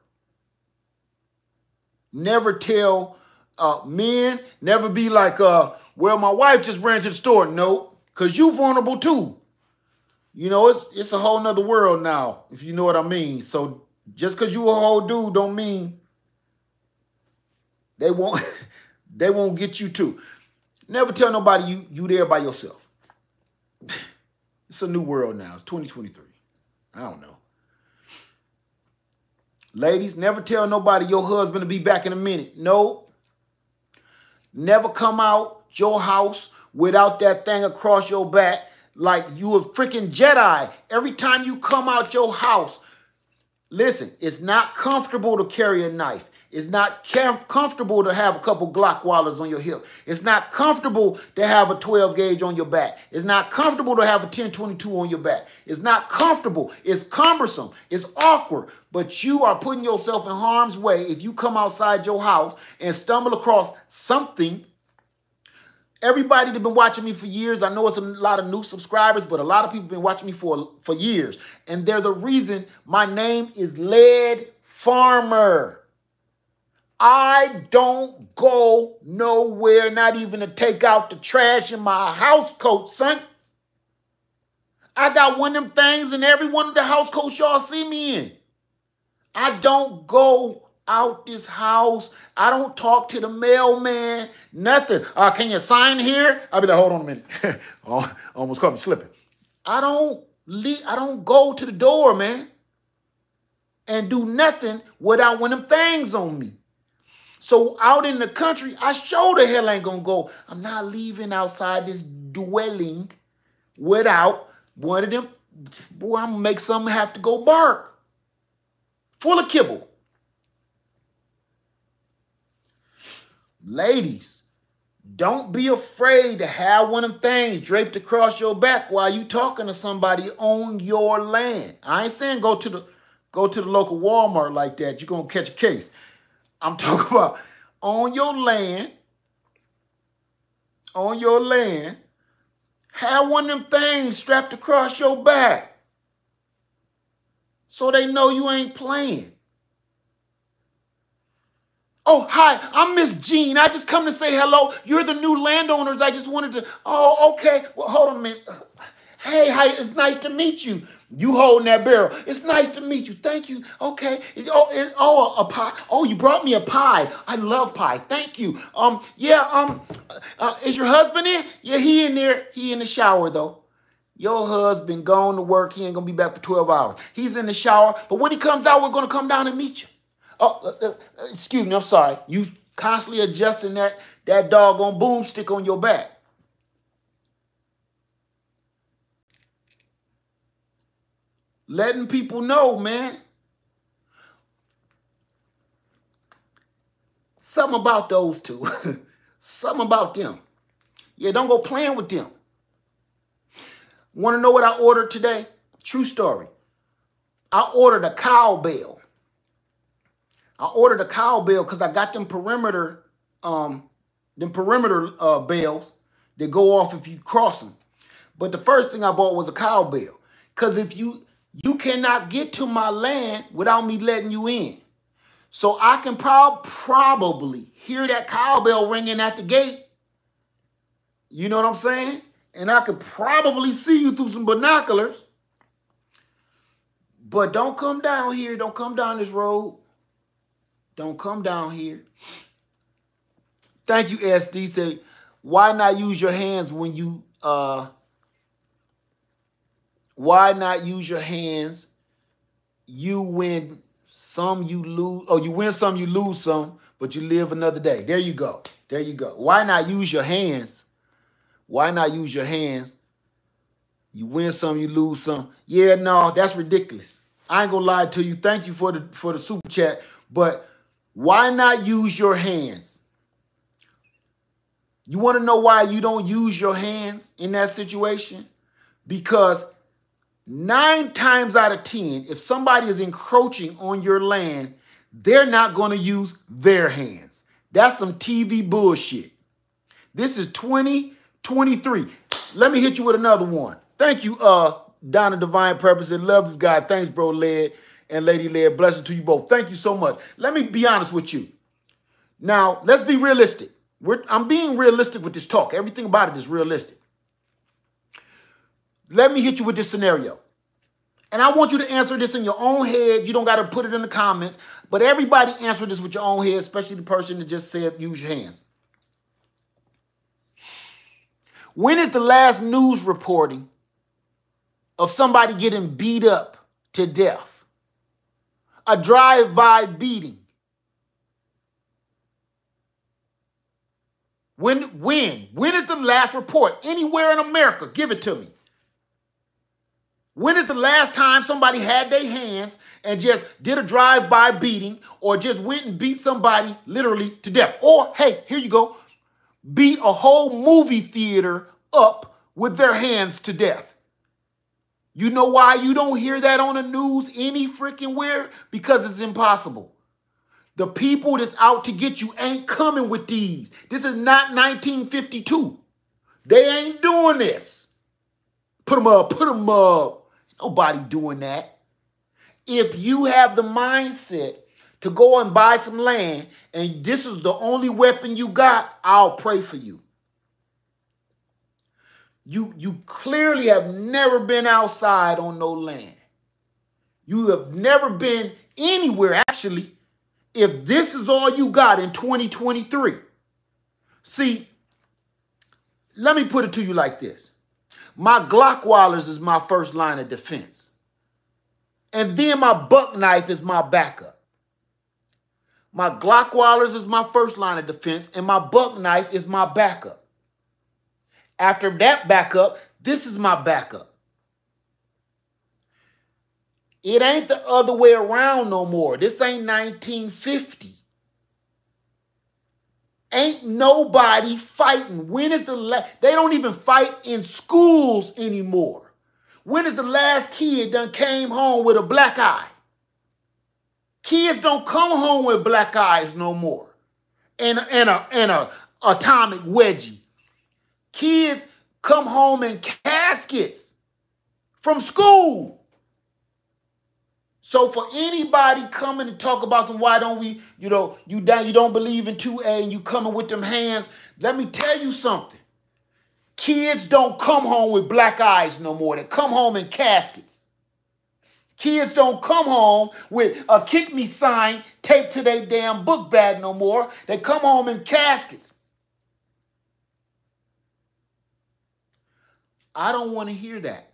Never tell uh, men, never be like, uh, well, my wife just ran to the store. No, because you vulnerable too. You know, it's it's a whole nother world now, if you know what I mean. So just because you a whole dude don't mean they won't <laughs> they won't get you too. Never tell nobody you you there by yourself. <laughs> It's a new world now. It's 2023. I don't know. Ladies, never tell nobody your husband to be back in a minute. No. Never come out your house without that thing across your back like you a freaking Jedi. Every time you come out your house, listen, it's not comfortable to carry a knife. It's not comfortable to have a couple Glock wallets on your hip. It's not comfortable to have a 12 gauge on your back. It's not comfortable to have a 1022 on your back. It's not comfortable. It's cumbersome. It's awkward. But you are putting yourself in harm's way if you come outside your house and stumble across something. Everybody that's been watching me for years, I know it's a lot of new subscribers, but a lot of people have been watching me for, for years. And there's a reason my name is Lead Farmer. I don't go nowhere, not even to take out the trash in my house coat, son. I got one of them things in every one of the house coats y'all see me in. I don't go out this house. I don't talk to the mailman, nothing. Uh, can you sign here? I'll be like, hold on a minute. <laughs> oh, almost caught me slipping. I don't leave, I don't go to the door, man, and do nothing without one of them things on me. So out in the country, I sure the hell ain't gonna go. I'm not leaving outside this dwelling without one of them. Boy, I'm gonna make something have to go bark. Full of kibble. Ladies, don't be afraid to have one of them things draped across your back while you talking to somebody on your land. I ain't saying go to the go to the local Walmart like that. You're gonna catch a case. I'm talking about on your land, on your land, have one of them things strapped across your back so they know you ain't playing. Oh, hi, I'm Miss Jean. I just come to say hello. You're the new landowners. I just wanted to. Oh, okay. Well, hold on a minute. Hey, hi, it's nice to meet you. You holding that barrel. It's nice to meet you. Thank you. Okay. Oh, it, oh, a pie. Oh, you brought me a pie. I love pie. Thank you. Um, yeah. Um, uh, is your husband in? Yeah, he in there. He in the shower though. Your husband gone to work. He ain't gonna be back for twelve hours. He's in the shower. But when he comes out, we're gonna come down and meet you. Oh, uh, uh, excuse me. I'm sorry. You constantly adjusting that, that doggone boomstick on your back. Letting people know, man. Something about those two. <laughs> Something about them. Yeah, don't go playing with them. Want to know what I ordered today? True story. I ordered a cowbell. I ordered a cowbell because I got them perimeter, um, them perimeter uh, bells that go off if you cross them. But the first thing I bought was a cowbell. Because if you you cannot get to my land without me letting you in. So I can prob probably hear that cowbell ringing at the gate. You know what I'm saying? And I could probably see you through some binoculars. But don't come down here. Don't come down this road. Don't come down here. Thank you, SD. Say, why not use your hands when you uh why not use your hands? You win some, you lose, Oh, you win some, you lose some, but you live another day. There you go. There you go. Why not use your hands? Why not use your hands? You win some, you lose some. Yeah, no, that's ridiculous. I ain't gonna lie to you. Thank you for the for the super chat, but why not use your hands? You want to know why you don't use your hands in that situation? Because nine times out of 10, if somebody is encroaching on your land, they're not going to use their hands. That's some TV bullshit. This is 2023. Let me hit you with another one. Thank you, uh, Donna Divine Purpose. and love this guy. Thanks, bro, Lead and Lady Lead. Blessing to you both. Thank you so much. Let me be honest with you. Now, let's be realistic. We're, I'm being realistic with this talk. Everything about it is realistic. Let me hit you with this scenario. And I want you to answer this in your own head. You don't got to put it in the comments. But everybody answer this with your own head, especially the person that just said use your hands. When is the last news reporting of somebody getting beat up to death? A drive-by beating. When, when? When is the last report? Anywhere in America, give it to me. When is the last time somebody had their hands and just did a drive-by beating or just went and beat somebody literally to death? Or, hey, here you go, beat a whole movie theater up with their hands to death. You know why you don't hear that on the news any freaking where? Because it's impossible. The people that's out to get you ain't coming with these. This is not 1952. They ain't doing this. Put them up, put them up. Nobody doing that. If you have the mindset to go and buy some land and this is the only weapon you got, I'll pray for you. You, you clearly have never been outside on no land. You have never been anywhere, actually, if this is all you got in 2023. See, let me put it to you like this. My Glockwallers is my first line of defense. And then my buck knife is my backup. My Glockwallers is my first line of defense, and my buck knife is my backup. After that backup, this is my backup. It ain't the other way around no more. This ain't 1950. Ain't nobody fighting. When is the last? They don't even fight in schools anymore. When is the last kid done came home with a black eye? Kids don't come home with black eyes no more. And, and, a, and a atomic wedgie. Kids come home in caskets from school. So for anybody coming to talk about some why don't we, you know, you down, you don't believe in 2A and you coming with them hands, let me tell you something. Kids don't come home with black eyes no more. They come home in caskets. Kids don't come home with a kick me sign taped to their damn book bag no more. They come home in caskets. I don't want to hear that.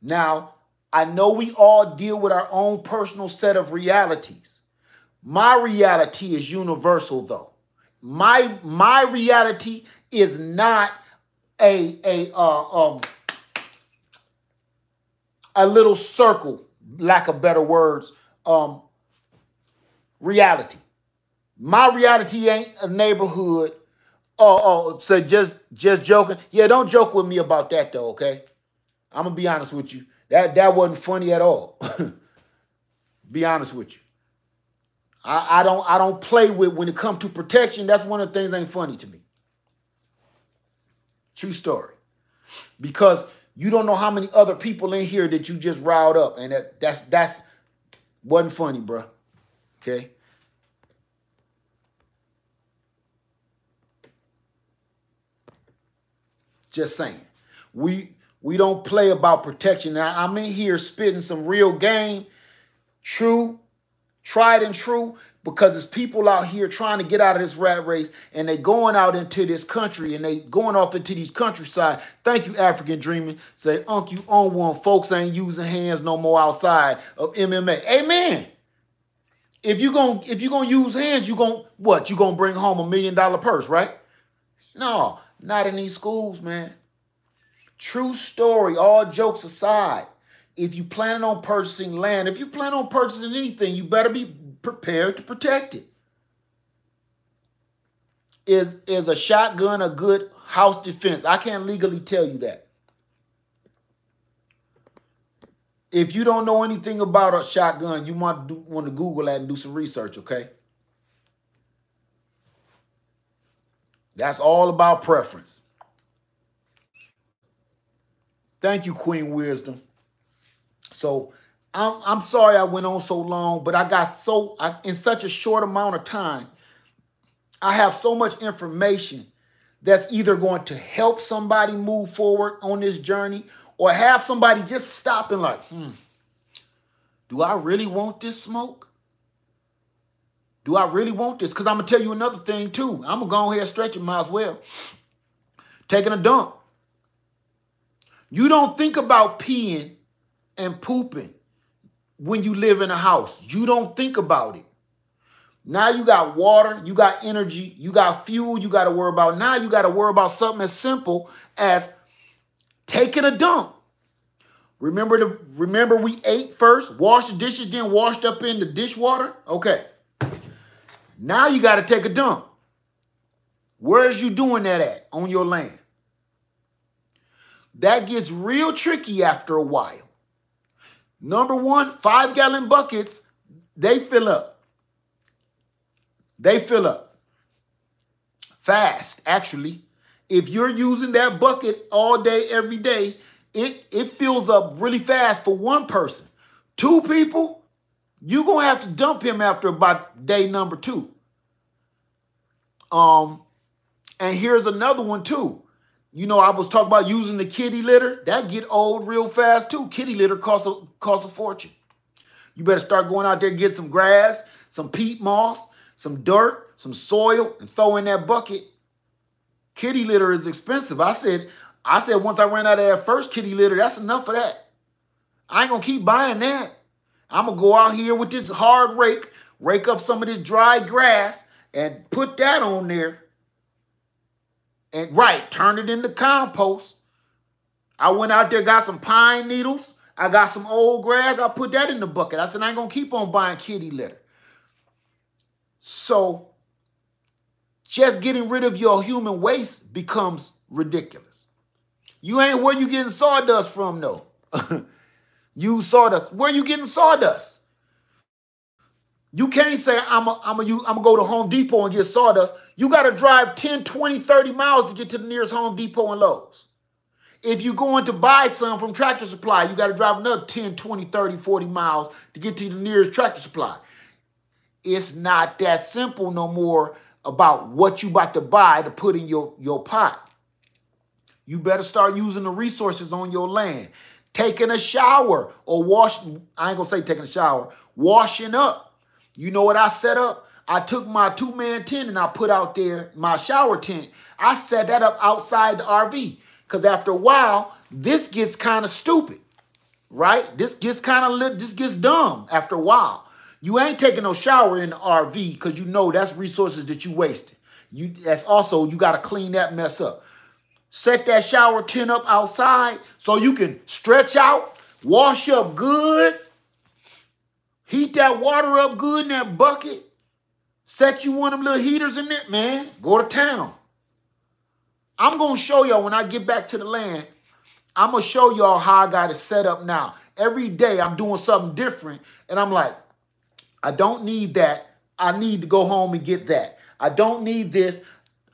Now, I know we all deal with our own personal set of realities, My reality is universal though. My my reality is not a a uh, um a little circle, lack of better words, um reality. My reality ain't a neighborhood. Oh, oh, so just just joking. Yeah, don't joke with me about that though, okay? I'm gonna be honest with you. That that wasn't funny at all. <laughs> be honest with you. I, I don't I don't play with when it comes to protection. That's one of the things ain't funny to me. True story. Because you don't know how many other people in here that you just riled up, and that that's that's wasn't funny, bro. Okay. Just saying. We we don't play about protection. Now I'm in here spitting some real game, true, tried and true, because it's people out here trying to get out of this rat race and they going out into this country and they going off into these countryside. Thank you, African Dreaming. Say, Unc, you own one. Folks ain't using hands no more outside of MMA. Amen. If you're going if you're gonna use hands, you gonna what? You gonna bring home a million dollar purse, right? No, not in these schools, man. True story, all jokes aside. If you planning on purchasing land, if you plan on purchasing anything, you better be prepared to protect it. Is, is a shotgun a good house defense? I can't legally tell you that. If you don't know anything about a shotgun, you might do, want to Google that and do some research, okay? That's all about preference. Thank you, Queen Wisdom. So I'm, I'm sorry I went on so long, but I got so, I, in such a short amount of time, I have so much information that's either going to help somebody move forward on this journey or have somebody just stop and like, hmm, do I really want this smoke? Do I really want this? Because I'm going to tell you another thing too. I'm going to go ahead and stretch it, might as well. Taking a dump. You don't think about peeing and pooping when you live in a house. You don't think about it. Now you got water, you got energy, you got fuel you got to worry about. Now you got to worry about something as simple as taking a dump. Remember the remember we ate first, washed the dishes, then washed up in the dishwater? Okay. Now you got to take a dump. Where's you doing that at on your land? That gets real tricky after a while. Number one, five gallon buckets, they fill up. They fill up fast, actually. If you're using that bucket all day, every day, it, it fills up really fast for one person. Two people, you're going to have to dump him after about day number two. Um, and here's another one too. You know, I was talking about using the kitty litter. That get old real fast too. Kitty litter costs a costs a fortune. You better start going out there get some grass, some peat moss, some dirt, some soil, and throw in that bucket. Kitty litter is expensive. I said, I said once I ran out of that first kitty litter, that's enough for that. I ain't gonna keep buying that. I'm gonna go out here with this hard rake, rake up some of this dry grass, and put that on there and right, turn it into compost. I went out there, got some pine needles. I got some old grass. I put that in the bucket. I said, I ain't going to keep on buying kitty litter. So just getting rid of your human waste becomes ridiculous. You ain't where you getting sawdust from, though. <laughs> you sawdust. Where you getting sawdust? You can't say I'm a, I'm a, I'm gonna go to Home Depot and get sawdust. You got to drive 10, 20, 30 miles to get to the nearest Home Depot and Lowe's. If you're going to buy some from Tractor Supply, you got to drive another 10, 20, 30, 40 miles to get to the nearest Tractor Supply. It's not that simple no more about what you about to buy to put in your, your pot. You better start using the resources on your land. Taking a shower or wash, I ain't gonna say taking a shower, washing up you know what I set up? I took my two-man tent and I put out there my shower tent. I set that up outside the RV because after a while, this gets kind of stupid, right? This gets kind of this gets dumb after a while. You ain't taking no shower in the RV because you know that's resources that you wasted. You that's also you got to clean that mess up. Set that shower tent up outside so you can stretch out, wash up good, heat that water up good in that bucket. Set you one of them little heaters in there, man. Go to town. I'm gonna show y'all when I get back to the land. I'm gonna show y'all how I got it set up now. Every day I'm doing something different, and I'm like, I don't need that. I need to go home and get that. I don't need this.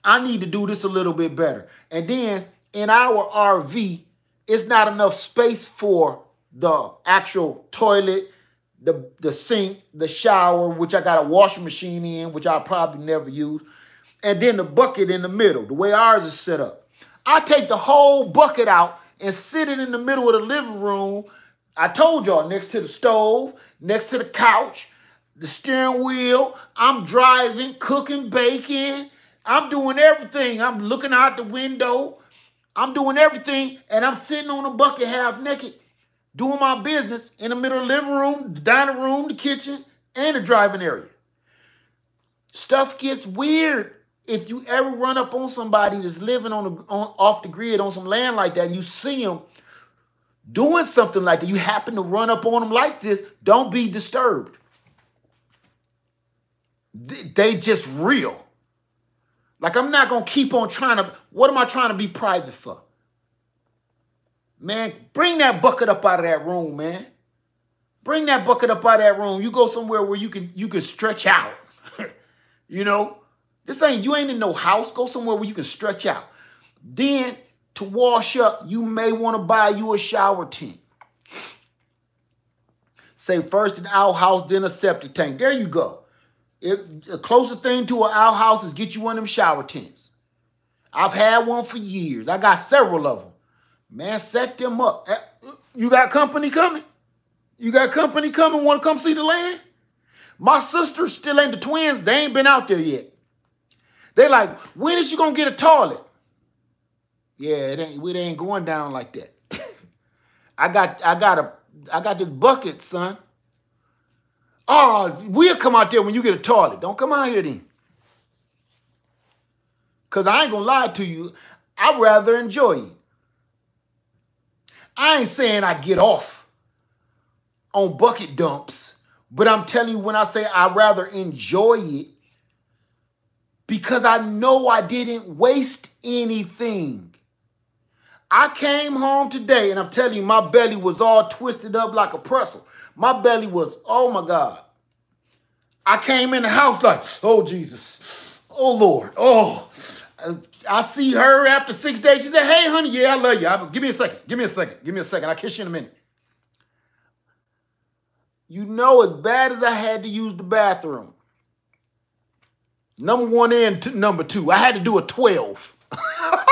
I need to do this a little bit better. And then in our RV, it's not enough space for the actual toilet, the, the sink, the shower, which I got a washing machine in, which I'll probably never use, and then the bucket in the middle, the way ours is set up. I take the whole bucket out and sit it in the middle of the living room. I told y'all, next to the stove, next to the couch, the steering wheel. I'm driving, cooking, baking. I'm doing everything. I'm looking out the window. I'm doing everything, and I'm sitting on a bucket half naked, doing my business in the middle of the living room, the dining room, the kitchen, and the driving area. Stuff gets weird if you ever run up on somebody that's living on, the, on off the grid on some land like that, and you see them doing something like that, you happen to run up on them like this, don't be disturbed. They just real. Like I'm not gonna keep on trying to. What am I trying to be private for? Man, bring that bucket up out of that room, man. Bring that bucket up out of that room. You go somewhere where you can you can stretch out. <laughs> you know, this ain't you ain't in no house. Go somewhere where you can stretch out. Then to wash up, you may want to buy you a shower tank. Say first an outhouse, then a septic tank. There you go. If, the closest thing to an outhouse is get you one of them shower tents. I've had one for years. I got several of them. Man, set them up. Eh, you got company coming? You got company coming? Want to come see the land? My sisters still ain't the twins. They ain't been out there yet. They like, when is you gonna get a toilet? Yeah, it ain't. It ain't going down like that. <laughs> I got, I got a, I got this bucket, son. Oh, we'll come out there when you get a toilet. Don't come out here then. Because I ain't to lie to you. I'd rather enjoy it. I ain't saying I get off on bucket dumps, but I'm telling you when I say I'd rather enjoy it because I know I didn't waste anything. I came home today and I'm telling you, my belly was all twisted up like a pretzel. My belly was, oh my God. I came in the house like, oh Jesus, oh Lord, oh. I see her after six days. She said, hey, honey, yeah, I love you. I, give me a second. Give me a second. Give me a second. I'll kiss you in a minute. You know, as bad as I had to use the bathroom, number one and number two, I had to do a 12. <laughs> I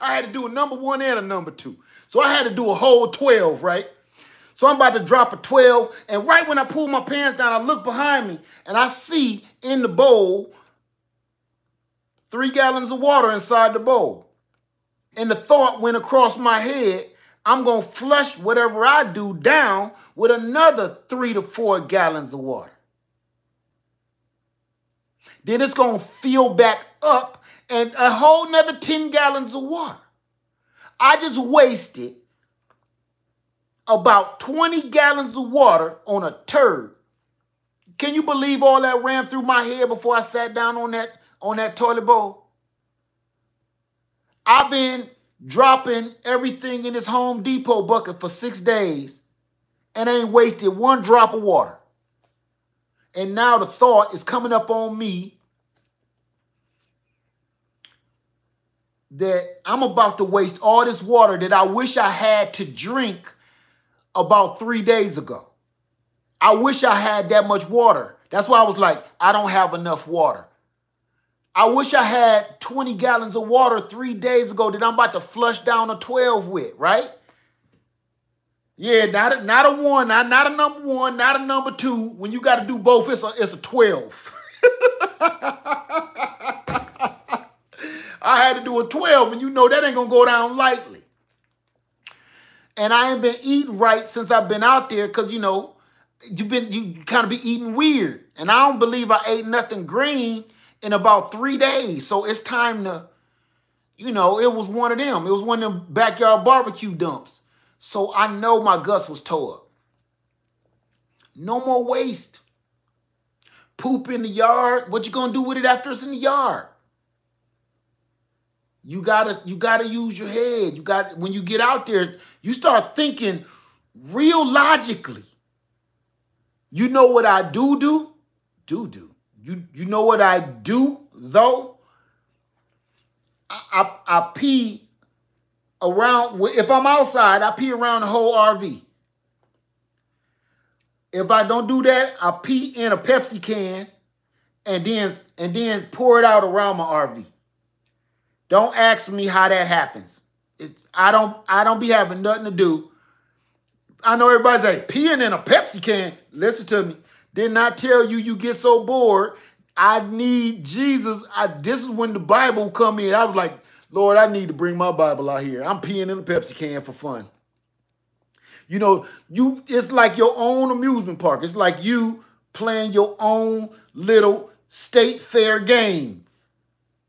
had to do a number one and a number two. So I had to do a whole 12, right? So I'm about to drop a 12. And right when I pull my pants down, I look behind me and I see in the bowl three gallons of water inside the bowl. And the thought went across my head, I'm going to flush whatever I do down with another three to four gallons of water. Then it's going to fill back up and a whole nother 10 gallons of water. I just wasted about 20 gallons of water on a turd. Can you believe all that ran through my head before I sat down on that on that toilet bowl? I've been dropping everything in this Home Depot bucket for six days and ain't wasted one drop of water. And now the thought is coming up on me that I'm about to waste all this water that I wish I had to drink about three days ago. I wish I had that much water. That's why I was like, I don't have enough water. I wish I had 20 gallons of water three days ago that I'm about to flush down a 12 with, right? Yeah, not a, not a one, not, not a number one, not a number two. When you got to do both, it's a, it's a 12. <laughs> I had to do a 12, and you know that ain't going to go down lightly and I ain't been eating right since I've been out there because, you know, you've been you kind of be eating weird. And I don't believe I ate nothing green in about three days. So it's time to, you know, it was one of them. It was one of them backyard barbecue dumps. So I know my guts was tore up. No more waste. Poop in the yard. What you gonna do with it after it's in the yard? You gotta you gotta use your head. You got when you get out there, you start thinking real logically. You know what I do do? Do do. You you know what I do though? I, I, I pee around if I'm outside, I pee around the whole RV. If I don't do that, I pee in a Pepsi can and then and then pour it out around my RV. Don't ask me how that happens. It, I don't I don't be having nothing to do. I know everybody's like peeing in a Pepsi can. Listen to me. Did not I tell you you get so bored. I need Jesus. I this is when the Bible come in. I was like, Lord, I need to bring my Bible out here. I'm peeing in a Pepsi can for fun. You know, you it's like your own amusement park. It's like you playing your own little state fair game.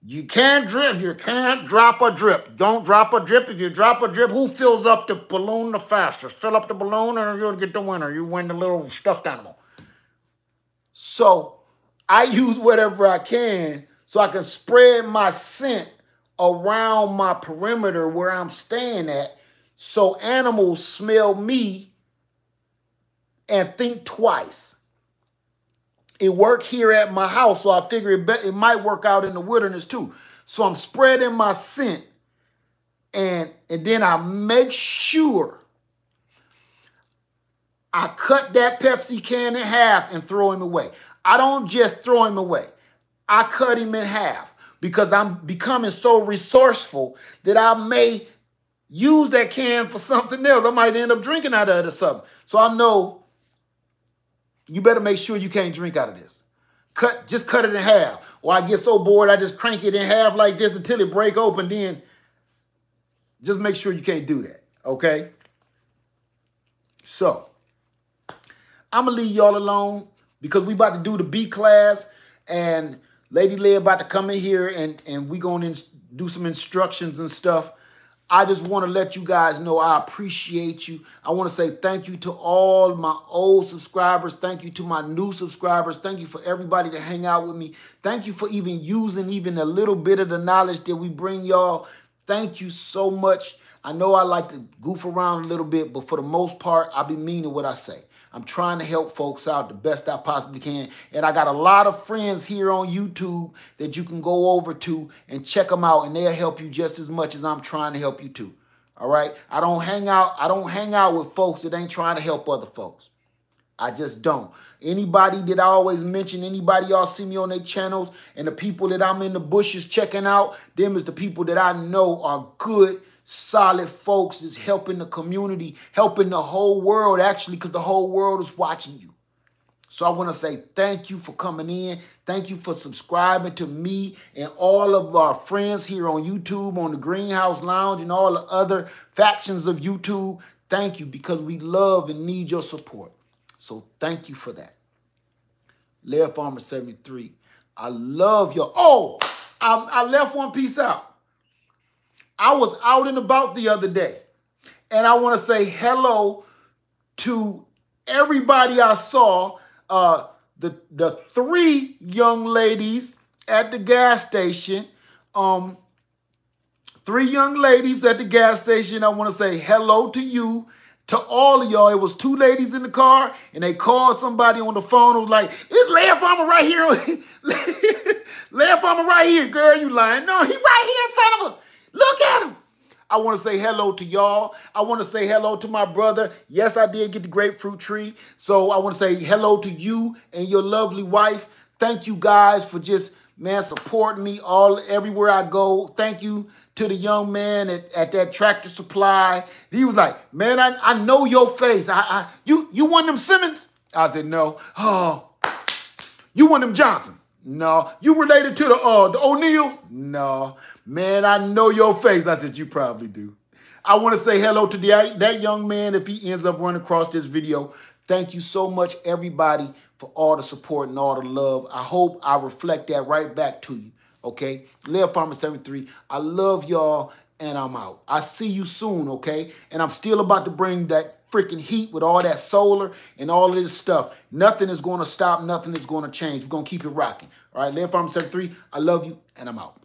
You can't drip. You can't drop a drip. Don't drop a drip. If you drop a drip, who fills up the balloon the fastest? Fill up the balloon and you'll get the winner. You win the little stuffed animal. So I use whatever I can so I can spread my scent around my perimeter where I'm staying at so animals smell me and think twice. It worked here at my house, so I figure it, it might work out in the wilderness too. So I'm spreading my scent, and, and then I make sure I cut that Pepsi can in half and throw him away. I don't just throw him away. I cut him in half because I'm becoming so resourceful that I may use that can for something else. I might end up drinking out of it or something. So I know you better make sure you can't drink out of this. Cut, just cut it in half. Or I get so bored, I just crank it in half like this until it break open. Then just make sure you can't do that. Okay. So I'm gonna leave y'all alone because we about to do the B class and Lady Lead about to come in here and, and we going to do some instructions and stuff. I just want to let you guys know I appreciate you. I want to say thank you to all my old subscribers. Thank you to my new subscribers. Thank you for everybody to hang out with me. Thank you for even using even a little bit of the knowledge that we bring y'all. Thank you so much. I know I like to goof around a little bit, but for the most part, I be meaning what I say. I'm trying to help folks out the best I possibly can. And I got a lot of friends here on YouTube that you can go over to and check them out and they'll help you just as much as I'm trying to help you too. All right? I don't hang out I don't hang out with folks that ain't trying to help other folks. I just don't. Anybody that I always mention, anybody y'all see me on their channels, and the people that I'm in the bushes checking out, them is the people that I know are good solid folks that's helping the community, helping the whole world, actually, because the whole world is watching you. So I want to say thank you for coming in. Thank you for subscribing to me and all of our friends here on YouTube, on the Greenhouse Lounge, and all the other factions of YouTube. Thank you because we love and need your support. So thank you for that. Lead Farmer 73. I love your. Oh, I, I left one piece out. I was out and about the other day, and I want to say hello to everybody I saw. Uh, the the three young ladies at the gas station. Um, three young ladies at the gas station. I want to say hello to you. To all of y'all, it was two ladies in the car, and they called somebody on the phone. It was like, "It's Lead Farmer right here. <laughs> Lead Farmer right here, girl. You lying? No, he right here in front of us." Look at him. I want to say hello to y'all. I want to say hello to my brother. Yes, I did get the grapefruit tree. So I want to say hello to you and your lovely wife. Thank you guys for just, man, supporting me all everywhere I go. Thank you to the young man at, at that tractor supply. He was like, man, I, I know your face. I, I you you want them Simmons? I said, no. Oh, you want them Johnsons? No. You related to the uh the O'Neills? No. Man, I know your face. I said, you probably do. I want to say hello to the, that young man if he ends up running across this video. Thank you so much, everybody, for all the support and all the love. I hope I reflect that right back to you. Okay, Lead Farmer 73. I love y'all, and I'm out. I see you soon. Okay, and I'm still about to bring that freaking heat with all that solar and all of this stuff. Nothing is going to stop. Nothing is going to change. We're going to keep it rocking. All right, Lead Farmer 73. I love you, and I'm out.